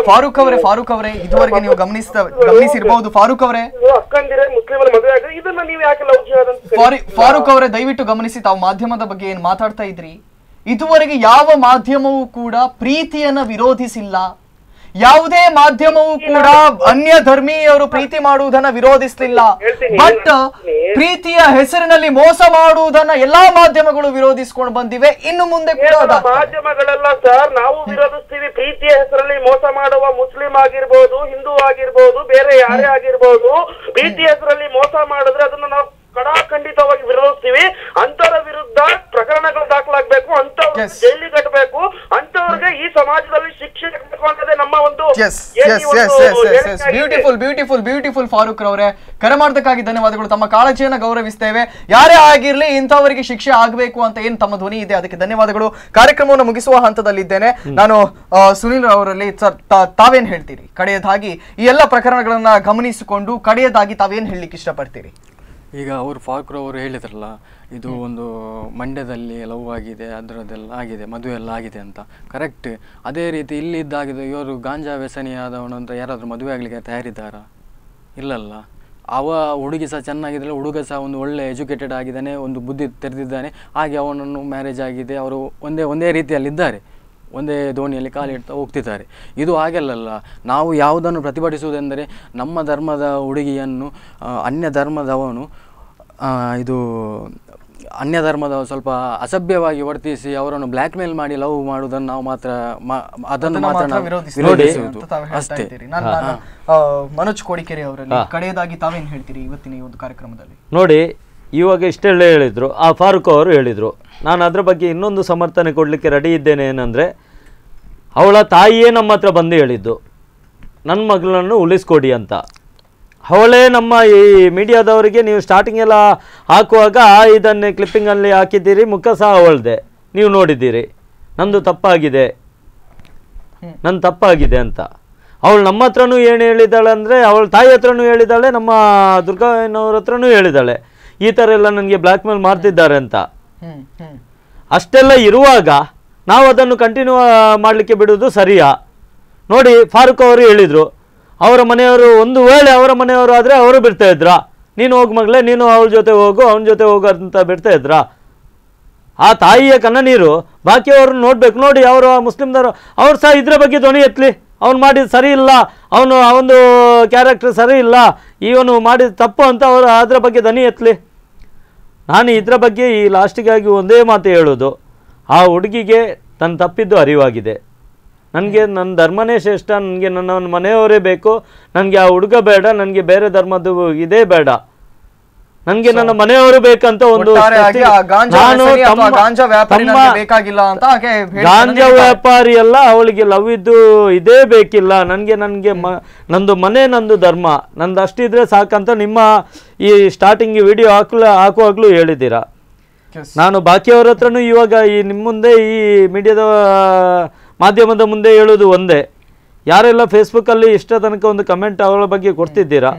ಫಾರೂಕ್ ಅವರೇ ಫಾರೂಕ್ ಅವರೇ ಇದುವರೆಗೆ ನೀವು ಗಮನಿಸ್ತಾ ಗಮನಿಸಿರ್ಬಹುದು ಫಾರೂಕ್ ಅವರೇ. ಅಕ್ಕಂದಿರ ಮುಸ್ಲಿಮರ ಮದುವೆ ಆಗಿದೆ ಇದನ್ನ ನೀವು ಯಾಕೆ ಫಾರೂಕ್ ಅವರೇ ದಯವಿಟ್ಟು ಗಮನಿಸಿ ತಾವು ಮಾಧ್ಯಮದ ಬಗ್ಗೆ ಏನ್ ಮಾತಾಡ್ತಾ ಇದ್ರಿ. ಇದುವರೆಗೆ ಯಾವ ಮಾಧ್ಯಮವೂ ಕೂಡ ಪ್ರೀತಿಯನ್ನ ವಿರೋಧಿಸಿಲ್ಲ. ಯಾವುದೇ ಮಾಧ್ಯಮವೂ ಕೂಡ ಅನ್ಯ ಧರ್ಮೀಯರು ಪ್ರೀತಿ ಮಾಡುವುದನ್ನ ವಿರೋಧಿಸಲಿಲ್ಲ. ಬಟ್ ಪ್ರೀತಿಯ ಹೆಸರಿನಲ್ಲಿ ಮೋಸ ಮಾಡುವುದನ್ನ ಎಲ್ಲಾ ಮಾಧ್ಯಮಗಳು ವಿರೋಧಿಸಿಕೊಂಡು ಬಂದಿವೆ. ಇನ್ನು ಮುಂದೆ ಕೂಡ ಮಾಧ್ಯಮಗಳೆಲ್ಲ ಸರ್ ನಾವು ವಿರೋಧಿಸ್ತೀವಿ. ಪ್ರೀತಿಯ ಹೆಸರಲ್ಲಿ ಮೋಸ ಮಾಡುವ ಮುಸ್ಲಿಂ ಆಗಿರ್ಬೋದು ಹಿಂದೂ ಆಗಿರ್ಬೋದು ಬೇರೆ ಯಾರೇ ಆಗಿರ್ಬೋದು ಪ್ರೀತಿಯ ಹೆಸರಲ್ಲಿ ಮೋಸ ಮಾಡಿದ್ರೆ ಅದನ್ನ ನಾವು ಕಡಾಖಂಡಿತವಾಗಿ ವಿರೋಧಿಸ್ತೀವಿ. ಅಂತರ ವಿರುದ್ಧ ಪ್ರಕರಣಗಳು ದಾಖಲಾಗಬೇಕು ಅಂತವ್ರಿಗೆ ಜೈಲಿ ಕಟ್ಟಬೇಕು ಅಂತವ್ರಿಗೆ ಈ ಸಮಾಜದಲ್ಲಿ ಶಿಕ್ಷೆ ಕಟ್ಟಬೇಕು ಅನ್ನೋದೇ ನಮ್ಮ ಒಂದು. ಬ್ಯೂಟಿಫುಲ್ ಬ್ಯೂಟಿಫುಲ್ ಬ್ಯೂಟಿಫುಲ್ ಫಾರೂಕ್ ರವರೇ. ಕರೆ ಮಾಡೋದಕ್ಕಾಗಿ ಧನ್ಯವಾದಗಳು. ತಮ್ಮ ಕಾಳಜಿಯನ್ನು ಗೌರವಿಸ್ತೇವೆ. ಯಾರೇ ಆಗಿರ್ಲಿ ಇಂಥವರಿಗೆ ಶಿಕ್ಷೆ ಆಗಬೇಕು ಅಂತ ಏನು ತಮ್ಮ ಧ್ವನಿ ಇದೆ ಅದಕ್ಕೆ ಧನ್ಯವಾದಗಳು. ಕಾರ್ಯಕ್ರಮವನ್ನು ಮುಗಿಸುವ ಹಂತದಲ್ಲಿದ್ದೇನೆ. ನಾನು ಸುನೀಲ್ ಸುನಿಲ್ ಅವರಲ್ಲಿ ತಾವೇನ್ ಹೇಳ್ತೀರಿ? ಕಡೆಯದಾಗಿ ಈ ಎಲ್ಲ ಪ್ರಕರಣಗಳನ್ನ ಗಮನಿಸಿಕೊಂಡು ಕಡೆಯದಾಗಿ ತಾವೇನ್ ಹೇಳಲಿಕ್ಕೆ ಇಷ್ಟಪಡ್ತೀರಿ? ಈಗ ಅವರು ಫಾಕ್ರು ಅವರು ಹೇಳಿದ್ರಲ್ಲ ಇದು ಒಂದು ಮಂಡ್ಯದಲ್ಲಿ ಲವ್ ಆಗಿದೆ ಅದರದ್ದೆಲ್ಲ ಆಗಿದೆ ಮದುವೆ ಎಲ್ಲ ಆಗಿದೆ ಅಂತ. ಕರೆಕ್ಟ್ ಅದೇ ರೀತಿ ಇಲ್ಲಿ ಇದ್ದಾಗಿದೆ ಇವರು ಗಾಂಜಾ ವ್ಯಸನಿಯಾದವನು ಅಂತ ಯಾರಾದರೂ ಮದುವೆ ಆಗಲಿಕ್ಕೆ ತಯಾರಿದ್ದಾರಾ? ಇಲ್ಲಲ್ಲ. ಅವ ಹುಡುಗಿ ಸಹ ಚೆನ್ನಾಗಿದ್ದರೆ ಹುಡುಗ ಸಹ ಒಂದು ಒಳ್ಳೆ ಎಜುಕೇಟೆಡ್ ಆಗಿದ್ದಾನೆ ಒಂದು ಬುದ್ಧಿ ತೆರೆದಿದ್ದಾನೆ ಹಾಗೆ ಅವನನ್ನು ಮ್ಯಾರೇಜ್ ಆಗಿದೆ ಅವರು ಒಂದೇ ಒಂದೇ ರೀತಿಯಲ್ಲಿದ್ದಾರೆ. ಒಂದೇ ದೋಣಿಯಲ್ಲಿ ಕಾಲಿಡ್ತಾ ಹೋಗ್ತಿದ್ದಾರೆ. ಇದು ಹಾಗೆಲ್ಲಲ್ಲ ನಾವು ಯಾವುದನ್ನು ಪ್ರತಿಭಟಿಸುವುದೆಂದರೆ ನಮ್ಮ ಧರ್ಮದ ಹುಡುಗಿಯನ್ನು ಅನ್ಯ ಧರ್ಮದವನು ಆ, ಇದು ಅನ್ಯ ಧರ್ಮದ ಸ್ವಲ್ಪ ಅಸಭ್ಯವಾಗಿ ವರ್ತಿಸಿ ಅವರನ್ನು ಬ್ಲ್ಯಾಕ್ ಮೇಲ್ ಮಾಡಿ ಲವ್ ಮಾಡುವುದನ್ನು ನಾವು ಮಾತ್ರ ಮಾ- ಅದನ್ನು ಮಾತ್ರ ಅಷ್ಟೇ. ಮನೋಜ್ ಕೋಡಿಕೆರೆ ಅವರಲ್ಲಿ ಕಡೆಯದಾಗಿ ತಾವೇನು ಹೇಳ್ತೀರಿ ಇವತ್ತಿನ ಈ ಒಂದು ಕಾರ್ಯಕ್ರಮದಲ್ಲಿ? ನೋಡಿ ಇವಾಗ ಇಷ್ಟೆಲ್ಲ ಹೇಳಿದ್ರು. ಆ ಫಾರೂಕ್ ಅವರು ಹೇಳಿದರು. ನಾನು ಅದರ ಬಗ್ಗೆ ಇನ್ನೊಂದು ಸಮರ್ಥನೆ ಕೊಡಲಿಕ್ಕೆ ರೆಡಿ ಇದ್ದೇನೆ ಏನಂದರೆ, ಅವಳ ತಾಯಿಯೇ ನಮ್ಮ ಹತ್ರ ಬಂದು ಹೇಳಿದ್ದು ನನ್ನ ಮಗಳನ್ನು ಉಳಿಸ್ಕೊಡಿ ಅಂತ. ಅವಳೇ ನಮ್ಮ ಈ ಮೀಡಿಯಾದವರಿಗೆ ನೀವು ಸ್ಟಾರ್ಟಿಂಗ್ ಎಲ್ಲ ಹಾಕುವಾಗ ಇದನ್ನೇ ಕ್ಲಿಪ್ಪಿಂಗಲ್ಲಿ ಹಾಕಿದ್ದೀರಿ, ಮುಖ ಸಹ ಅವಳದೆ, ನೀವು ನೋಡಿದ್ದೀರಿ, ನಂದು ತಪ್ಪಾಗಿದೆ ನನ್ನ ತಪ್ಪಾಗಿದೆ ಅಂತ. ಅವಳು ನಮ್ಮ ಹತ್ರನೂ ಏನು ಹೇಳಿದ್ದಾಳೆ ಅಂದರೆ, ಅವಳ ತಾಯಿ ಹತ್ರನೂ ಹೇಳಿದ್ದಾಳೆ, ನಮ್ಮ ದುರ್ಗಾನವ್ರ ಹತ್ರನೂ ಹೇಳಿದ್ದಾಳೆ. ಈ ಥರ ಎಲ್ಲ ನನಗೆ ಬ್ಲ್ಯಾಕ್ ಮೇಲ್ ಮಾಡ್ತಿದ್ದಾರೆ ಅಂತ. ಅಷ್ಟೆಲ್ಲ ಇರುವಾಗ ನಾವು ಅದನ್ನು ಕಂಟಿನ್ಯೂ ಮಾಡಲಿಕ್ಕೆ ಬಿಡುವುದು ಸರಿಯಾ? ನೋಡಿ, ಫಾರೂಕ್ ಅವರು ಹೇಳಿದರು, ಅವರ ಮನೆಯವರು ಒಂದು ವೇಳೆ ಅವರ ಮನೆಯವರು ಆದರೆ ಅವರು ಬಿಡ್ತಾ ಇದ್ರಾ? ನೀನು ಹೋಗಿ ಮಗಳೇ, ನೀನು ಅವಳ ಜೊತೆ ಹೋಗು, ಅವನ ಜೊತೆ ಹೋಗು ಅಂತ ಬಿಡ್ತಾ ಇದ್ರಾ? ಆ ತಾಯಿಯ ಕಣ್ಣನೀರು ಬಾಕಿಯವ್ರನ್ನ ನೋಡಬೇಕು. ನೋಡಿ, ಅವರು ಮುಸ್ಲಿಮ್ದವರು, ಅವ್ರು ಸಹ ಇದ್ರ ಬಗ್ಗೆ ಧ್ವನಿ ಎತ್ತಲಿ ಅವ್ನು ಮಾಡಿದ ಸರಿ ಇಲ್ಲ, ಅವನು ಅವನು ಕ್ಯಾರೆಕ್ಟರ್ ಸರಿ ಇಲ್ಲ, ಇವನು ಮಾಡಿದ ತಪ್ಪು ಅಂತ ಅವರು ಅದರ ಬಗ್ಗೆ ಧ್ವನಿ ಎತ್ತಲಿ ನಾನು ಇದರ ಬಗ್ಗೆ ಈ ಲಾಸ್ಟಿಗಾಗಿ ಒಂದೇ ಮಾತು ಹೇಳೋದು ಆ ಹುಡುಗಿಗೆ ತನ್ನ ತಪ್ಪಿದ್ದು ಅರಿವಾಗಿದೆ. ನನಗೆ ನನ್ನ ಧರ್ಮನೇ ಶ್ರೇಷ್ಠ, ನನಗೆ ನನ್ನ ಮನೆಯವರೇ ಬೇಕು, ನನಗೆ ಆ ಹುಡುಗ ಬೇಡ, ನನಗೆ ಬೇರೆ ಧರ್ಮದ್ದು ಇದೇ ಬೇಡ. ನನಗೆ ನನ್ನ ಮನೆಯವರು ಬೇಕಂತ ಒಂದು ಬೇಕಾಗಿಲ್ಲ ಅಂತ ಗಾಂಜಾ ವ್ಯಾಪಾರಿ ಅಲ್ಲ ಅವಳಿಗೆ ಲವ್ ಇದ್ದು ಇದೇ ಬೇಕಿಲ್ಲ. ನನಗೆ ನನಗೆ ನಂದು ಮನೆ ನಂದು ಧರ್ಮ. ನಂದು ಅಷ್ಟಿದ್ರೆ ಸಾಕಂತ ನಿಮ್ಮ ಈ ಸ್ಟಾರ್ಟಿಂಗ್ ವಿಡಿಯೋ ಹಾಕ ಹಾಕುವಾಗ್ಲೂ ಹೇಳಿದ್ದೀರಾ. ನಾನು ಬಾಕಿಯವ್ರ ಹತ್ರನು ಇವಾಗ ಈ ನಿಮ್ಮ ಮುಂದೆ ಈ ಮೀಡಿಯಾದ ಮಾಧ್ಯಮದ ಮುಂದೆ ಹೇಳೋದು ಒಂದೇ. ಯಾರೆಲ್ಲ ಫೇಸ್ಬುಕ್ಕಲ್ಲಿ ಇಷ್ಟ ತನಕ ಒಂದು ಕಮೆಂಟ್ ಅವಳ ಬಗ್ಗೆ ಕೊಡ್ತಿದ್ದೀರಾ?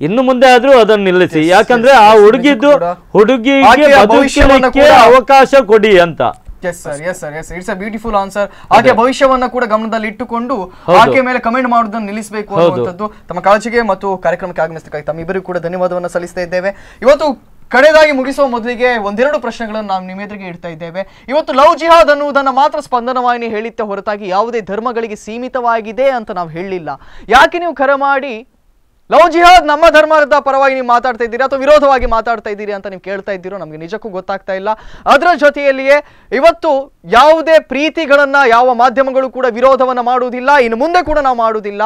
ಇನ್ನು ಮುಂದೆ ಆದ್ರೂ ಅದನ್ನು ನಿಲ್ಲಿಸಿ. ಯಾಕಂದ್ರೆ ಆ ಹುಡುಗಿದ್ದು ಹುಡುಗಿಗೆ ಭವಿಷ್ಯಕ್ಕೆ ಭವಿಷ್ಯವನ್ನ ಬದುಕಲಿಕ್ಕೆ ಕೂಡ- ಅವಕಾಶ ಕೊಡಿ ಅಂತ. Yes sir yes sir yes it's a beautiful answer ಆಕೆ ಭವಿಷ್ಯವನ್ನ ಕೂಡ ಗಮನದಲ್ಲಿ ಇಟ್ಟುಕೊಂಡು ಆಕೆ ಮೇಲೆ ಕಮೆಂಟ್ ಮಾಡುವುದನ್ನು ನಿಲ್ಲಿಸಬೇಕು ಅನ್ನುವಂಥದ್ದು ತಮ್ಮ ಕಾಳಜಿಗೆ ಮತ್ತು ಕಾರ್ಯಕ್ರಮಕ್ಕೆ ಆಗಮಿಸಬೇಕಾಗಿ ತಮ್ಮಿಬ್ಬರಿಗೂ ಕೂಡ ಧನ್ಯವಾದವನ್ನು ಸಲ್ಲಿಸ್ತಾ ಇದ್ದೇವೆ. ಇವತ್ತು ಕಡೆದಾಗಿ ಮುಗಿಸುವ ಮೊದಲಿಗೆ ಒಂದೆರಡು ಪ್ರಶ್ನೆಗಳನ್ನು ನಾವು ನಿಮ್ಮ ಎದುರಿಗೆ ಇಡ್ತಾ ಇದ್ದೇವೆ. ಇವತ್ತು ಲವ್ ಜಿಹಾದ್ ಅನ್ನುವುದನ್ನು ಮಾತ್ರ ಸ್ಪಂದನವಾಹಿನಿ ಹೇಳಿತ್ತೆ ಹೇಳಿದ್ದೆ ಹೊರತಾಗಿ ಯಾವುದೇ ಧರ್ಮಗಳಿಗೆ ಸೀಮಿತವಾಗಿದೆ ಅಂತ ನಾವು ಹೇಳಲಿಲ್ಲ ಯಾಕೆ ನೀವು ಕರೆ ಮಾಡಿ ಲವ್ ಜಿಹಾದ್ ನಮ್ಮ ಧರ್ಮದ ಪರವಾಗಿ ನೀವು ಮಾತಾಡ್ತಾ ಇದ್ದೀರಿ ಅಥವಾ ವಿರೋಧವಾಗಿ ಮಾತಾಡ್ತಾ ಇದ್ದೀರಿ ಅಂತ ನೀವು ಕೇಳ್ತಾ ಇದ್ದೀರೋ ನಮಗೆ ನಿಜಕ್ಕೂ ಗೊತ್ತಾಗ್ತಾ ಇಲ್ಲ. ಅದರ ಜೊತೆಯಲ್ಲಿಯೇ ಇವತ್ತು ಯಾವುದೇ ಪ್ರೀತಿಗಳನ್ನ ಯಾವ ಮಾಧ್ಯಮಗಳು ಕೂಡ ವಿರೋಧವನ್ನ ಮಾಡುವುದಿಲ್ಲ. ಇನ್ನು ಮುಂದೆ ಕೂಡ ನಾವು ಮಾಡುವುದಿಲ್ಲ.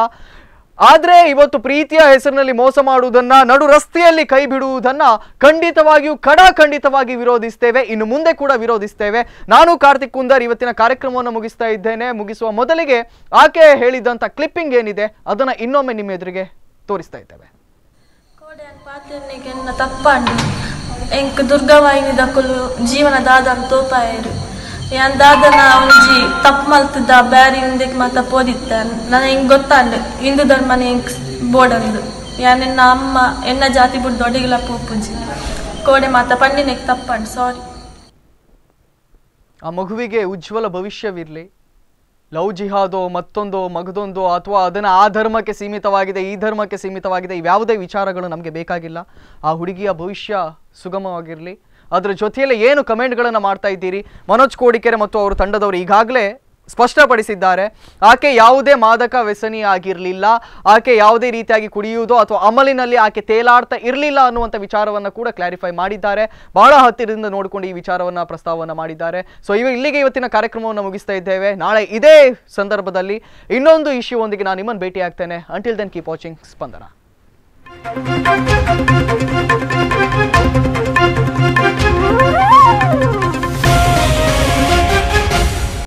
ಆದರೆ ಇವತ್ತು ಪ್ರೀತಿಯ ಹೆಸರಿನಲ್ಲಿ ಮೋಸ ಮಾಡುವುದನ್ನು, ನಡು ರಸ್ತೆಯಲ್ಲಿ ಕೈ ಬಿಡುವುದನ್ನು ಖಂಡಿತವಾಗಿಯೂ ಕಡ ಖಂಡಿತವಾಗಿ ವಿರೋಧಿಸ್ತೇವೆ. ಇನ್ನು ಮುಂದೆ ಕೂಡ ವಿರೋಧಿಸ್ತೇವೆ. ನಾನು ಕಾರ್ತಿಕ್ ಕುಂದರ್ ಇವತ್ತಿನ ಕಾರ್ಯಕ್ರಮವನ್ನು ಮುಗಿಸ್ತಾ ಇದ್ದೇನೆ. ಮುಗಿಸುವ ಮೊದಲಿಗೆ ಆಕೆ ಹೇಳಿದಂತ ಕ್ಲಿಪ್ಪಿಂಗ್ ಏನಿದೆ? ಅದನ್ನ ಇನ್ನೊಮ್ಮೆ ನಿಮ್ಮ ಎದುರಿಗೆ ತೋರಿಸ್ತಾ ಇದ್ದೇವೆ. ತಪ್ಪಂಡು ಎಂಕ್ ದುರ್ಗವಾಯಿನಿ ದಕ್ಕಲು ಜೀವನ ದಾದನ್ ತೋಪಾಯರು. ಯಾನ್ ದಾದನ ಒಂಜಿ ತಪ್ಪು ಮಲ್ತಿದ್ದ ಬ್ಯಾರಿ ಹಿಂದಕ್ಕೆ ಮಾತ ಪೋದಿತ್ತ ನಾನು ಹಿಂಗ್ ಗೊತ್ತಾಂಡು ಹಿಂದೂ ಧರ್ಮನ ಹಿಂಗ್ ಬೋಡಂದು. ಯಾನ್ ಎನ್ನ ಅಮ್ಮ ಎನ್ನ ಜಾತಿ ಬಿಟ್ಟು ದೊಡ್ಡಗಿಲ ಪೂಪುಜಿ ಕೋಡೆ ಮಾತ ಪಂಡಿನೆಗ್ ತಪ್ಪಂಡು ಸಾರಿ. ಆ ಮಗುವಿಗೆ ಉಜ್ವಲ ಭವಿಷ್ಯವಿರಲಿ. ಲವ್ ಜಿಹಾದೋ, ಮತ್ತೊಂದು, ಮಗದೊಂದು ಅಥವಾ ಅದನ್ನು ಆ ಧರ್ಮಕ್ಕೆ ಸೀಮಿತವಾಗಿದೆ, ಈ ಧರ್ಮಕ್ಕೆ ಸೀಮಿತವಾಗಿದೆ, ಇವ್ಯಾವುದೇ ವಿಚಾರಗಳು ನಮಗೆ ಬೇಕಾಗಿಲ್ಲ. ಆ ಹುಡುಗಿಯ ಭವಿಷ್ಯ ಸುಗಮವಾಗಿರಲಿ. ಅದರ ಜೊತೆಯಲ್ಲೇ ಏನು ಕಮೆಂಟ್ಗಳನ್ನು ಮಾಡ್ತಾ ಇದ್ದೀರಿ? ಮನೋಜ್ ಕೋಡಿಕೆರೆ ಮತ್ತು ಅವರ ತಂಡದವರು ಈಗಾಗಲೇ ಸ್ಪಷ್ಟಪಡಿಸಿದ್ದಾರೆ. ಆಕೆ ಯಾವುದೇ ಮಾದಕ ವ್ಯಸನಿ ಆಗಿರಲಿಲ್ಲ ಆಕೆ ಯಾವುದೇ ರೀತಿಯಾಗಿ ಕುಡಿಯುವುದು ಅಥವಾ ಅಮಲಿನಲ್ಲಿ ಆಕೆ ತೇಲಾಡ್ತಾ ಇರಲಿಲ್ಲ ಅನ್ನುವಂಥ ವಿಚಾರವನ್ನು ಕೂಡ ಕ್ಲಾರಿಫೈ ಮಾಡಿದ್ದಾರೆ. ಬಹಳ ಹತ್ತಿರದಿಂದ ನೋಡಿಕೊಂಡು ಈ ವಿಚಾರವನ್ನು, ಪ್ರಸ್ತಾವವನ್ನು ಮಾಡಿದ್ದಾರೆ. ಸೊ ಇವ ಇಲ್ಲಿಗೆ ಇವತ್ತಿನ ಕಾರ್ಯಕ್ರಮವನ್ನು ಮುಗಿಸ್ತಾ ಇದ್ದೇವೆ. ನಾಳೆ ಇದೇ ಸಂದರ್ಭದಲ್ಲಿ ಇನ್ನೊಂದು ಇಶ್ಯೂ ಒಂದಿಗೆ ನಾನು ನಿಮ್ಮನ್ನು ಭೇಟಿ ಆಗ್ತೇನೆ until then keep watching Spandana.